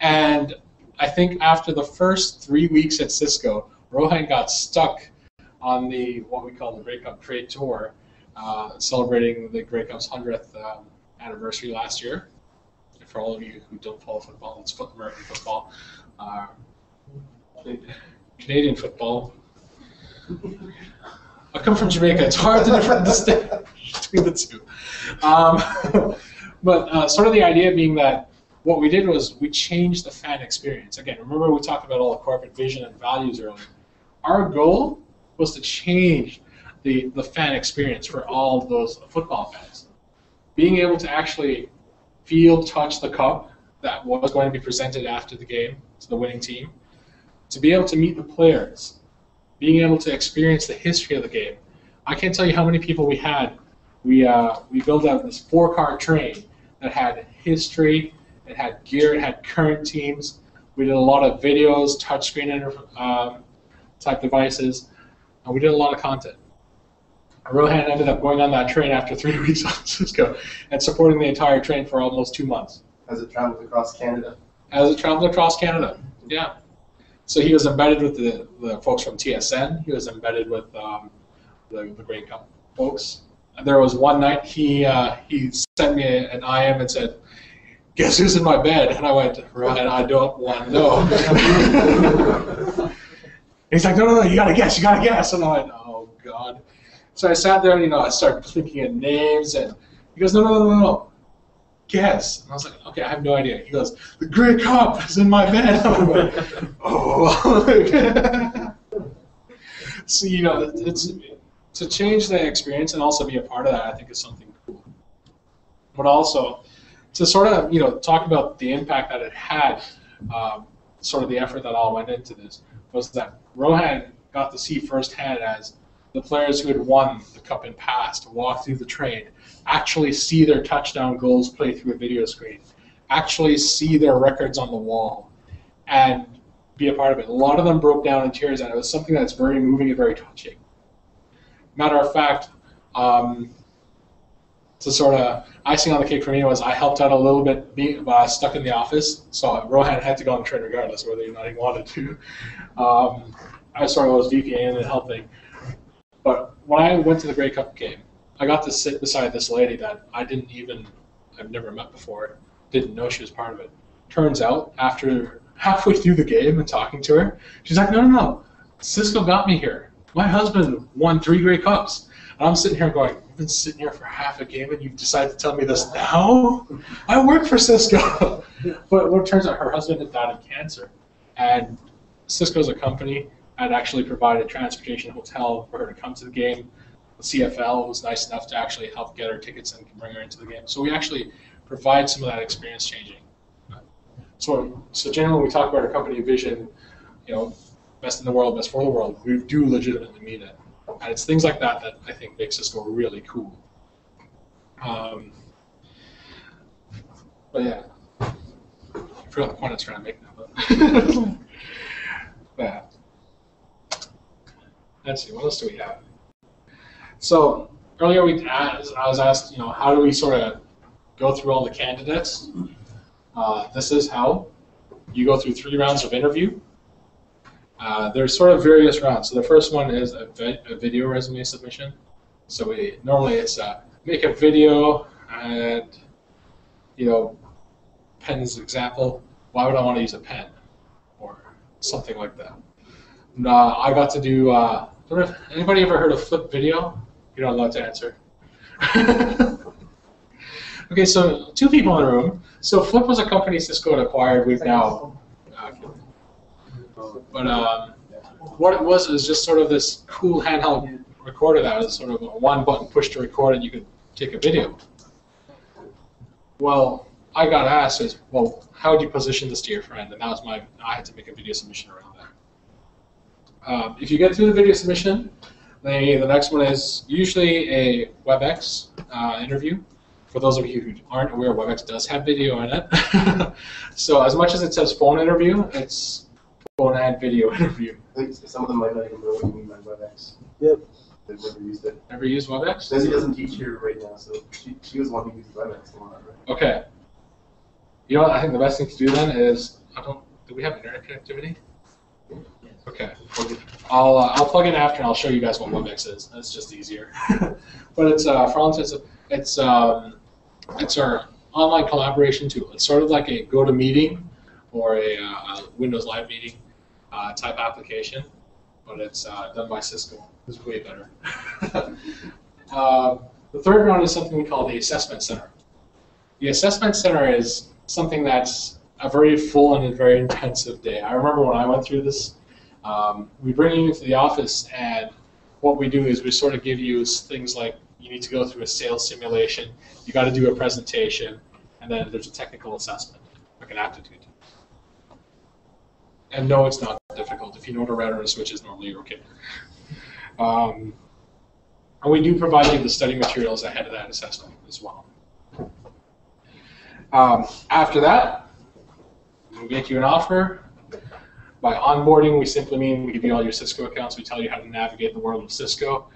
And I think after the first three weeks at Cisco, Rohan got stuck on the what we call the Grey Cup Trade Tour, uh, celebrating the Grey Cup's 100th um, anniversary last year. For all of you who don't follow football, it's foot American football. Uh, Canadian football. I come from Jamaica. It's hard to differentiate between the two. Um, <laughs> but uh, sort of the idea being that what we did was we changed the fan experience. Again, remember we talked about all the corporate vision and values earlier. Our goal was to change the, the fan experience for all of those football fans. Being able to actually feel, touch the cup that was going to be presented after the game to the winning team, to be able to meet the players, being able to experience the history of the game. I can't tell you how many people we had. We, uh, we built out this four car train that had history, it had gear, it had current teams. We did a lot of videos, touchscreen um, type devices, and we did a lot of content. Rohan ended up going on that train after three <laughs> weeks on Cisco and supporting the entire train for almost two months. As it traveled across Canada. As it traveled across Canada, yeah. So he was embedded with the, the folks from TSN. He was embedded with um, the, the Cup folks. And there was one night he uh, he sent me an IM and said, "Guess who's in my bed?" And I went, "Rohan, I don't want to know." <laughs> <laughs> He's like, "No, no, no, you gotta guess, you gotta guess." And I'm like, "Oh God." So I sat there and you know I started thinking of names and he goes, "No, no, no, no, no, guess." And I was like, "Okay, I have no idea." He goes, "The Grey Cup is in my bed." <laughs> I'm like, oh. <laughs> so you know, it's to change the experience and also be a part of that. I think is something cool. But also to sort of you know talk about the impact that it had, um, sort of the effort that all went into this was that Rohan got to see firsthand as the players who had won the cup in past walk through the train, actually see their touchdown goals play through a video screen, actually see their records on the wall and be a part of it. A lot of them broke down in tears, and it was something that's very moving and very touching. Matter of fact, um, to sort of icing on the cake for me was I helped out a little bit being uh, stuck in the office, so Rohan had to go on the train regardless whether or not he wanted to. Um, I sort of was VPing and helping. But when I went to the Grey Cup game, I got to sit beside this lady that I didn't even, I've never met before, didn't know she was part of it. Turns out, after halfway through the game and talking to her, she's like, no, no, no, Cisco got me here. My husband won three Grey Cups. And I'm sitting here going, been sitting here for half a game and you've decided to tell me this now? I work for Cisco. <laughs> but what turns out her husband had died of cancer. And Cisco's a company had actually provided transportation hotel for her to come to the game. The CFL was nice enough to actually help get her tickets and bring her into the game. So we actually provide some of that experience changing. So, so generally, when we talk about our company vision, you know, best in the world, best for the world, we do legitimately mean it. And it's things like that that I think makes Cisco really cool. Um, but yeah, I forgot the point I was trying to make now. But <laughs> yeah. Let's see, what else do we have? So earlier we asked, I was asked, you know, how do we sort of go through all the candidates? Uh, this is how you go through three rounds of interview. Uh, there's sort of various rounds. So the first one is a, vi- a video resume submission. So we normally it's uh, make a video and you know, pen's example. Why would I want to use a pen or something like that? And, uh, I got to do. Uh, don't know if- anybody ever heard of Flip Video? You're not allowed to answer. <laughs> okay, so two people in the room. So Flip was a company Cisco had acquired. We've now. But um, what it was is just sort of this cool handheld recorder that was sort of a one button push to record and you could take a video. Well, I got asked is, well, how do you position this to your friend? And that was my, I had to make a video submission around that. Um, if you get through the video submission, the, the next one is usually a WebEx uh, interview. For those of you who aren't aware, WebEx does have video in it. <laughs> so as much as it says phone interview, it's phone and video <laughs> interview. I think some of them might not even know what you mean by WebEx. Yep. They've never used it. Ever use WebEx? Desi doesn't teach here right now, so she, she was one who used WebEx a lot, right? Okay. You know what? I think the best thing to do then is I don't. Do we have internet connectivity? Okay. I'll uh, I'll plug in after and I'll show you guys what WebEx is. That's just easier. <laughs> but it's uh, for all intents, it's um, it's our online collaboration tool. It's sort of like a GoToMeeting or a, uh, a Windows Live Meeting uh, type application, but it's uh, done by Cisco. It's way better. <laughs> uh, the third round is something we call the assessment center. The assessment center is something that's a very full and a very intensive day. I remember when I went through this, um, we bring you into the office, and what we do is we sort of give you things like you need to go through a sales simulation, you got to do a presentation, and then there's a technical assessment, like an aptitude. And no, it's not difficult. If you know what a router and a switch is, normally you're okay. Um, and we do provide you the study materials ahead of that assessment as well. Um, after that, we get you an offer. By onboarding, we simply mean we give you all your Cisco accounts. We tell you how to navigate the world of Cisco,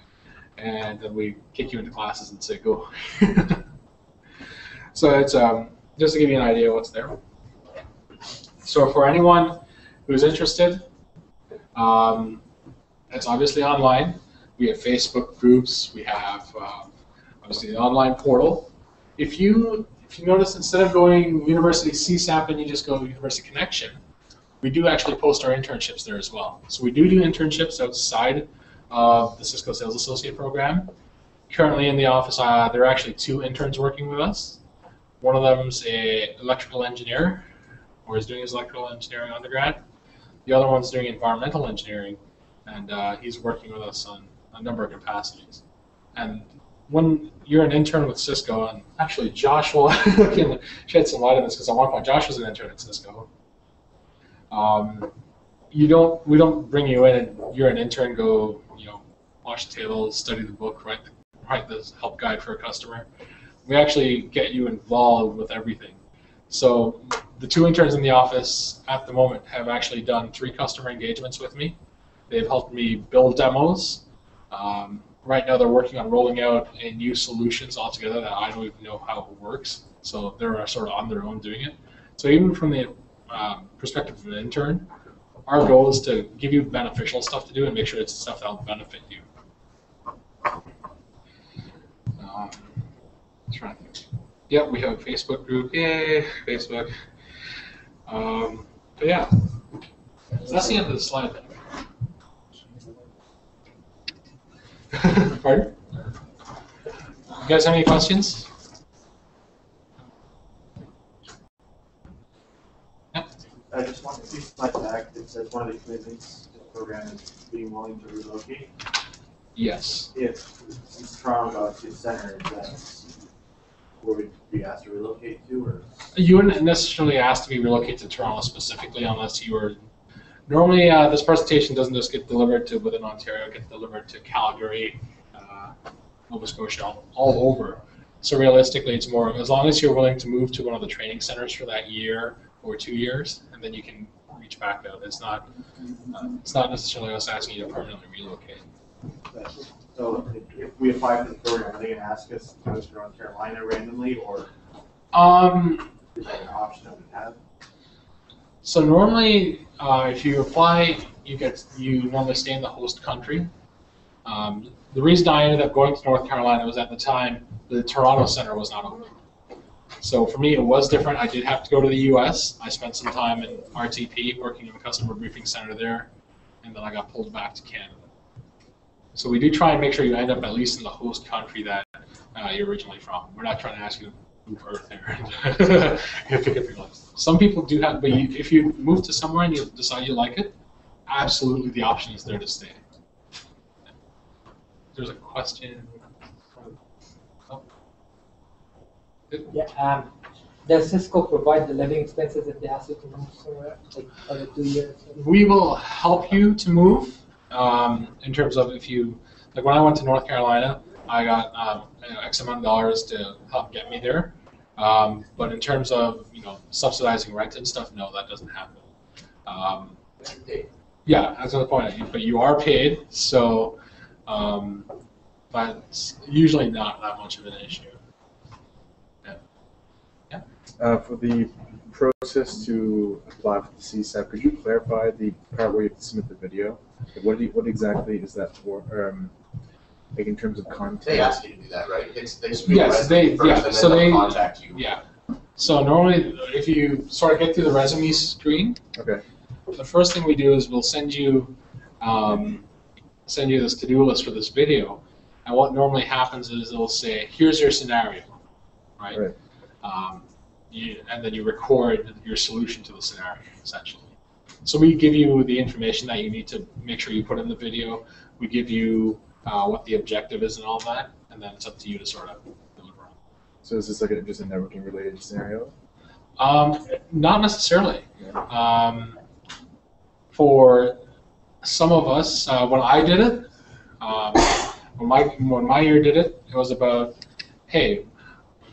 and then we kick you into classes and say go. <laughs> so it's um, just to give you an idea what's there. So for anyone who's interested, um, it's obviously online. We have Facebook groups. We have um, obviously the online portal. If you if you notice, instead of going University CSAP and you just go University Connection, we do actually post our internships there as well. So we do do internships outside of the Cisco Sales Associate program. Currently in the office, uh, there are actually two interns working with us. One of them's a electrical engineer, or is doing his electrical engineering undergrad. The other one's doing environmental engineering, and uh, he's working with us on a number of capacities. And when you're an intern with Cisco, and actually Joshua <laughs> can shed some light on this because at one point Josh was an intern at Cisco. Um, you don't, we don't bring you in and you're an intern. Go, you know, wash the tables, study the book, write the, write the help guide for a customer. We actually get you involved with everything. So the two interns in the office at the moment have actually done three customer engagements with me. They've helped me build demos. Um, right now, they're working on rolling out a new solutions altogether that I don't even know how it works. So they're sort of on their own doing it. So even from the um, perspective of an intern, our goal is to give you beneficial stuff to do and make sure it's stuff that will benefit you. Um, trying think. Yep, we have a Facebook group. Yay, Facebook. Um, but yeah, so that's the end of the slide deck. <laughs> Pardon? You guys have any questions? Yeah. I just want to see slide back, it says one of the commitments to the program is being willing to relocate. Yes. If, Toronto got its center, is that where we'd be asked to relocate to, or? You wouldn't necessarily ask to be relocated to Toronto specifically unless you were. Normally, uh, this presentation doesn't just get delivered to within Ontario; it gets delivered to Calgary, uh, Nova Scotia, all, all over. So realistically, it's more as long as you're willing to move to one of the training centers for that year or two years, and then you can reach back out. It's not. Uh, it's not necessarily us asking you to permanently relocate. So if- we apply for the program, are they gonna ask us to go to North Carolina randomly, or Um, is that an option that we have? So normally, uh, if you apply, you get you normally stay in the host country. Um, the reason I ended up going to North Carolina was at the time the Toronto Center was not open. So for me, it was different. I did have to go to the U.S. I spent some time in RTP working in the customer briefing center there, and then I got pulled back to Canada. So we do try and make sure you end up at least in the host country that uh, you're originally from. We're not trying to ask you to move Earth there. <laughs> you pick up your life. Some people do have, but you, if you move to somewhere and you decide you like it, absolutely the option is there to stay. There's a question. From, oh. Yeah, um, does Cisco provide the living expenses if they ask you to move somewhere, like for two years? We will help you to move um, in terms of if you, like when I went to North Carolina, I got um, you know, X amount of dollars to help get me there. Um, but in terms of you know subsidizing rent and stuff, no, that doesn't happen. Um, yeah, that's another point. But you are paid, so um, that's usually not that much of an issue. Uh, for the process to apply for the CSAP, could you clarify the part where you have to submit the video? Like, What do you, what exactly is that for? Um, like in terms of content? They ask you to do that, right? It's, they submit Yes, they resume yeah. and So then they contact you. yeah. So normally, if you sort of get through the resume screen, Okay. the first thing we do is we'll send you um, send you this to-do list for this video, and what normally happens is it'll say, "Here's your scenario," right? Right. Um, you, and then you record your solution to the scenario, essentially. So we give you the information that you need to make sure you put in the video. We give you uh, what the objective is and all that, and then it's up to you to sort of deliver on. So is this like a, just a networking related scenario? Um, not necessarily. Yeah. Um, for some of us, uh, when I did it, um, when my when my year did it, it was about, hey,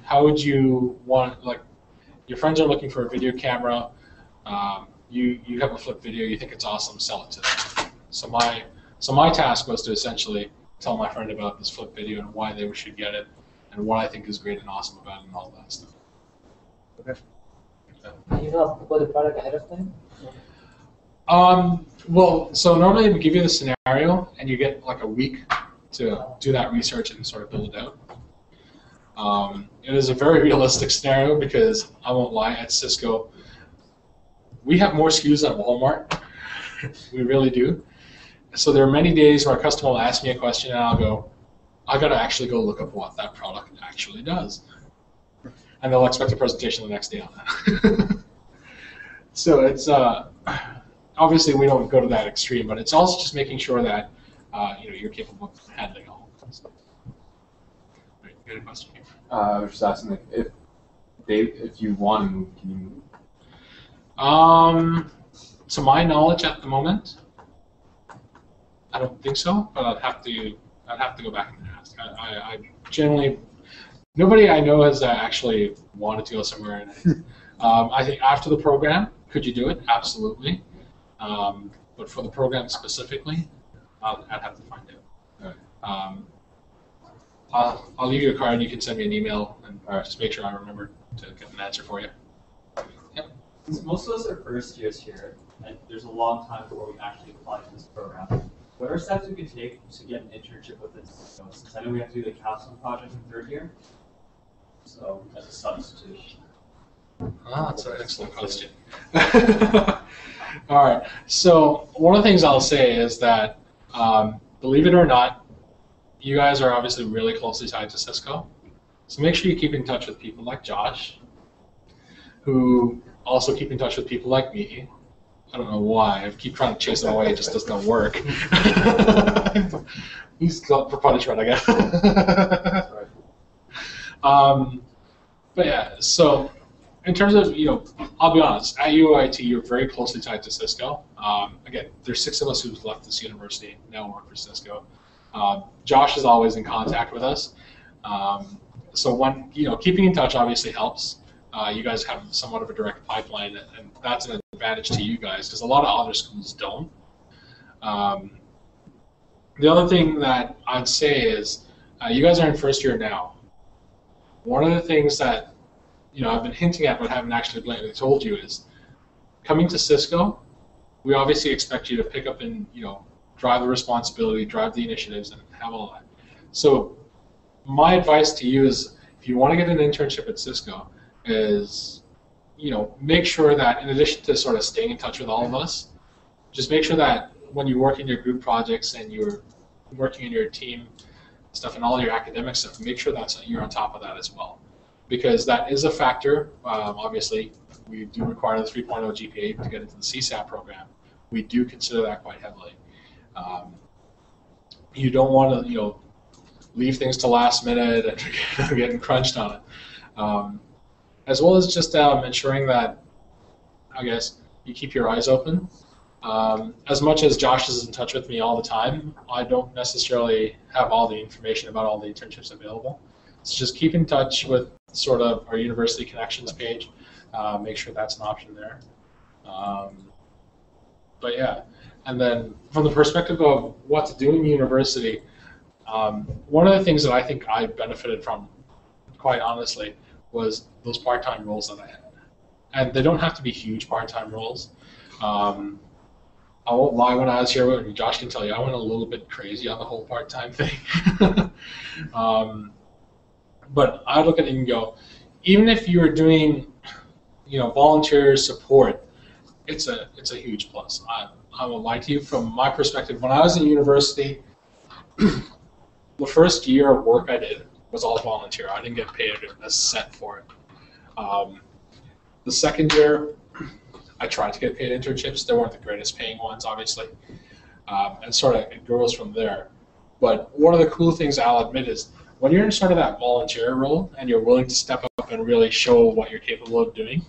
how would you want like your friends are looking for a video camera, um, you you have a flip video, you think it's awesome, sell it to them. So my so my task was to essentially tell my friend about this flip video and why they should get it, and what I think is great and awesome about it, and all that stuff. And you know about the product ahead of time? Um, well, so normally we give you the scenario, and you get like a week to do that research and sort of build it out. Um, it is a very <laughs> realistic scenario because I won't lie, at Cisco, we have more SKUs than Walmart. <laughs> we really do. So there are many days where a customer will ask me a question, and I'll go, I gotta actually go look up what that product actually does. And they'll expect a presentation the next day on that. <laughs> so it's uh, obviously we don't go to that extreme, but it's also just making sure that uh, you know you're capable of handling all of stuff. Right, you got a question? Uh, I was just asking if, if they, if you want to move, can you move? Um, to my knowledge, at the moment, I don't think so. But I'd have to, I'd have to go back and ask. I, I, I generally, nobody I know has uh, actually wanted to go somewhere and <laughs> Um, I think after the program, could you do it? Absolutely. Um, but for the program specifically, I'll, I'd have to find out. Um, I'll, I'll leave you a card. And you can send me an email and just make sure I remember to get an answer for you. Since most of us are first years here, and there's a long time before we actually apply to this program, what are steps we can take to get an internship within Cisco? Since I know we have to do the capstone project in third year, so as a substitute. Ah, that's an excellent question. <laughs> All right. So one of the things I'll say is that, um, believe it or not, you guys are obviously really closely tied to Cisco. So make sure you keep in touch with people like Josh, who also keep in touch with people like me. I don't know why. I keep trying to chase them away. It just doesn't work. <laughs> He's got for punishment, I guess. <laughs> um, but yeah, so in terms of, you know, I'll be honest, at UOIT, you're very closely tied to Cisco. Um, again, there's six of us who've left this university, now work for Cisco. Uh, Josh is always in contact with us. Um, so one, you know, keeping in touch obviously helps. Uh, you guys have somewhat of a direct pipeline, and that's an advantage to you guys because a lot of other schools don't. Um, the other thing that I'd say is uh, you guys are in first year now. One of the things that you know I've been hinting at but haven't actually blatantly told you is coming to Cisco, we obviously expect you to pick up and you know drive the responsibility, drive the initiatives, and have all that. So my advice to you is if you want to get an internship at Cisco, is you know make sure that in addition to sort of staying in touch with all of us, just make sure that when you work in your group projects and you're working in your team stuff and all your academic stuff, make sure that you're on top of that as well, because that is a factor. Um, obviously, we do require the 3.0 GPA to get into the CSAP program. We do consider that quite heavily. You don't want to, you know, leave things to last minute and <laughs> getting crunched on it. Um, as well as just um, ensuring that, I guess, you keep your eyes open. Um, as much as Josh is in touch with me all the time, I don't necessarily have all the information about all the internships available. So just keep in touch with sort of our university connections page. Uh, make sure that's an option there. Um, but yeah, and then from the perspective of what to do in university, um, one of the things that I think I benefited from, quite honestly, was those part-time roles that I had. And they don't have to be huge part-time roles. Um, I won't lie, when I was here, Josh can tell you, I went a little bit crazy on the whole part-time thing. <laughs> um, but I look at it and go, even if you are doing, you know, volunteer support, it's a it's a huge plus. I, I will lie to you from my perspective. When I was in university, <clears throat> the first year of work I did was all volunteer. I didn't get paid a cent for it. Um, the second year, <clears throat> I tried to get paid internships. They weren't the greatest paying ones, obviously, um, and sort of it grows from there. But one of the cool things I'll admit is when you're in sort of that volunteer role and you're willing to step up and really show what you're capable of doing,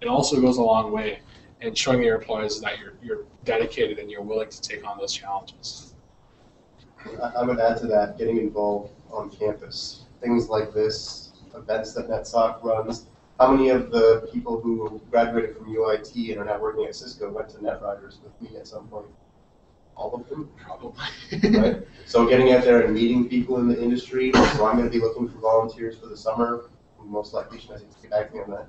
it also goes a long way in showing your employers that you're, you're dedicated and you're willing to take on those challenges. I, I would add to that, getting involved on campus. Things like this, events that NetSoc runs. How many of the people who graduated from UOIT and are now working at Cisco went to NetRiders with me at some point? All of them? Probably. right? So getting out there and meeting people in the industry. So I'm going to be looking for volunteers for the summer. Most likely, should I get back to me on that?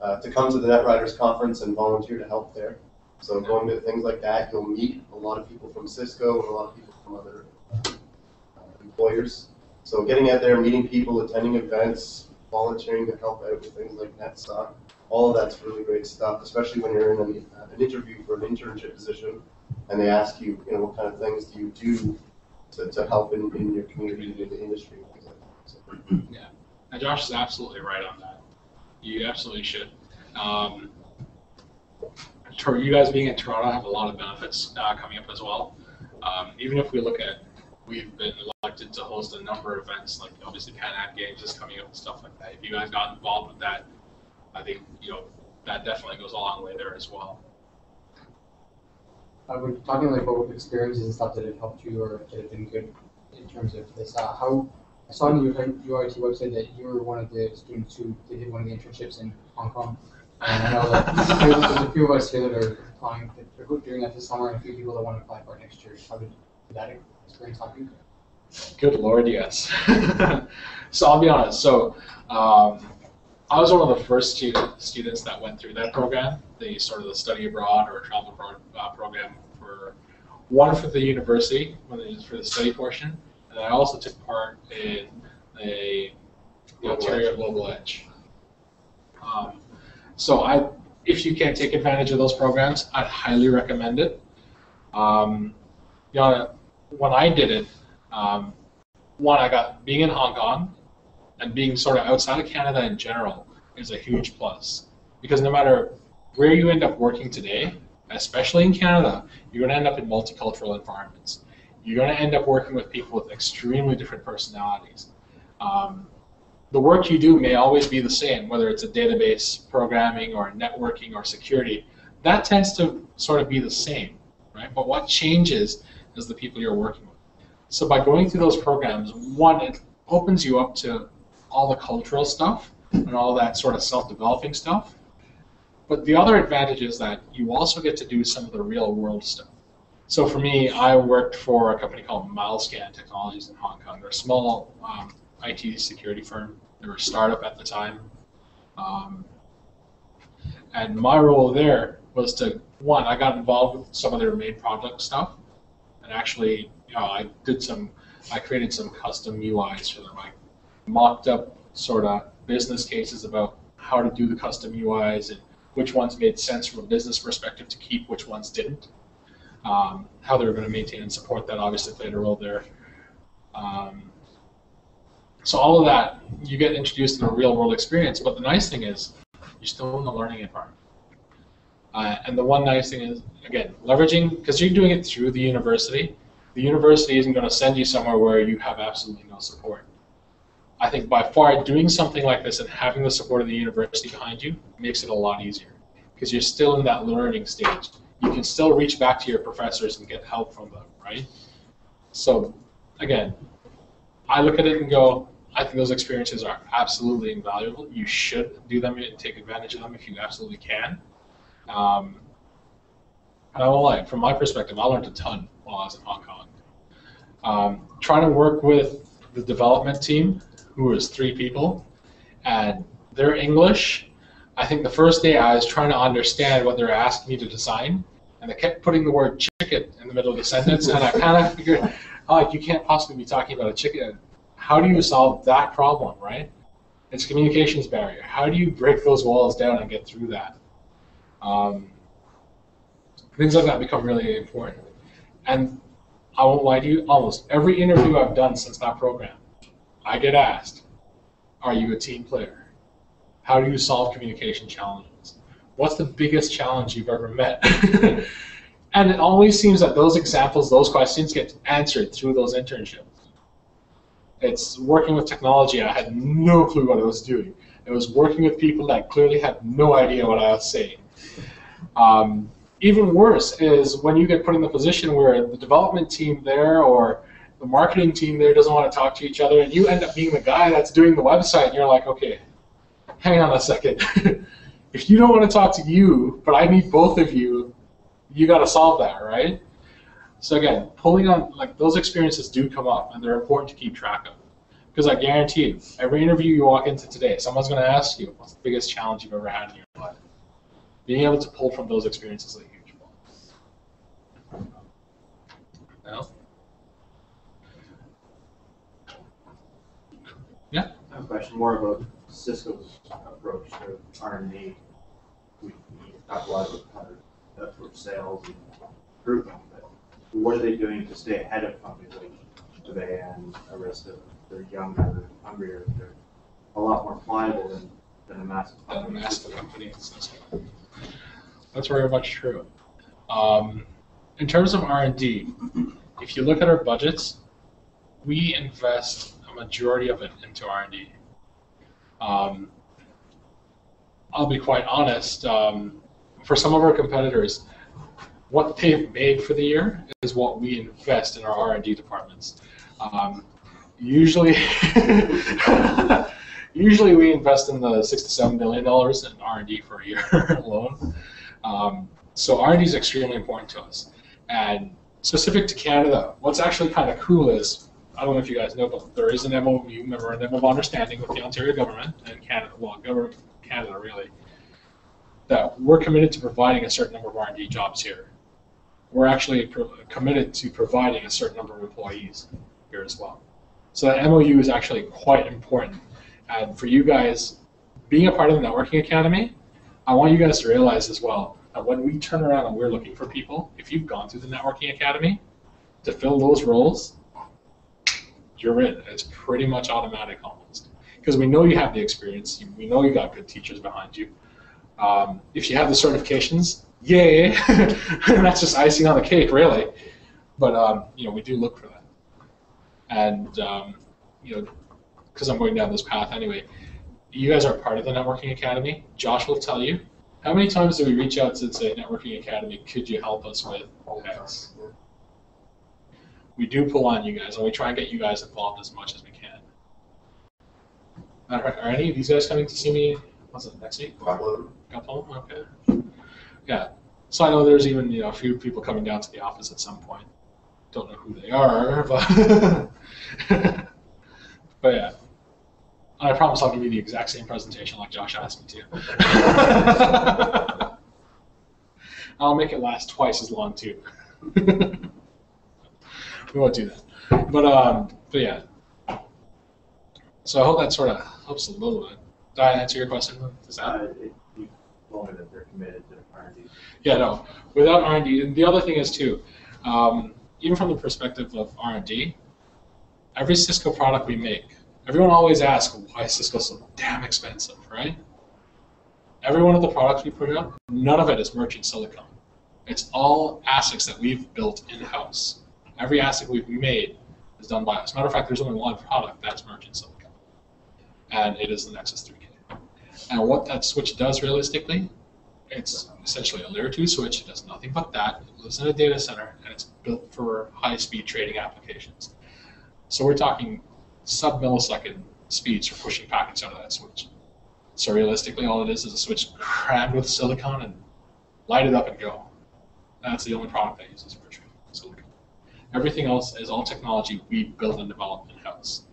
Uh, to come to the NetRiders conference and volunteer to help there. So going to things like that, you'll meet a lot of people from Cisco and a lot of people from other uh, employers. So getting out there, meeting people, attending events, volunteering to help out with things like NetSoc, all of that's really great stuff, especially when you're in an, uh, an interview for an internship position and they ask you, you know, what kind of things do you do to, to help in, in your community, in the industry, things like that. So. Yeah, and Josh is absolutely right on that. You absolutely should. Um, you guys being in Toronto have a lot of benefits uh, coming up as well. Um, even if we look at, we've been elected to host a number of events, like obviously Pan Am Games is coming up and stuff like that. If you guys got involved with that, I think you know that definitely goes a long way there as well. Uh, when talking like about experiences and stuff that have helped you or that have been good in terms of this, uh, how I saw on your UOIT website that you were one of the students who did one of the internships in Hong Kong. And I know that <laughs> there's, there's a few of us here that are applying, that are that this summer, and a few people that want to apply for it next year. How did that experience you? Good lord, yes. <laughs> so I'll be honest. So um, I was one of the first student, students that went through that program, the sort of the study abroad or travel abroad uh, program for one for the university, one for the study portion, and I also took part in a the Ontario Global Edge. Um, so I, if you can take advantage of those programs, I'd highly recommend it. Um, you know, when I did it, um, one, I got being in Hong Kong and being sort of outside of Canada in general is a huge plus. Because no matter where you end up working today, especially in Canada, you're going to end up in multicultural environments. You're going to end up working with people with extremely different personalities. Um, the work you do may always be the same, whether it's a database programming or networking or security. That tends to sort of be the same, right? But what changes is the people you're working with. So by going through those programs, one, it opens you up to all the cultural stuff and all that sort of self-developing stuff. But the other advantage is that you also get to do some of the real world stuff. So for me, I worked for a company called Milescan Technologies in Hong Kong. They're a small um, IT security firm. They were a startup at the time. Um, and my role there was to, one, I got involved with some of their main product stuff. And actually, you know, I did some, I created some custom UIs for them. I mocked up sort of business cases about how to do the custom UIs and which ones made sense from a business perspective to keep, which ones didn't. Um, how they were going to maintain and support that obviously played a role there. Um, so all of that, you get introduced to a real world experience. But the nice thing is, you're still in the learning environment. Uh, and the one nice thing is, again, leveraging, because you're doing it through the university, the university isn't going to send you somewhere where you have absolutely no support. I think by far doing something like this and having the support of the university behind you makes it a lot easier because you're still in that learning stage. You can still reach back to your professors and get help from them, right? So, again, I look at it and go, I think those experiences are absolutely invaluable. You should do them and take advantage of them if you absolutely can. Um, and I won't lie, from my perspective, I learned a ton while I was in Hong Kong. Um, trying to work with the development team, who was three people, and their English, I think the first day I was trying to understand what they were asking me to design, and they kept putting the word chicken in the middle of the sentence, and I kind of figured, oh, you can't possibly be talking about a chicken. How do you solve that problem, right? It's a communications barrier. How do you break those walls down and get through that? Um, things like that become really important. And I won't lie to you, almost every interview I've done since that program, I get asked, are you a team player? How do you solve communication challenges? What's the biggest challenge you've ever met? <laughs> and it always seems that those examples, those questions get answered through those internships. It's working with technology, I had no clue what I was doing. It was working with people that clearly had no idea what I was saying. Um, even worse is when you get put in the position where the development team there or the marketing team there doesn't want to talk to each other, and you end up being the guy that's doing the website, and you're like, okay, hang on a second. <laughs> if you don't want to talk to you, but I need both of you, you got to solve that, right? So again, pulling on like those experiences do come up, and they're important to keep track of. Because I guarantee you, every interview you walk into today, someone's going to ask you, "What's the biggest challenge you've ever had in your life?" Being able to pull from those experiences is a huge plus. No? Yeah. I have a question more about Cisco's approach to R and D. We, we talk a lot about how to approach sales and recruitment, but what are they doing to stay ahead of companies like Avaya and Arista? They're younger, hungrier, they're a lot more pliable than, than a massive Than a company. massive company. That's very much true. Um, in terms of R&D, if you look at our budgets, we invest a majority of it into R&D. Um, I'll be quite honest. Um, for some of our competitors, what they've made for the year is what we invest in our R&D departments. Um, usually, <laughs> usually we invest in the six to seven billion dollars in R and D for a year <laughs> alone. Um, so R and D is extremely important to us. And specific to Canada, what's actually kind of cool is I don't know if you guys know, but there is an MOU, memorandum of understanding with the Ontario government and Canada, well, government Canada really, that we're committed to providing a certain number of R and D jobs here. We're actually committed to providing a certain number of employees here as well. So that MOU is actually quite important. And for you guys, being a part of the networking academy, I want you guys to realize as well that when we turn around and we're looking for people, if you've gone through the networking academy to fill those roles, you're in. It's pretty much automatic almost. Because we know you have the experience, we know you got good teachers behind you. Um, if you have the certifications, yay! <laughs> That's just icing on the cake, really. But um, you know, we do look for that. And um, you know, because I'm going down this path anyway, you guys are part of the networking academy. Josh will tell you. How many times do we reach out to say networking academy? Could you help us with? We do pull on you guys, and we try and get you guys involved as much as we can. Fact, Are any of these guys coming to see me? What's it next week? Couple Couple? Okay. Yeah. So I know there's even you know a few people coming down to the office at some point. Don't know who they are, <laughs> but but yeah. I promise I'll give you the exact same presentation like Josh asked me to. <laughs> I'll make it last twice as long too. <laughs> we won't do that. But um, but yeah. So I hope that sort of helps a little bit. Did I answer your question? Does that? Uh, it- you told me that they're committed to R and D. Yeah, no. Without R and D, and the other thing is too, um, even from the perspective of R and D, every Cisco product we make, everyone always asks why is Cisco so damn expensive, right? Every one of the products we put out, none of it is merchant silicon. It's all ASICs that we've built in house. Every ASIC we've made is done by us. Matter of fact, there's only one product that's merchant silicon, and it is the Nexus 3K. And what that switch does realistically it's essentially a layer 2 switch. It does nothing but that. It lives in a data center, and it's built for high-speed trading applications. So we're talking sub-millisecond speeds for pushing packets out of that switch. So realistically, all it is is a switch crammed with silicon and light it up and go. That's the only product that uses. Everything else is all technology we build and develop in-house.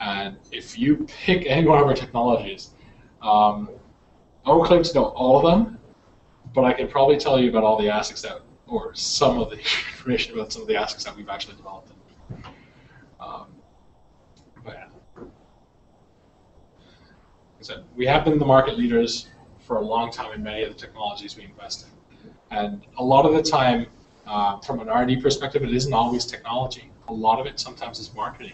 And if you pick any one of our technologies, um, I won't claim to know all of them, but I can probably tell you about all the ASICs that, or some of the <laughs> information about some of the ASICs that we've actually developed. Um, but yeah. Like I said, we have been the market leaders for a long time in many of the technologies we invest in. And a lot of the time, uh, from an R&D perspective, it isn't always technology. A lot of it sometimes is marketing.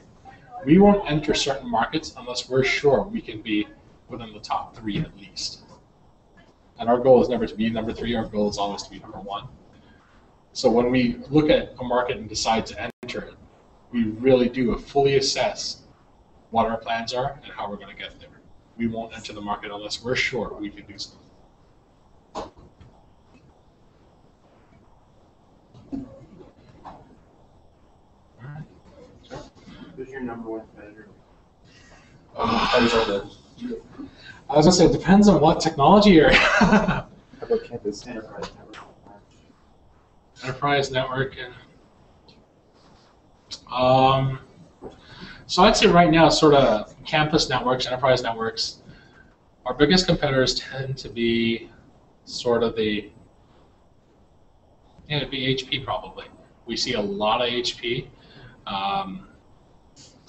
We won't enter certain markets unless we're sure we can be within the top three at least. And our goal is never to be number three, our goal is always to be number one. So when we look at a market and decide to enter it, we really do fully assess what our plans are and how we're going to get there. We won't enter the market unless we're sure we can do something. Who's your number one competitor? Depends on the I was going to say, it depends on what technology area. How about campus? Enterprise network. enterprise network and um, so I'd say right now sort of campus networks, enterprise networks, our biggest competitors tend to be sort of the yeah, it'd be HP probably. We see a lot of HP. Um,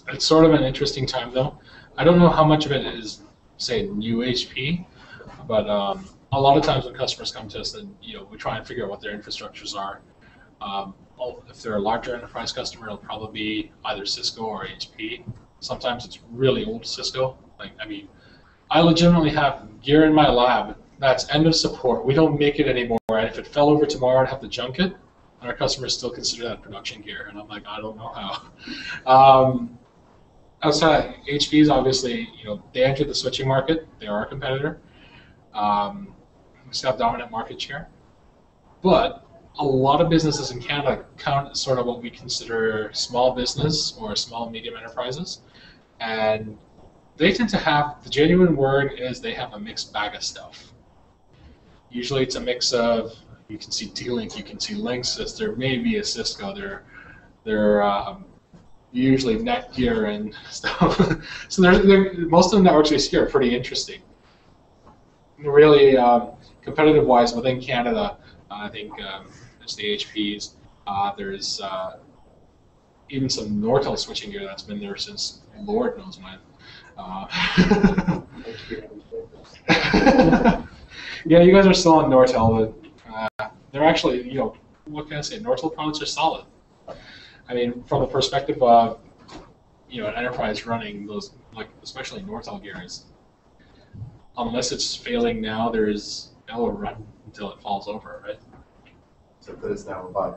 it's sort of an interesting time though. I don't know how much of it is say new HP, but um, a lot of times when customers come to us, then you know we try and figure out what their infrastructures are. Um, oh, if they're a larger enterprise customer, it'll probably be either Cisco or HP. Sometimes it's really old Cisco. Like I mean, I legitimately have gear in my lab that's end of support. We don't make it anymore, and if it fell over tomorrow, I'd have to junk it. And our customers still consider that production gear, and I'm like, I don't know how. <laughs> Um, outside HP is obviously, you know, they entered the switching market. They are a competitor. Um, we still have dominant market share. But a lot of businesses in Canada count as sort of what we consider small business or small medium enterprises. And they tend to have the genuine word is they have a mixed bag of stuff. Usually, it's a mix of you can see D-Link, you can see Linksys, there may be a Cisco, there, there um, usually Netgear and stuff. <laughs> so they're, they're, most of the networks we see are pretty interesting. Really, um, competitive-wise, within Canada, I think um, there's the HPs. Uh, there's uh, even some Nortel switching gear that's been there since Lord knows when. Uh, <laughs> yeah, you guys are still on Nortel, but uh, they're actually, you know, what can I say? Nortel products are solid. I mean, from the perspective of, you know, an enterprise running those, like especially Nortel gears, unless it's failing now, there's it'll run until it falls over, right? So put us down by.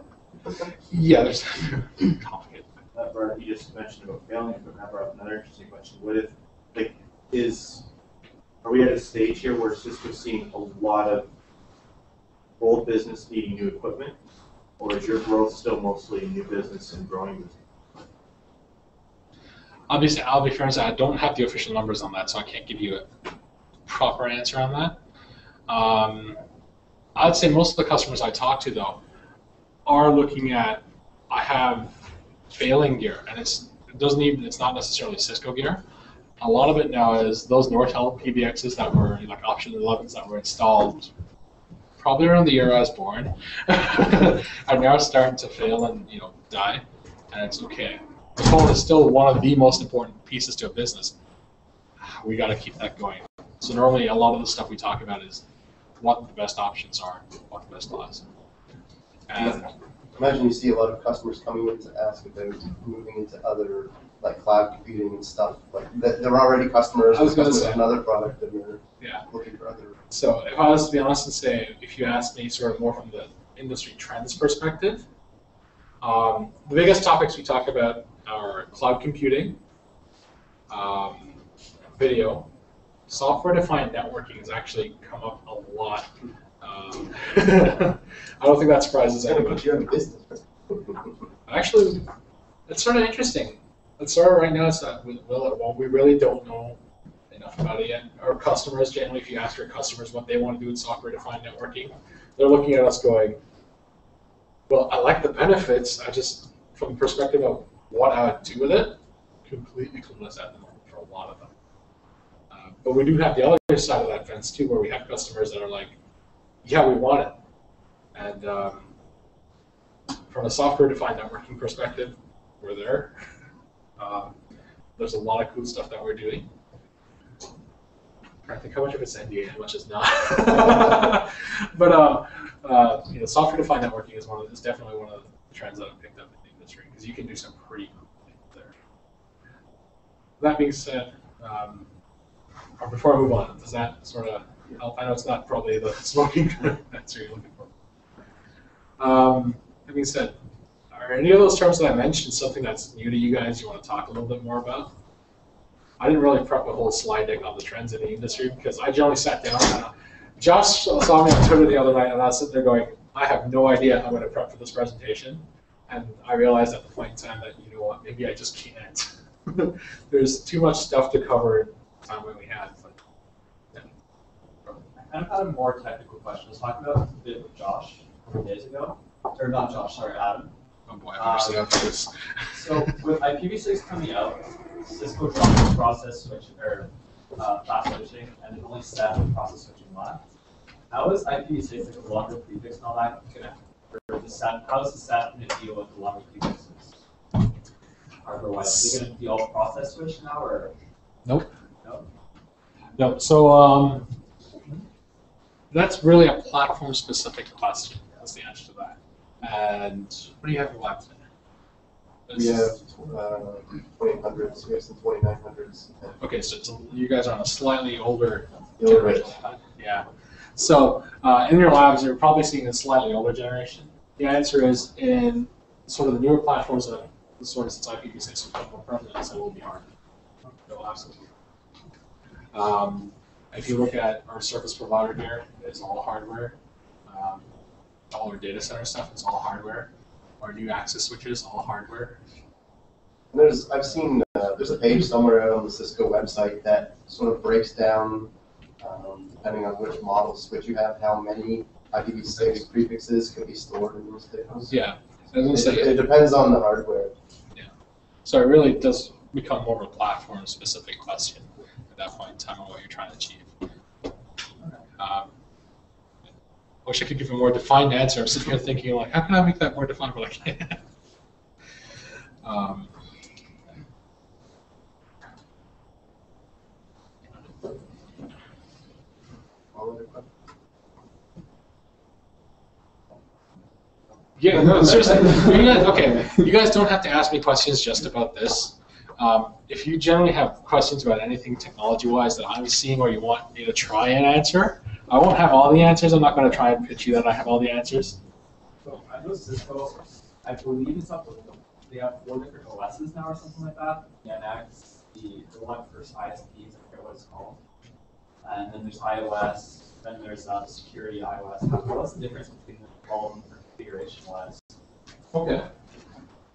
Yeah, there's <laughs> complicated. That brought, you just mentioned about failing, but that brought up another interesting question. What if, like, is, are we at a stage here where Cisco's seeing a lot of old business needing new equipment? Or is your growth still mostly in new business and growing business? Obviously, I'll be fair I don't have the official numbers on that, so I can't give you a proper answer on that. Um, I'd say most of the customers I talk to, though, are looking at I have failing gear, and it's it doesn't even it's not necessarily Cisco gear. A lot of it now is those Nortel PBXs that were like option 11s that were installed probably around the year I was born <laughs> are now starting to fail and you know die, and it's okay. The phone is still one of the most important pieces to a business. We got to keep that going. So normally a lot of the stuff we talk about is what the best options are, what the best class. And Imagine you see a lot of customers coming in to ask about moving into other, like cloud computing and stuff, like, they're already customers, I was gonna say. another product that they're yeah. looking for other. So if I was to be honest and say, if you ask me sort of more from the industry trends perspective, um, the biggest topics we talk about are cloud computing, um, video, software-defined networking has actually come up a lot. Um, <laughs> I don't think that surprises anyone. put you in business. <laughs> Actually, it's sort of interesting. Sort of right now. It's that we, well, well, we really don't know enough about it yet. Our customers, generally, if you ask our customers what they want to do in software-defined networking, they're looking at us going, "Well, I like the benefits. I just, from the perspective of what I would do with it, completely clueless at the moment for a lot of them." Uh, but we do have the other side of that fence too, where we have customers that are like, "Yeah, we want it," and um, from a software-defined networking perspective, we're there. <laughs> Um, there's a lot of cool stuff that we're doing. I think how much of it's NDA, how much is not. <laughs> but uh, uh, you know, software-defined networking is one of is definitely one of the trends that I've picked up in the industry because you can do some pretty cool things there. That being said, um, or before I move on, does that sort of help? I know it's not probably the <laughs> smoking <laughs> answer you're looking for. Um, that being said, are any of those terms that I mentioned something that's new to you guys you want to talk a little bit more about? I didn't really prep a whole slide deck on the trends in the industry because I generally sat down and uh, Josh saw me on Twitter the other night and I was sitting there going, I have no idea how I'm going to prep for this presentation. And I realized at the point in time that, you know what, maybe I just can't. <laughs> There's too much stuff to cover in the time when we had. But, yeah. I had a more technical question. I was talking about a bit with Josh a couple days ago, or not Josh, sorry, Adam. Oh boy, I better stay up for this. So with IPv6 coming out, Cisco dropped its process switch or uh, fast switching, and there's only seven process switching left. How is IPv6 like a longer prefix and all that gonna, or the SAT, how is the SAT gonna deal with the longer prefixes? Hardware wise, is it gonna be all process switch now, or Nope. Nope. No, so um, that's really a platform specific question. That's the answer to that. And what do you have for labs We have, uh, twenty hundreds, we have some twenty-nine hundreds. Okay, so it's a, you guys are on a slightly older generation. Yeah. So uh, in your labs, you're probably seeing a slightly older generation. The answer is in sort of the newer platforms that sort of since IPv6 has become more prevalent, so it will be hard. No, absolutely. Um, if you look at our service provider here, it's all hardware. Um, all our data center stuff is all hardware. Our new access switches, all hardware. And there's, I've seen uh, there's a page somewhere out on the Cisco website that sort of breaks down, um, depending on which model switch you have, how many IPv6 prefixes can be stored in those tables. Yeah. I was gonna say, It, it depends on the hardware. Yeah. So it really does become more of a platform specific question at that point in time on what you're trying to achieve. Um, I wish I could give a more defined answer. I'm sitting here thinking like, how can I make that more defined? But I can't. <laughs> um? Yeah, no, seriously. you guys, okay, you guys don't have to ask me questions just about this. Um, if you generally have questions about anything technology-wise that I'm seeing or you want me to try and answer, I won't have all the answers. I'm not going to try and pitch you that I have all the answers. So I know Cisco, I believe it's up, with them. they have four different OSs now or something like that. The NX, the, the one for ISPs, I forget what it's called. And then there's IOS, then there's uh, security IOS. How- What's the difference between the all of them configuration wise? Okay,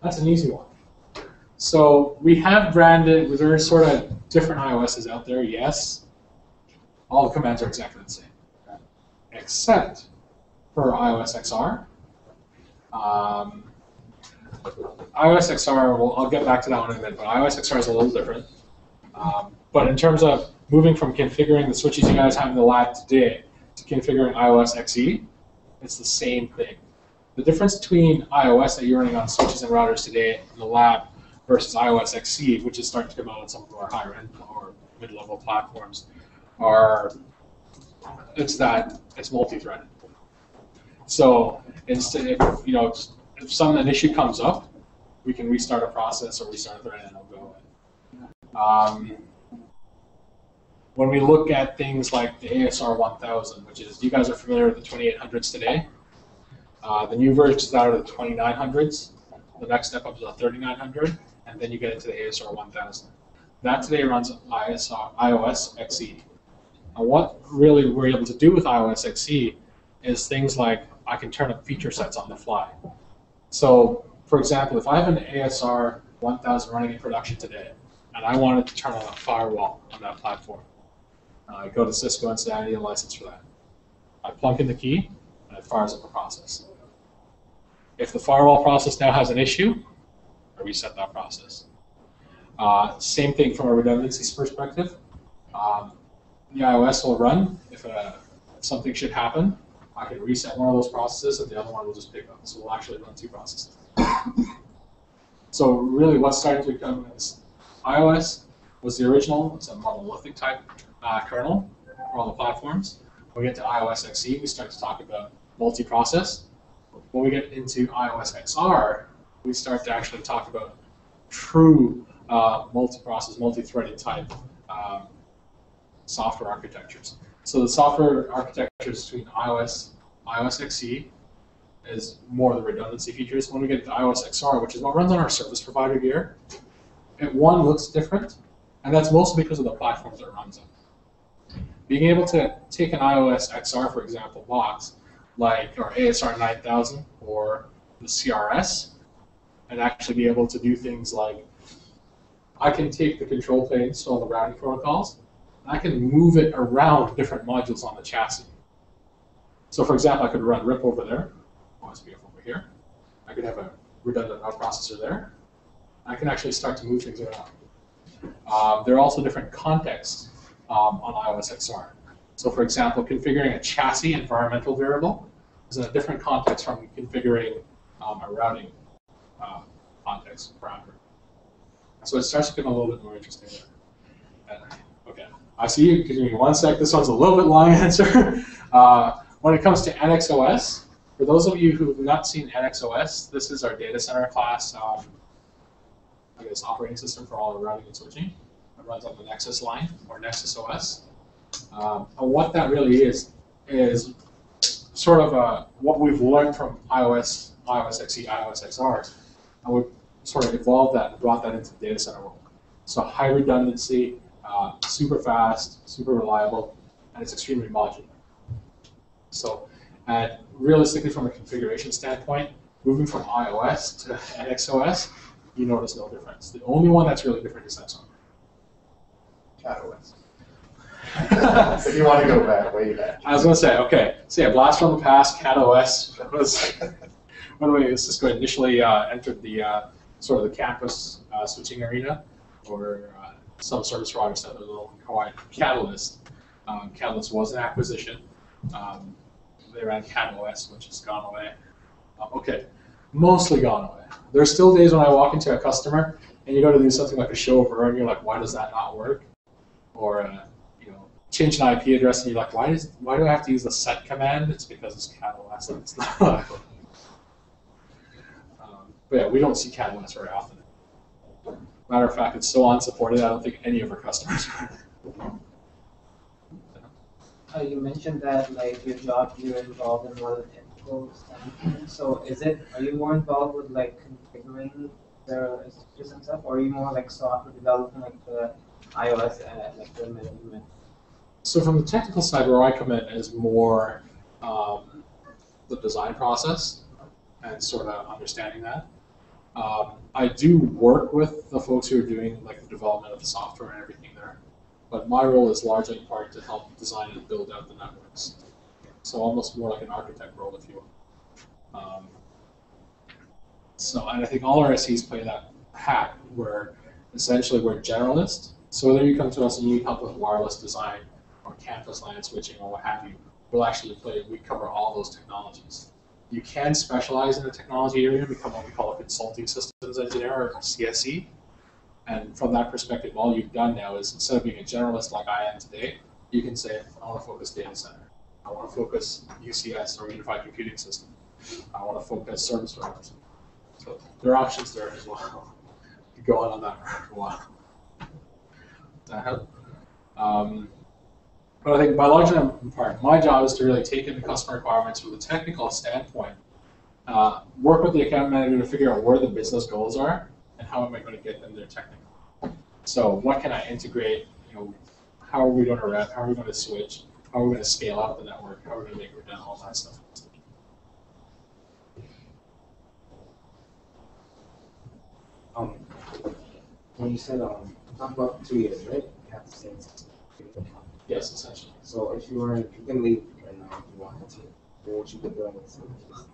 that's an easy one. So we have branded, there are sort of different IOSs out there, yes. All the commands are exactly the same. Except for IOS XR. Um, IOS XR, well, I'll get back to that one in a minute, but IOS XR is a little different. Um, but in terms of moving from configuring the switches you guys have in the lab today to configuring IOS XE, it's the same thing. The difference between IOS that you're running on switches and routers today in the lab versus IOS XE, which is starting to come out on some of our higher end or mid-level platforms, are it's that it's multi-threaded. So instead, if, you know, if some an issue comes up, we can restart a process or restart a thread and it'll go. Um, when we look at things like the ASR 1000, which is you guys are familiar with the 2800s today. Uh, the new version is out of the 2900s. The next step up is a 3900, and then you get into the ASR 1000. That today runs ISR, IOS XE. And what really we're able to do with IOS XE is things like I can turn up feature sets on the fly. So, for example, if I have an ASR 1000 running in production today, and I wanted to turn on a firewall on that platform, I go to Cisco and say I need a license for that. I plunk in the key, and it fires up a process. If the firewall process now has an issue, I reset that process. Uh, same thing from a redundancy perspective. Um, the IOS will run. If uh, something should happen, I can reset one of those processes, and the other one will just pick up. So we'll actually run two processes. <coughs> so really, what's starting to become is IOS was the original. It's a monolithic type uh, kernel for all the platforms. When we get to IOS XE, we start to talk about multi-process. When we get into IOS XR, we start to actually talk about true uh, multi-process, multi-threaded type um, software architectures. So the software architectures between IOS, IOS XE is more of the redundancy features. When we get to IOS XR, which is what runs on our service provider gear, it one looks different, and that's mostly because of the platforms it runs on being able to take an IOS XR, for example, box, like our ASR 9000 or the CRS, and actually be able to do things like I can take the control plane, install the routing protocols, I can move it around different modules on the chassis. So, for example, I could run RIP over there, OSPF over here. I could have a redundant processor there. I can actually start to move things around. Um, there are also different contexts um, on IOS XR. So for example, configuring a chassis environmental variable is in a different context from configuring um, a routing uh, context parameter. So it starts to become a little bit more interesting there. I see you. Give me one sec. This one's a little bit long <laughs> answer. uh, when it comes to NXOS, for those of you who have not seen NXOS, this is our data center class, um, I guess, operating system for all routing and switching. It runs on the Nexus line or Nexus OS. Um, and what that really is is sort of uh, what we've learned from IOS, IOS XE, IOS XR, and we've sort of evolved that and brought that into the data center world. So high redundancy, uh, super fast, super reliable, and it's extremely modular. So, and realistically, from a configuration standpoint, moving from IOS to NXOS you notice no difference. The only one that's really different is Samsung. CatOS. <laughs> If you want to go back, way back. I was gonna say, okay, so yeah, Blast from the Past, Cat OS was when we Cisco initially uh, entered the uh, sort of the campus uh, switching arena, or some service providers that were a little. Catalyst, um, Catalyst was an acquisition. Um, they ran Cat OS, which has gone away. Uh, okay, mostly gone away. There's still days when I walk into a customer and you go to do something like a show over, and you're like, why does that not work? Or uh, you know, change an IP address, and you're like, why does why do I have to use the set command? It's because it's CatOS <laughs> and it's not. <laughs> um, but yeah, we don't see CatOS very often. Matter of fact, it's so unsupported. I don't think any of our customers. Uh, you mentioned that like your job, you're involved in more of the technical standpoint. So is it, are you more involved with like configuring the and stuff, or are you more like software development, like the IOS and like the management? So from the technical side, where I come in is more um, the design process and sort of understanding that. Um, I do work with the folks who are doing like the development of the software and everything there, but my role is largely in part to help design and build out the networks. So almost more like an architect role, if you will. Um, so and I think all our SEs play that hat where essentially we're generalists. So whether you come to us and you need help with wireless design or campus LAN switching or what have you, we'll actually play, we cover all those technologies. You can specialize in a technology area, and become what we call a consulting systems engineer or CSE. And from that perspective, all you've done now is instead of being a generalist like I am today, you can say, I want to focus data center. I want to focus UCS or unified computing system. I want to focus service providers. So there are options there as well. <laughs> Go on on that for a while. That help? Um, but I think by large part, my job is to really take in the customer requirements from a technical standpoint, uh, work with the account manager to figure out where the business goals are and how am I going to get them there technically. So what can I integrate? You know, how are we going to route? How are we going to switch? How are we going to scale up the network? How are we going to make it redundant? All that stuff. Um, when you said, um, talk about two years, right? You have to stay. Yes, essentially. So if you were, you can leave right now if you wanted to, what would you be doing with Cisco?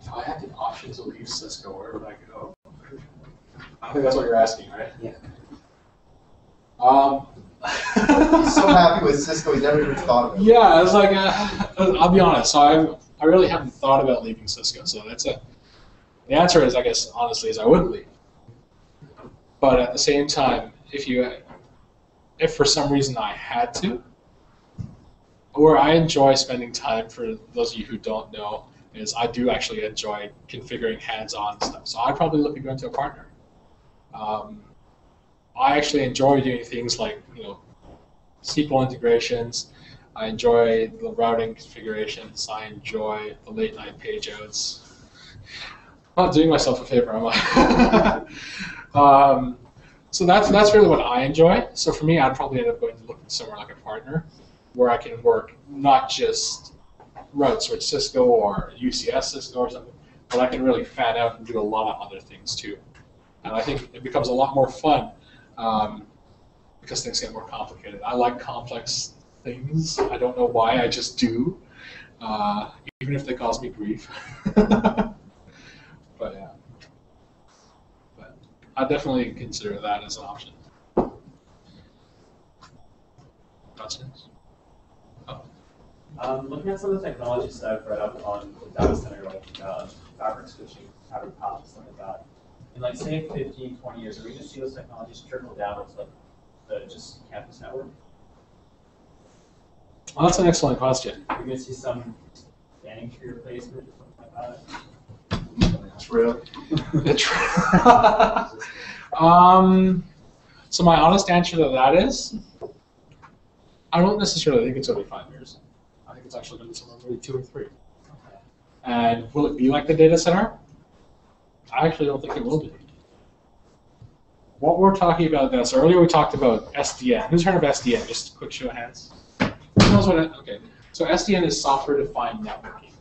If I had the option to leave Cisco, where would I go? <laughs> I think that's what you're asking, right? Yeah. Um, He's so <laughs> happy with Cisco, he's never even thought of it. Yeah, it's like uh, <laughs> I'll be honest. So I I really haven't thought about leaving Cisco. So that's a the answer is I guess honestly is I wouldn't leave. But at the same time, if you if for some reason I had to, or I enjoy spending time for those of you who don't know, is I do actually enjoy configuring hands-on stuff. So I'd probably look at going to a partner. Um, I actually enjoy doing things like you know SQL integrations. I enjoy the routing configurations. I enjoy the late night page outs. I'm not doing myself a favor, am I? <laughs> um, so that's that's really what I enjoy. So for me, I'd probably end up going to looking somewhere like a partner, where I can work not just route switch Cisco or UCS Cisco or something, but I can really fan out and do a lot of other things too. And I think it becomes a lot more fun um, because things get more complicated. I like complex things. I don't know why, I just do, uh, even if they cause me grief. <laughs> but yeah, I definitely consider that as an option. Questions? Um, looking at some of the technologies that I've read up on the data center, like uh, fabric switching, fabric pops, stuff like that. In like say 15, 20 years, are we going to see those technologies trickle down to like the just campus network? Well, that's an excellent question. Are we going to see some spanning tree replacement or something like that? It's real. It's <laughs> um, so my honest answer to that is, I don't necessarily think it's be five years. I think it's actually going to be somewhere maybe two or three. And will it be like the data center? I actually don't think it will be. What we're talking about this earlier, we talked about SDN. Who's heard of SDN? Just a quick show of hands. Who knows what? Okay, so SDN is software-defined networking,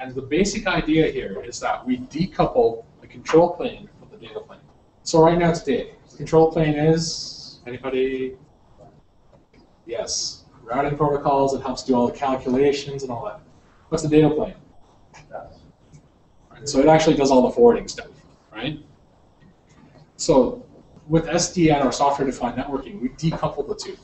and the basic idea here is that we decouple the control plane from the data plane. So right now today, the control plane is anybody? Yes, routing protocols. It helps do all the calculations and all that. What's the data plane? Right, so it actually does all the forwarding stuff, right? So with SDN or software-defined networking, we decouple the two.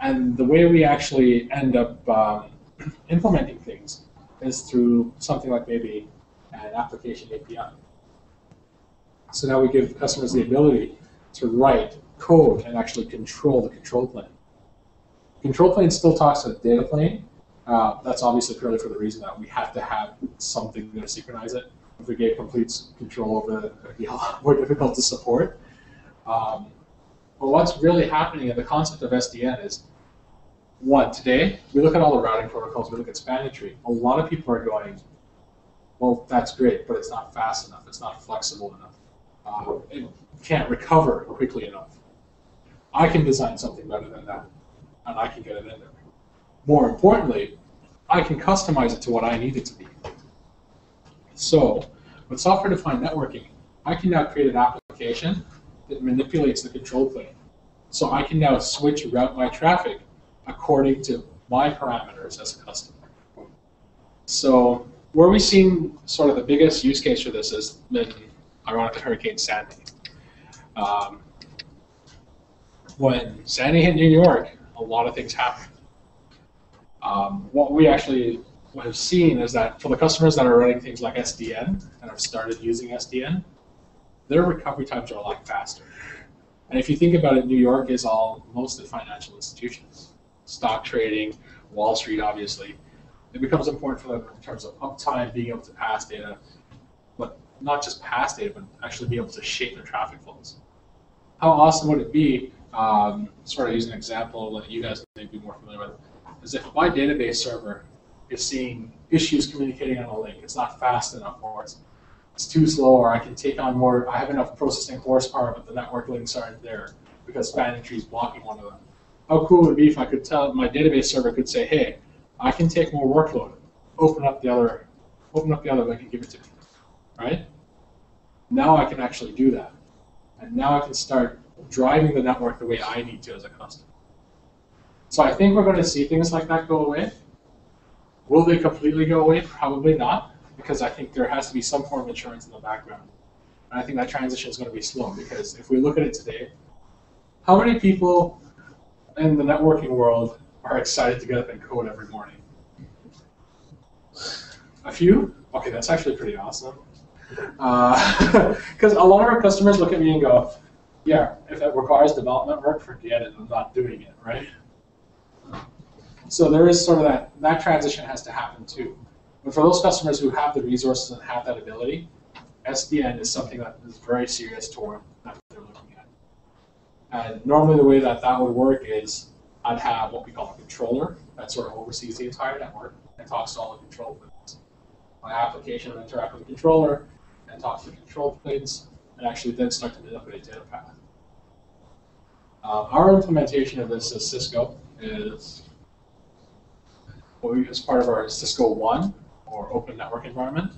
And the way we actually end up um, <clears throat> implementing things is through something like maybe an application API. So now we give customers the ability to write code and actually control the control plane. Control plane still talks to the data plane. Uh, that's obviously purely for the reason that we have to have something to synchronize it. If we get complete control over it, it'd be a lot <laughs> more difficult to support. Um, but what's really happening in the concept of SDN is, one, today, we look at all the routing protocols, we look at spanning tree. A lot of people are going, well, that's great, but it's not fast enough, it's not flexible enough. Uh, it can't recover quickly enough. I can design something better than that, and I can get it in there. More importantly, I can customize it to what I need it to be. So, with software-defined networking, I can now create an application that manipulates the control plane. So I can now switch route my traffic according to my parameters as a customer. So where we've seen sort of the biggest use case for this has been, ironically, Hurricane Sandy. Um, when Sandy hit New York, a lot of things happened. Um, what we actually have seen is that for the customers that are running things like SDN and have started using SDN, their recovery times are a lot faster. And if you think about it, New York is all mostly financial institutions, stock trading, Wall Street, obviously. It becomes important for them in terms of uptime, being able to pass data, but not just pass data, but actually be able to shape their traffic flows. How awesome would it be, um, sort of use an example that you guys may be more familiar with, is if my database server is seeing issues communicating on a link, it's not fast enough, or it's it's too slow, or I can take on more, I have enough processing horsepower, but the network links aren't there because spanning tree is blocking one of them. How cool would it be if I could tell my database server could say, hey, I can take more workload, open up the other, open up the other link and give it to me, right? Now I can actually do that. And now I can start driving the network the way I need to as a customer. So I think we're going to see things like that go away. Will they completely go away? Probably not because I think there has to be some form of insurance in the background. And I think that transition is going to be slow because if we look at it today, how many people in the networking world are excited to get up and code every morning? A few? Okay, that's actually pretty awesome. Because uh, <laughs> a lot of our customers look at me and go, yeah, if it requires development work, forget it, I'm not doing it, right? So there is sort of that, that transition has to happen too. But for those customers who have the resources and have that ability, SDN is something that is very serious to toward that they're looking at. And normally the way that that would work is I'd have what we call a controller that sort of oversees the entire network and talks to all the control planes. My application would interact with the controller and talk to the control planes and actually then start to manipulate data path. Uh, our implementation of this as Cisco is as part of our Cisco One or open network environment.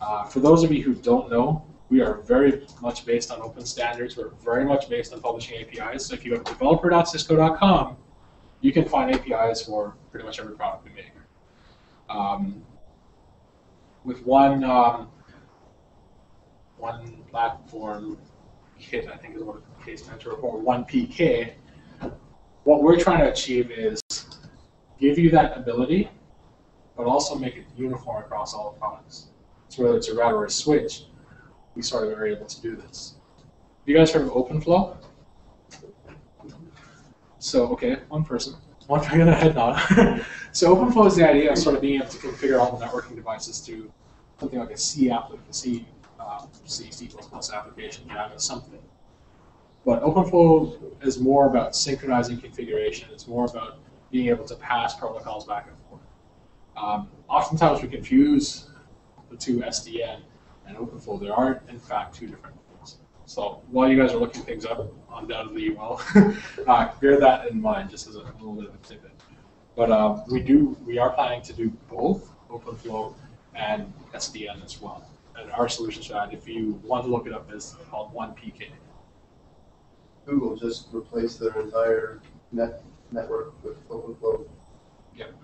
Uh, for those of you who don't know, we are very much based on open standards. We're very much based on publishing APIs. So if you go to developer.cisco.com, you can find APIs for pretty much every product we make. Um, with one um, one platform kit, I think is what case to report, one PK, what we're trying to achieve is give you that ability but also make it uniform across all products. So whether it's a router or a switch, we sort of are able to do this. You guys heard of OpenFlow? So, okay, one person. One thing in the head nod. <laughs> so OpenFlow is the idea of sort of being able to configure all the networking devices to something like a C application, C, uh, C, C++ application, Java, something. But OpenFlow is more about synchronizing configuration. It's more about being able to pass protocols back and forth. Um, oftentimes we confuse the two SDN and OpenFlow. There are, in fact, two different things. So while you guys are looking things up, undoubtedly you will, <laughs> uh, bear that in mind just as a little bit of a tidbit. But um, we do, we are planning to do both OpenFlow and SDN as well. and our solution that, if you want to look it up, is called One PK. Google just replaced their entire net, network with OpenFlow. Yep.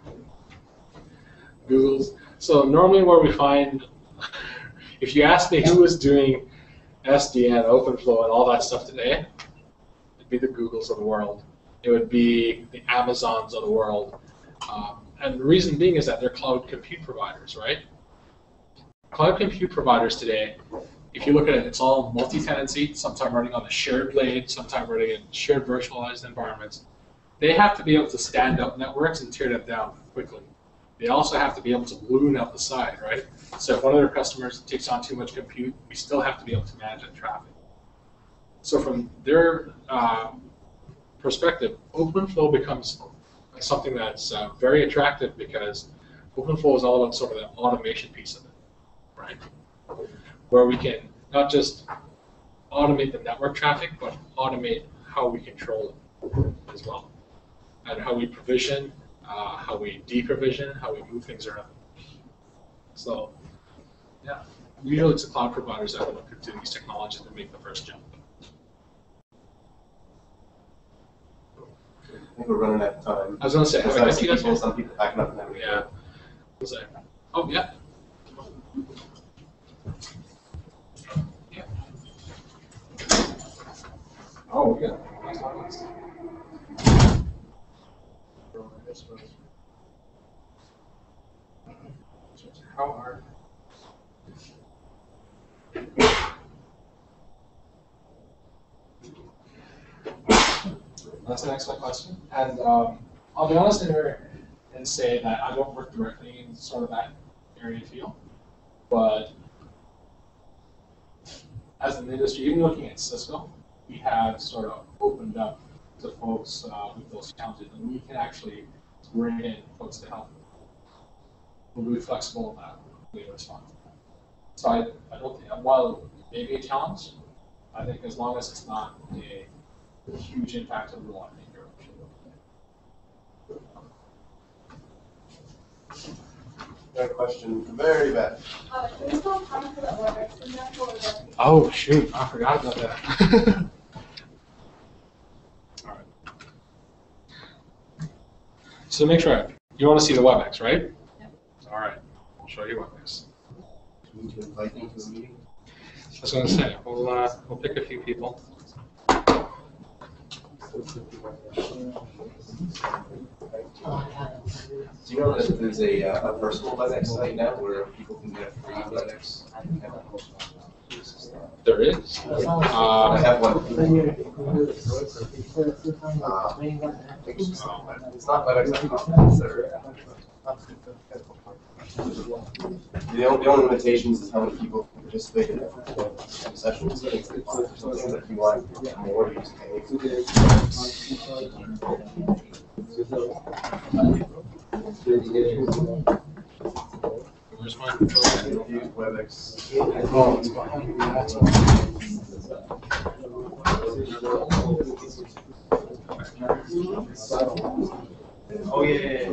Google's. So normally where we find, if you ask me who is doing SDN, OpenFlow, and all that stuff today, it'd be the Googles of the world. It would be the Amazons of the world. Um, and the reason being is that they're cloud compute providers, right? Cloud compute providers today, if you look at it, it's all multi-tenancy, sometimes running on a shared blade, sometimes running in shared virtualized environments. They have to be able to stand up networks and tear them down quickly. They also have to be able to balloon out the side, right? So if one of their customers takes on too much compute, we still have to be able to manage that traffic. So from their um, perspective, OpenFlow becomes something that's uh, very attractive because OpenFlow is all about sort of the automation piece of it, right? Where we can not just automate the network traffic, but automate how we control it as well, and how we provision, uh, how we deprovision, how we move things around. So, yeah, usually it's the cloud providers that look into these technologies and make the first jump. I think we're running out of time. I was gonna say, I see people, some people packing up and everything. Yeah. Was I? Oh, yeah. Yeah. Oh, yeah. How are? That's an excellent question. And um, I'll be honest here and say that I don't work directly in sort of that area of field. But as an industry, even looking at Cisco, we have sort of opened up to folks uh, with those challenges, and we can actually bring in folks to help. We'll be flexible in that, we respond. So I, I don't think, while it may be a challenge, I think as long as it's not a huge impact on the water maker, it should be okay. Got a question, very bad. Uh, can we still time for the WebEx example or that? Oh, shoot, I forgot about that. <laughs> All right. So make sure, you want to see the WebEx, right? All right, I'll show you WebEx. We need to invite them to the meeting. I was going to say, we'll, uh, we'll pick a few people. Do you know that there's a, uh, a personal WebEx site now where people can get free WebEx? There is. I Um, have one. Uh, It's not WebEx.com, it's their. The only, the only limitations is how many people can participate in the sessions. Something that you want more, you just Where's my Use WebEx. Oh, it's behind me, that's why. Oh, yeah,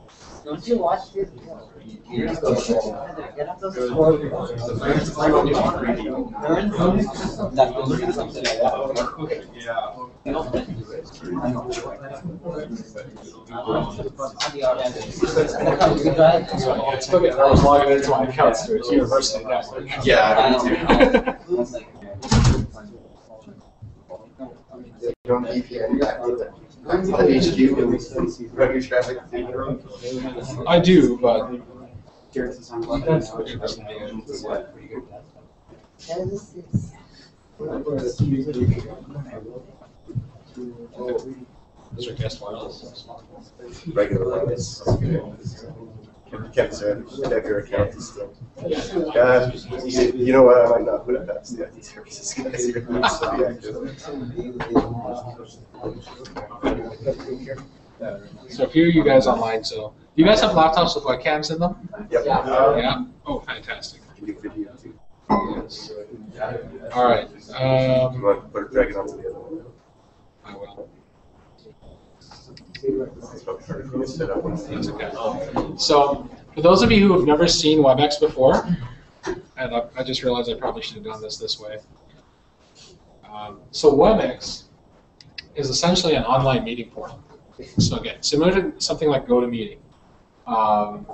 Don't you watch this? It's okay, I was logging into my account through its university network. Yeah, You don't VPN back to the, back the HQ and revenue traffic. I do, but Here, since I'm You looking guys now, switch it's this like- name to what? Pretty good at that And this is. Mr. Guest Wireless. Regular wireless. Can't say, have your account is still. Uh, you you know what, I might not put it past the IT services guys, you're gonna still be active. So a few you guys online, so do you guys have laptops with webcams in them? Yep. Yeah. Oh, fantastic. Can do video too. Yes. All right. You Um, want to put it, drag it onto the other one? I will. It's probably harder for you to set up. That's okay. So, for those of you who have never seen WebEx before, and I, I just realized I probably should have done this this way. Um, so WebEx is essentially an online meeting portal. So again, similar to something like GoToMeeting. Um,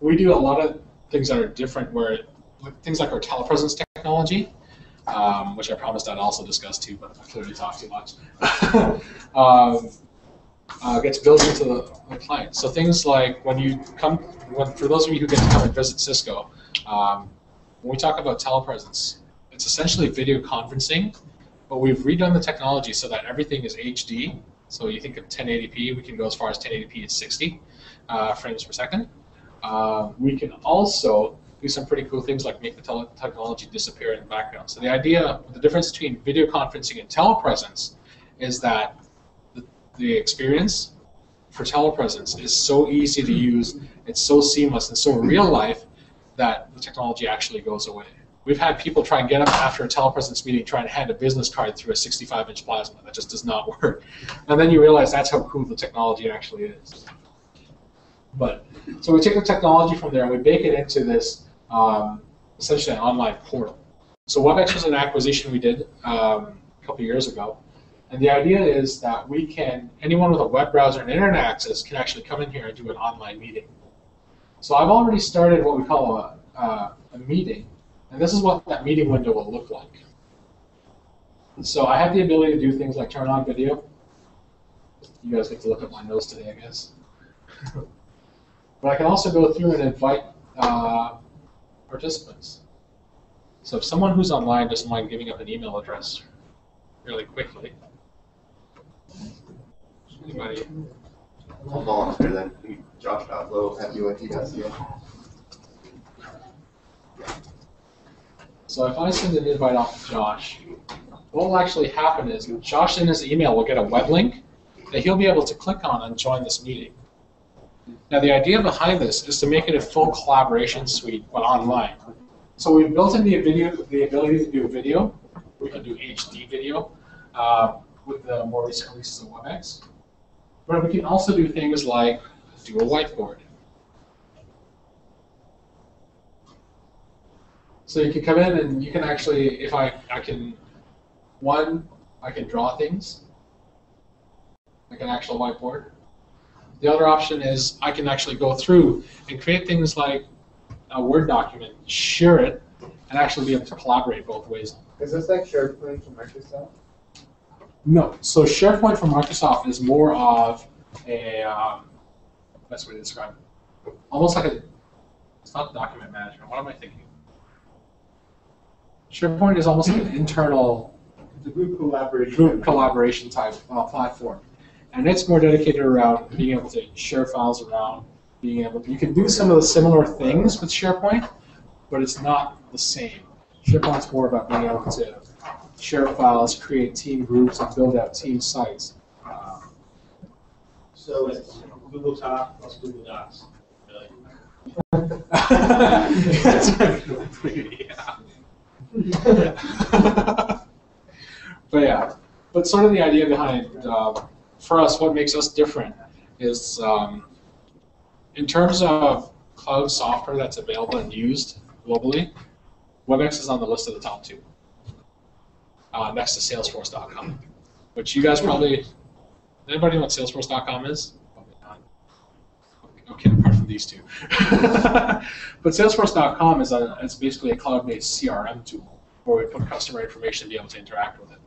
we do a lot of things that are different where things like our telepresence technology, um, which I promised I'd also discuss too, but I clearly talked too much. <laughs> um, uh, gets built into the, the client. So things like when you come, when, for those of you who get to come and visit Cisco, um, when we talk about telepresence, it's essentially video conferencing, but we've redone the technology so that everything is HD. So you think of 1080p, we can go as far as 1080p at 60 uh, frames per second. Uh, we can also do some pretty cool things like make the tele- technology disappear in the background. So the idea, the difference between video conferencing and telepresence is that the, experience for telepresence is so easy to use, it's so seamless and so real life that the technology actually goes away. We've had people try and get up after a telepresence meeting trying to hand a business card through a 65 inch plasma. That just does not <laughs> work. And then you realize that's how cool the technology actually is. But so we take the technology from there and we bake it into this um, essentially an online portal. So WebEx was an acquisition we did um, a couple years ago. And the idea is that we can, anyone with a web browser and internet access can actually come in here and do an online meeting. So I've already started what we call a, uh, a meeting, and this is what that meeting window will look like. So I have the ability to do things like turn on video. You guys get to look at my nose today, I guess. <laughs> but I can also go through and invite uh, participants. So if someone who's online doesn't mind giving up an email address really quickly. Anybody? I'll volunteer then. Josh Outlow at UOIT.ca. So if I send an invite off to Josh, what will actually happen is Josh in his email will get a web link that he'll be able to click on and join this meeting. Now the idea behind this is to make it a full collaboration suite, but online. So we've built in the video, the ability to do video. We can do HD video uh, with the more recent releases of WebEx. But we can also do things like do a whiteboard. So you can come in and you can actually, if I, I can, one, I can draw things, like an actual whiteboard. The other option is I can actually go through and create things like a Word document, share it, and actually be able to collaborate both ways. Is this like SharePoint from Microsoft? No, so SharePoint from Microsoft is more of a, um, best way to describe it, almost like a, it's not document management, what am I thinking? SharePoint is almost like an internal It's a group collaboration. group collaboration type uh, platform. And it's more dedicated around being able to share files around, being able to, you can do some of the similar things with SharePoint, but it's not the same. SharePoint's more about being able to share files, create team groups, and build out team sites. So it's Google Doc plus Google Docs. Really. <laughs> yeah. but yeah, but sort of the idea behind uh, for us, what makes us different is um, in terms of cloud software that's available and used globally, WebEx is on the list of the top two, uh, next to Salesforce.com, which you guys probably anybody know what Salesforce.com is? Probably not. Okay, apart from these two. <laughs> but Salesforce.com is a, it's basically a cloud-based CRM tool where we put customer information to be able to interact with it.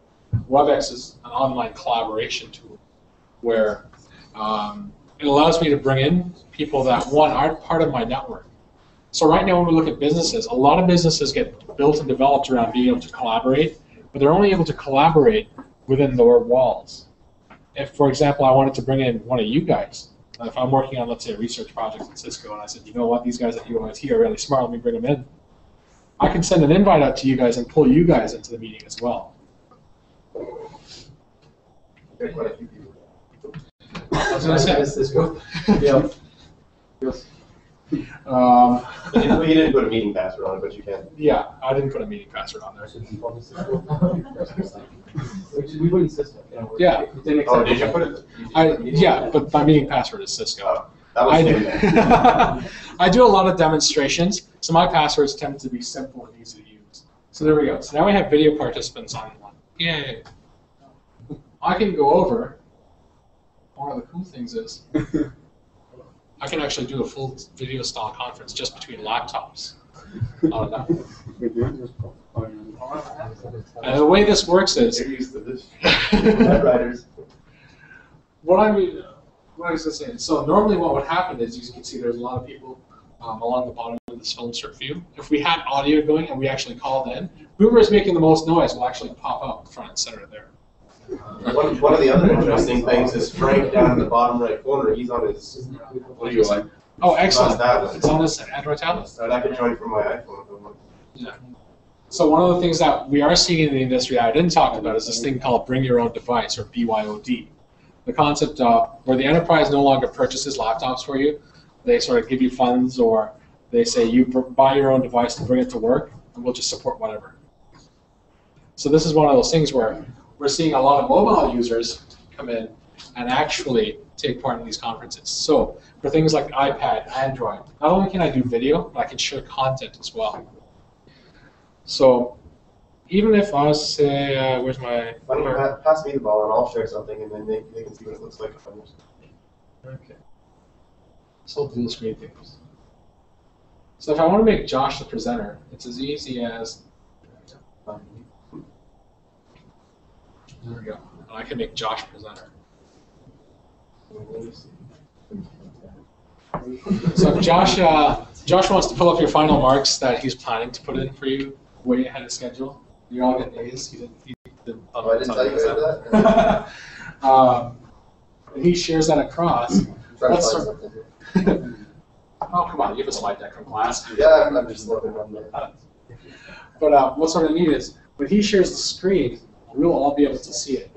WebEx is an online collaboration tool where um, it allows me to bring in people that one aren't part of my network, So right now, when we look at businesses, a lot of businesses get built and developed around being able to collaborate, but they're only able to collaborate within their walls. If, for example, I wanted to bring in one of you guys, if I'm working on, let's say, a research project at Cisco, and I said, you know what, these guys at UOIT are really smart, let me bring them in. I can send an invite out to you guys and pull you guys into the meeting as well. I was gonna say, Cisco. Yeah. <laughs> <laughs> Um, You didn't, you didn't put a meeting password on it, but you can. yeah, I didn't put a meeting password on there. We put in system, you. Yeah. Didn't Oh, did you put it? I, yeah, but my meeting password is Cisco. That was I do, <laughs> I do a lot of demonstrations, so my passwords tend to be simple and easy to use. So there we go. So now we have video participants on one. Yay. I can go over. One of the cool things is <laughs> I can actually do a full video style conference just between laptops. <laughs> on. And the way this works is They're used to this. <laughs> Red Riders. what I mean, what I was gonna say. So normally, what would happen is you can see there's a lot of people um, along the bottom of this film strip view. If we had audio going and we actually called in, whoever is making the most noise will actually pop up front and center there. One, one of the other interesting things is Frank down in the bottom right corner, he's on his, what do you like? Oh, excellent! It's on his It's on this Android tablet. And I could join from my iPhone if I want. Yeah. So one of the things that we are seeing in the industry that I didn't talk about is this thing called bring your own device or BYOD. The concept of where the enterprise no longer purchases laptops for you, they sort of give you funds or they say you buy your own device to bring it to work and we'll just support whatever. So this is one of those things where we're seeing a lot of mobile users come in and actually take part in these conferences. So for things like iPad, Android, not only can I do video, but I can share content as well. So even if I say, uh, where's my Why don't you pa- pass me the ball and I'll share something and then they, they can see what it looks like on yours. Okay. So dual screen things. So if I want to make Josh the presenter, it's as easy as. There we go. And I can make Josh presenter. So if Josh, uh, Josh wants to pull up your final marks that he's planning to put in for you way ahead of schedule. You all get A's. You didn't. You didn't, Oh, I didn't tell you that? <laughs> um, and he shares that across. Trying to Let's start- <laughs> Oh, come on, you have a slide deck from class. Yeah, I'm, I'm just looking on the. But uh, what's sort of neat is when he shares the screen, we'll all be able to see it.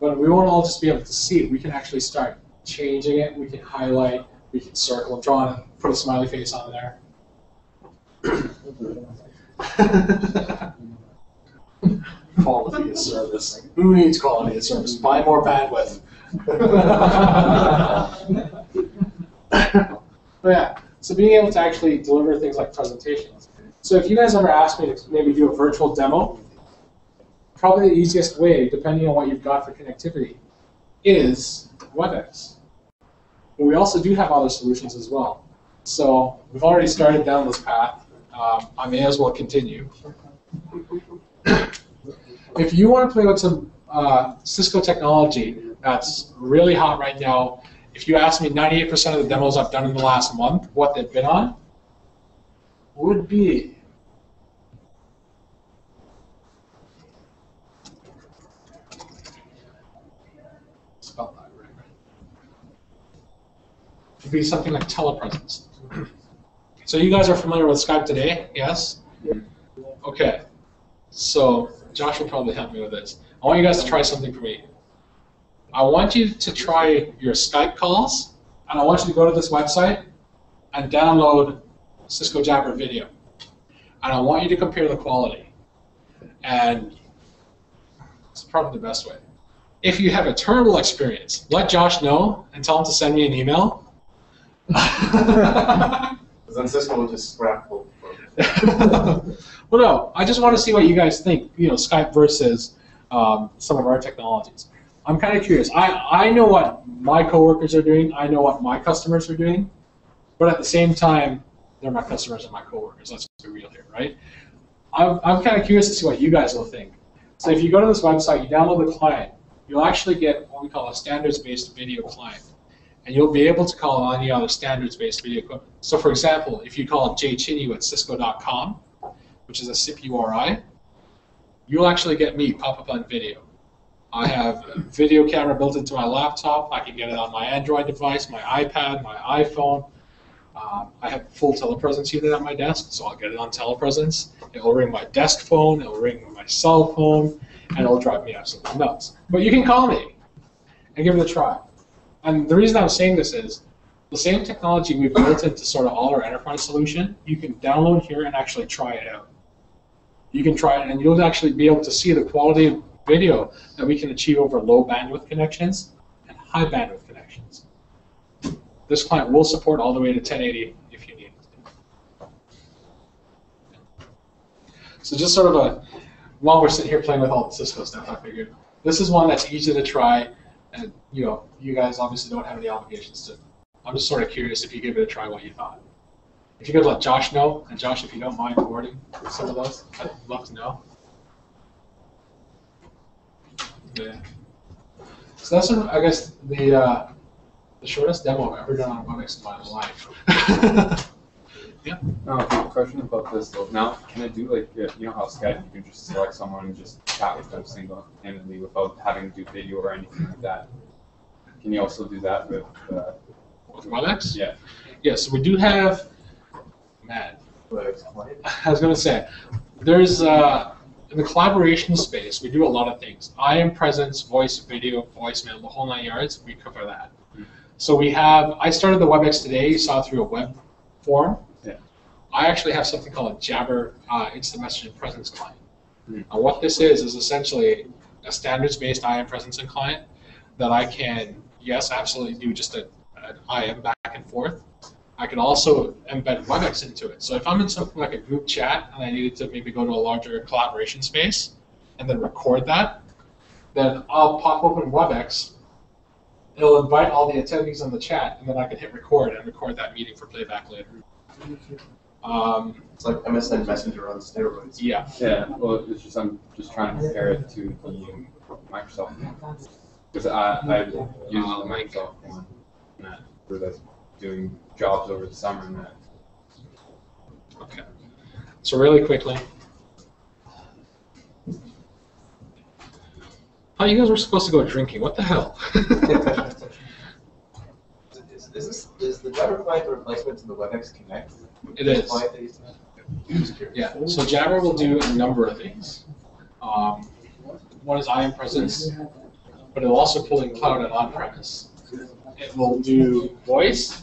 But we won't all just be able to see it. We can actually start changing it. We can highlight. We can circle and draw and put a smiley face on there. <laughs> quality of service. Who needs quality of service? Buy more bandwidth. <laughs> but yeah, so being able to actually deliver things like presentations. So if you guys ever ask me to maybe do a virtual demo, probably the easiest way, depending on what you've got for connectivity, is WebEx. But we also do have other solutions as well. So we've already started down this path. Um, I may as well continue. if you want to play with some uh, Cisco technology that's really hot right now, if you ask me 98% of the demos I've done in the last month, what they've been on, would be spell that right. Would be something like telepresence. So you guys are familiar with Skype today, yes? Okay. So Josh will probably help me with this. I want you guys to try something for me. I want you to try your Skype calls, and I want you to go to this website and download Cisco Jabber video. And I want you to compare the quality. And it's probably the best way. If you have a terrible experience, let Josh know and tell him to send me an email. <laughs> Then Cisco will just scrap both. <laughs> well, no, I just want to see what you guys think. You know, Skype versus um, some of our technologies. I'm kind of curious. I, I know what my coworkers are doing. I know what my customers are doing, but at the same time, they're my customers and my coworkers. Let's be real here, right? I'm, I'm kind of curious to see what you guys will think. So if you go to this website, you download the client, you'll actually get what we call a standards-based video client. And you'll be able to call on any other standards-based video equipment. So for example, if you call jchinyu at cisco.com, which is a SIP URI, you'll actually get me pop up on video. I have a video camera built into my laptop. I can get it on my Android device, my iPad, my iPhone. Um, I have full telepresence unit at my desk, so I'll get it on telepresence. It'll ring my desk phone, it'll ring my cell phone, and it'll drive me absolutely nuts. But you can call me and give it a try. And the reason I'm saying this is the same technology we've built into sort of all our enterprise solution, you can download here and actually try it out. You can try it and you'll actually be able to see the quality of video that we can achieve over low bandwidth connections and high bandwidth connections. This client will support all the way to 1080 if you need it. So just sort of a, while we're sitting here playing with all the Cisco stuff, I figured this is one that's easy to try, and you know, you guys obviously don't have any obligations to. I'm just sort of curious if you give it a try, what you thought. If you could let Josh know, and Josh, if you don't mind forwarding some of those, I'd love to know. Yeah. So that's, of, I guess, the uh, the shortest demo I've ever done on WebEx in my life. <laughs> yeah. No, a question about this though. Now, can I do like you know how Skype you can just select someone and just chat with them single-handedly without having to do video or anything like that? Can you also do that with? Uh, with WebEx? Yeah. Yeah. So we do have. Man, I was gonna say, there's uh, in the collaboration space, we do a lot of things. IM presence, voice, video, voicemail, the whole nine yards. We cover that. So we have. I started the WebEx today. You saw through a web form. Yeah. I actually have something called a Jabber uh, instant messaging presence client. And what this is is essentially a standards-based IM and client that I can, yes, absolutely do just a, an IM back and forth. I can also embed WebEx into it. So if I'm in something like a group chat and I needed to maybe go to a larger collaboration space and then record that, then I'll pop open WebEx. It'll invite all the attendees in the chat, and then I can hit record and record that meeting for playback later. Um, It's like MSN Messenger on steroids. yeah. yeah. Well, it's just I'm just trying to compare it to the Microsoft because I I use the Microsoft one and that for the doing jobs over the summer and that. Okay. So really quickly. Oh, you guys were supposed to go drinking. What the hell? <laughs> <laughs> Is, is this, is the Jabber client the replacement to the WebEx Connect? It The is. client that used to have? I'm just curious. Yeah, so Jabber will do a number of things. Um, one is IM presence, but it'll also pull in cloud and on-premise. It will do voice,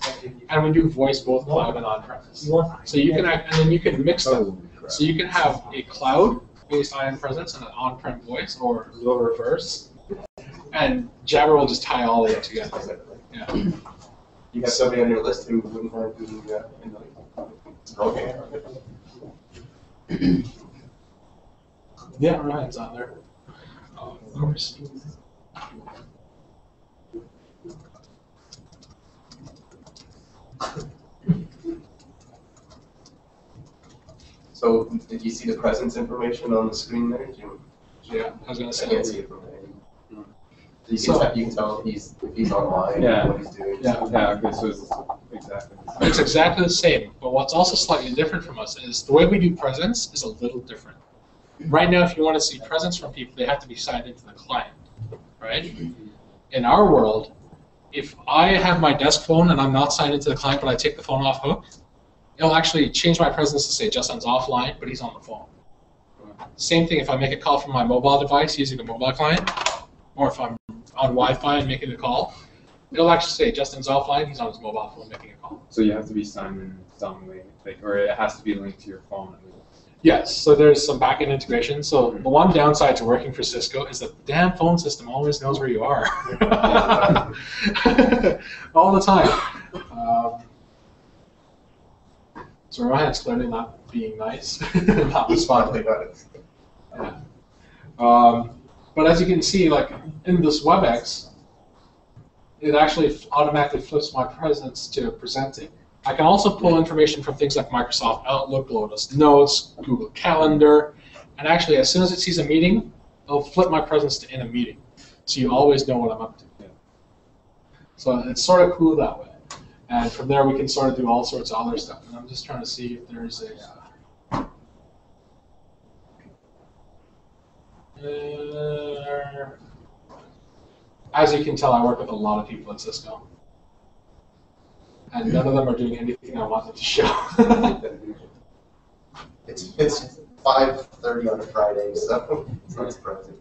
and we do voice both cloud and on-premise. So you can, act- and then you can mix them. So you can have a cloud-based IM presence and an on-prem voice, or the reverse. And Jabber will just tie all of it together. Yeah. You got somebody on your list who wouldn't mind doing uh, that? in the- Okay. Yeah, Ryan's on there. Oh, of course. So did you see the presence information on the screen there? Did you- Yeah, I was gonna I say. can't see it from there. You So- can tell, you can tell if he's, if he's online, Yeah. what he's doing. Yeah. Yeah. Okay. So it's exactly. the same. It's exactly the same, but what's also slightly different from us is the way we do presence is a little different. Right now, if you want to see presence from people, they have to be signed into the client, right? In our world, if I have my desk phone and I'm not signed into the client, but I take the phone off hook, it'll actually change my presence to say Justin's offline, but he's on the phone. Same thing if I make a call from my mobile device using a mobile client, or if I'm on Wi-Fi and making a call, it'll actually say Justin's offline, he's on his mobile phone making a call. So you have to be signed in some way, like, or it has to be linked to your phone. Yes, so there's some backend integration. So the one downside to working for Cisco is that the damn phone system always knows where you are. <laughs> All the time. Um, so Ryan's clearly not being nice, <laughs> not responding. Finally. Yeah. Um, but as you can see, like in this WebEx, it actually automatically flips my presence to presenting. I can also pull information from things like Microsoft Outlook, Lotus Notes, Google Calendar, and actually, as soon as it sees a meeting, it'll flip my presence to in a meeting, so you always know what I'm up to. So it's sort of cool that way. And from there, we can sort of do all sorts of other stuff. And I'm just trying to see if there's a. Uh, uh, Uh, as you can tell, I work with a lot of people at Cisco. And none of them are doing anything I wanted to show. <laughs> It's, it's five thirty on a Friday, so <laughs> it's not surprising.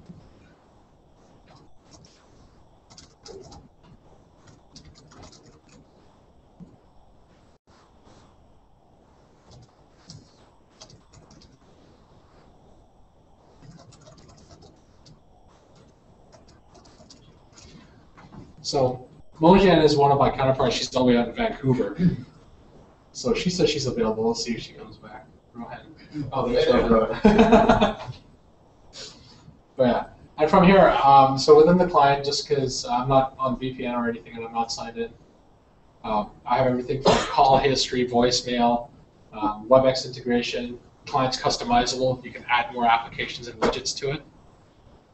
So Mojan is one of my counterparts. She's all the way out in Vancouver. So she says she's available. Let's see if she comes back. Rohan. Oh, there's Rohan. <laughs> but yeah. And from here, um, so within the client, just because I'm not on VPN or anything and I'm not signed in, um, I have everything from call history, voicemail, um, WebEx integration. Client's customizable. You can add more applications and widgets to it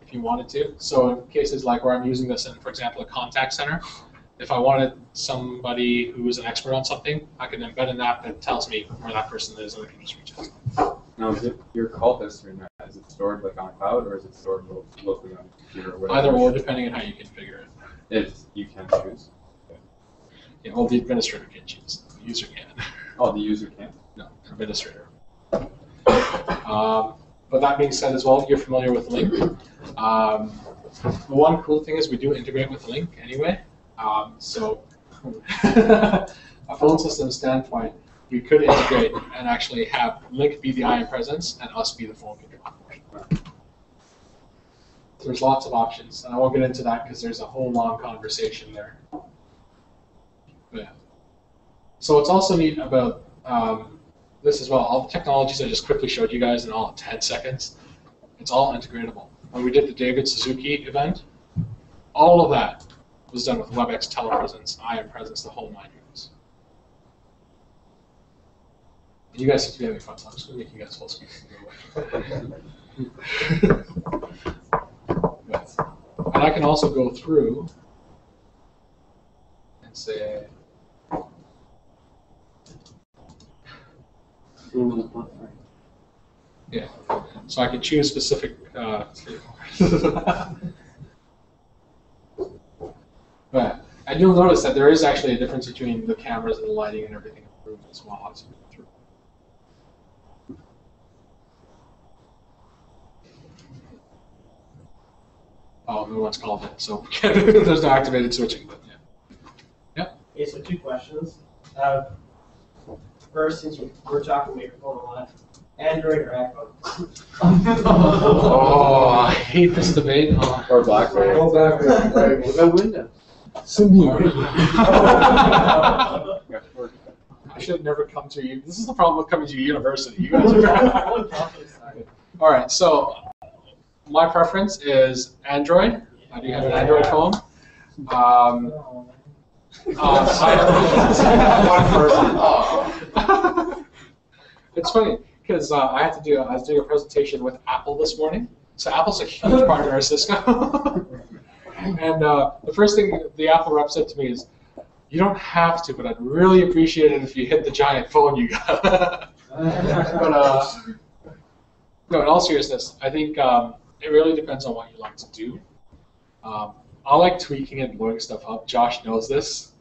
if you wanted to. So in cases like where I'm using this in, for example, a contact center, if I wanted somebody who is an expert on something, I can embed an app that tells me where that person is and I can just reach out. Now, is it your call history now? Is it stored like on a cloud or is it stored locally on a computer or? Either or, depending on how you configure it. If you can choose. Yeah, well, the administrator can choose. The user can. Oh, the user can. No, administrator. Um, but that being said, as well, you're familiar with Lync. Um, the one cool thing is we do integrate with Lync anyway. Um, so, from <laughs> a phone system standpoint, we could integrate and actually have Lync be the IM presence and us be the phone control. There's lots of options, and I won't get into that because there's a whole long conversation there. But yeah. So what's also neat about um, this as well, all the technologies I just quickly showed you guys in all 10 seconds, it's all integratable. When we did the David Suzuki event, all of that was done with WebEx telepresence, IM presence, the whole nine yards. You guys seem to be having fun, so I'm just going to make you guys full screen. And I can also go through and say, Yeah, so I can choose specific. Uh, <laughs> but and you'll notice that there is actually a difference between the cameras and the lighting and everything in the room as well as go through. Oh, no one's called it, so <laughs> there's no activated switching, but yeah. Okay, so two questions. Uh, first, since you we're talking microphone a lot, Android or iPhone? Oh, I hate this debate. Oh. Or BlackBerry. Go back, right, what about Windows? Symbian. <laughs> I should have never come to you. This is the problem with coming to university. You guys are. <laughs> All right, so my preference is Android. I do have an Android phone. Um, uh, it's funny because uh, I had to do. I was doing a presentation with Apple this morning. So Apple's a huge partner of Cisco. <laughs> and uh, the first thing the Apple rep said to me is, "You don't have to, but I'd really appreciate it if you hit the giant phone you got." <laughs> but uh, no, in all seriousness, I think um, it really depends on what you like to do. Um, I like tweaking and blowing stuff up. Josh knows this.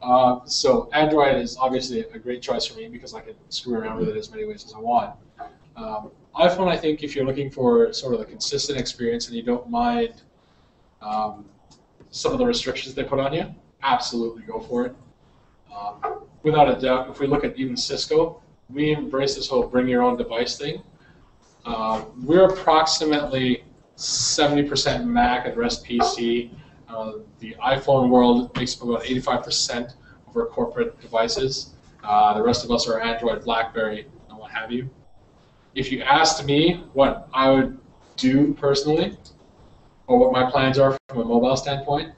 Uh, <laughs> so Android is obviously a great choice for me because I can screw around with it as many ways as I want. Um, iPhone, I think, if you're looking for sort of a consistent experience and you don't mind um, some of the restrictions they put on you, absolutely go for it. Um, without a doubt, if we look at even Cisco, we embrace this whole bring your own device thing. Uh, we're approximately 70% Mac and rest PC. Uh, the iPhone world makes up about 85% of our corporate devices. Uh, the rest of us are Android, BlackBerry, and what have you. If you asked me what I would do personally, or what my plans are from a mobile standpoint,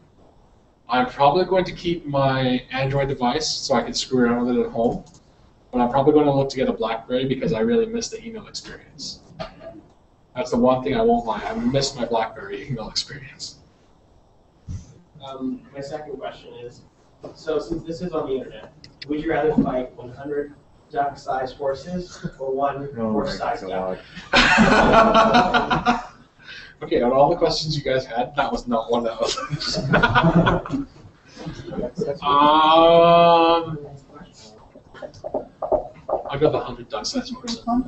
I'm probably going to keep my Android device so I can screw around with it at home. But I'm probably going to look to get a BlackBerry because I really miss the email experience. That's the one thing I won't lie. I miss my BlackBerry email experience. Um, my second question is, so since this is on the internet, would you rather fight one hundred duck-sized horses or one <laughs> Oh my horse-sized duck? God. <laughs> okay, on all the questions you guys had, that was not one of was. <laughs> um, I got the hundred duck sized horse. I'm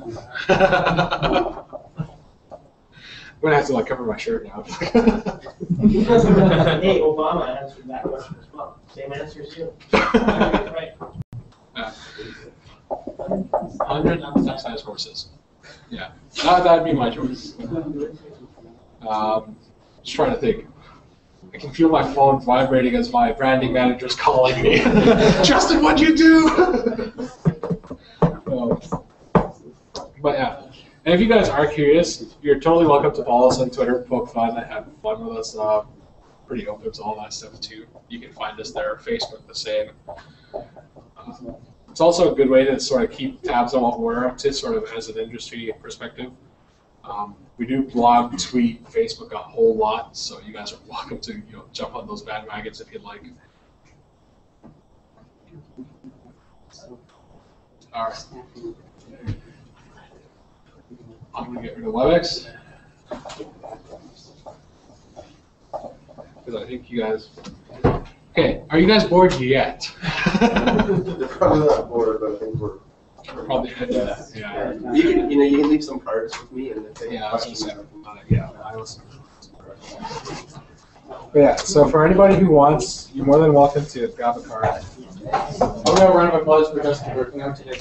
gonna have to like cover my shirt now. Hey, <laughs> Obama answered that question as well. Same answer as you. Right. <laughs> Hundred duck sized horses. Yeah, that, that'd be my choice. Um, just trying to think. I can feel my phone vibrating as my branding manager's calling me. <laughs> Justin, what'd you do? Um, but yeah, and if you guys are curious, you're totally welcome to follow us on Twitter, poke fun, and have fun with us. Uh, pretty open to all that stuff too. You can find us there. Facebook the same. It's also a good way to sort of keep tabs on what we're up to, sort of as an industry perspective. Um, we do blog, tweet, Facebook a whole lot, so you guys are welcome to you know jump on those bandwagons if you'd like. All right. I'm gonna get rid of WebEx because I think you guys. Okay, are you guys bored yet? They're probably not bored, but I think we're. Probably yeah. yeah. You can, you know, you can leave some cards with me and if they Yeah, I have was gonna questions. say, uh, yeah, I was. But yeah, so for anybody who wants, you're more than welcome to grab a card. I'll go round of applause for Justin working out today.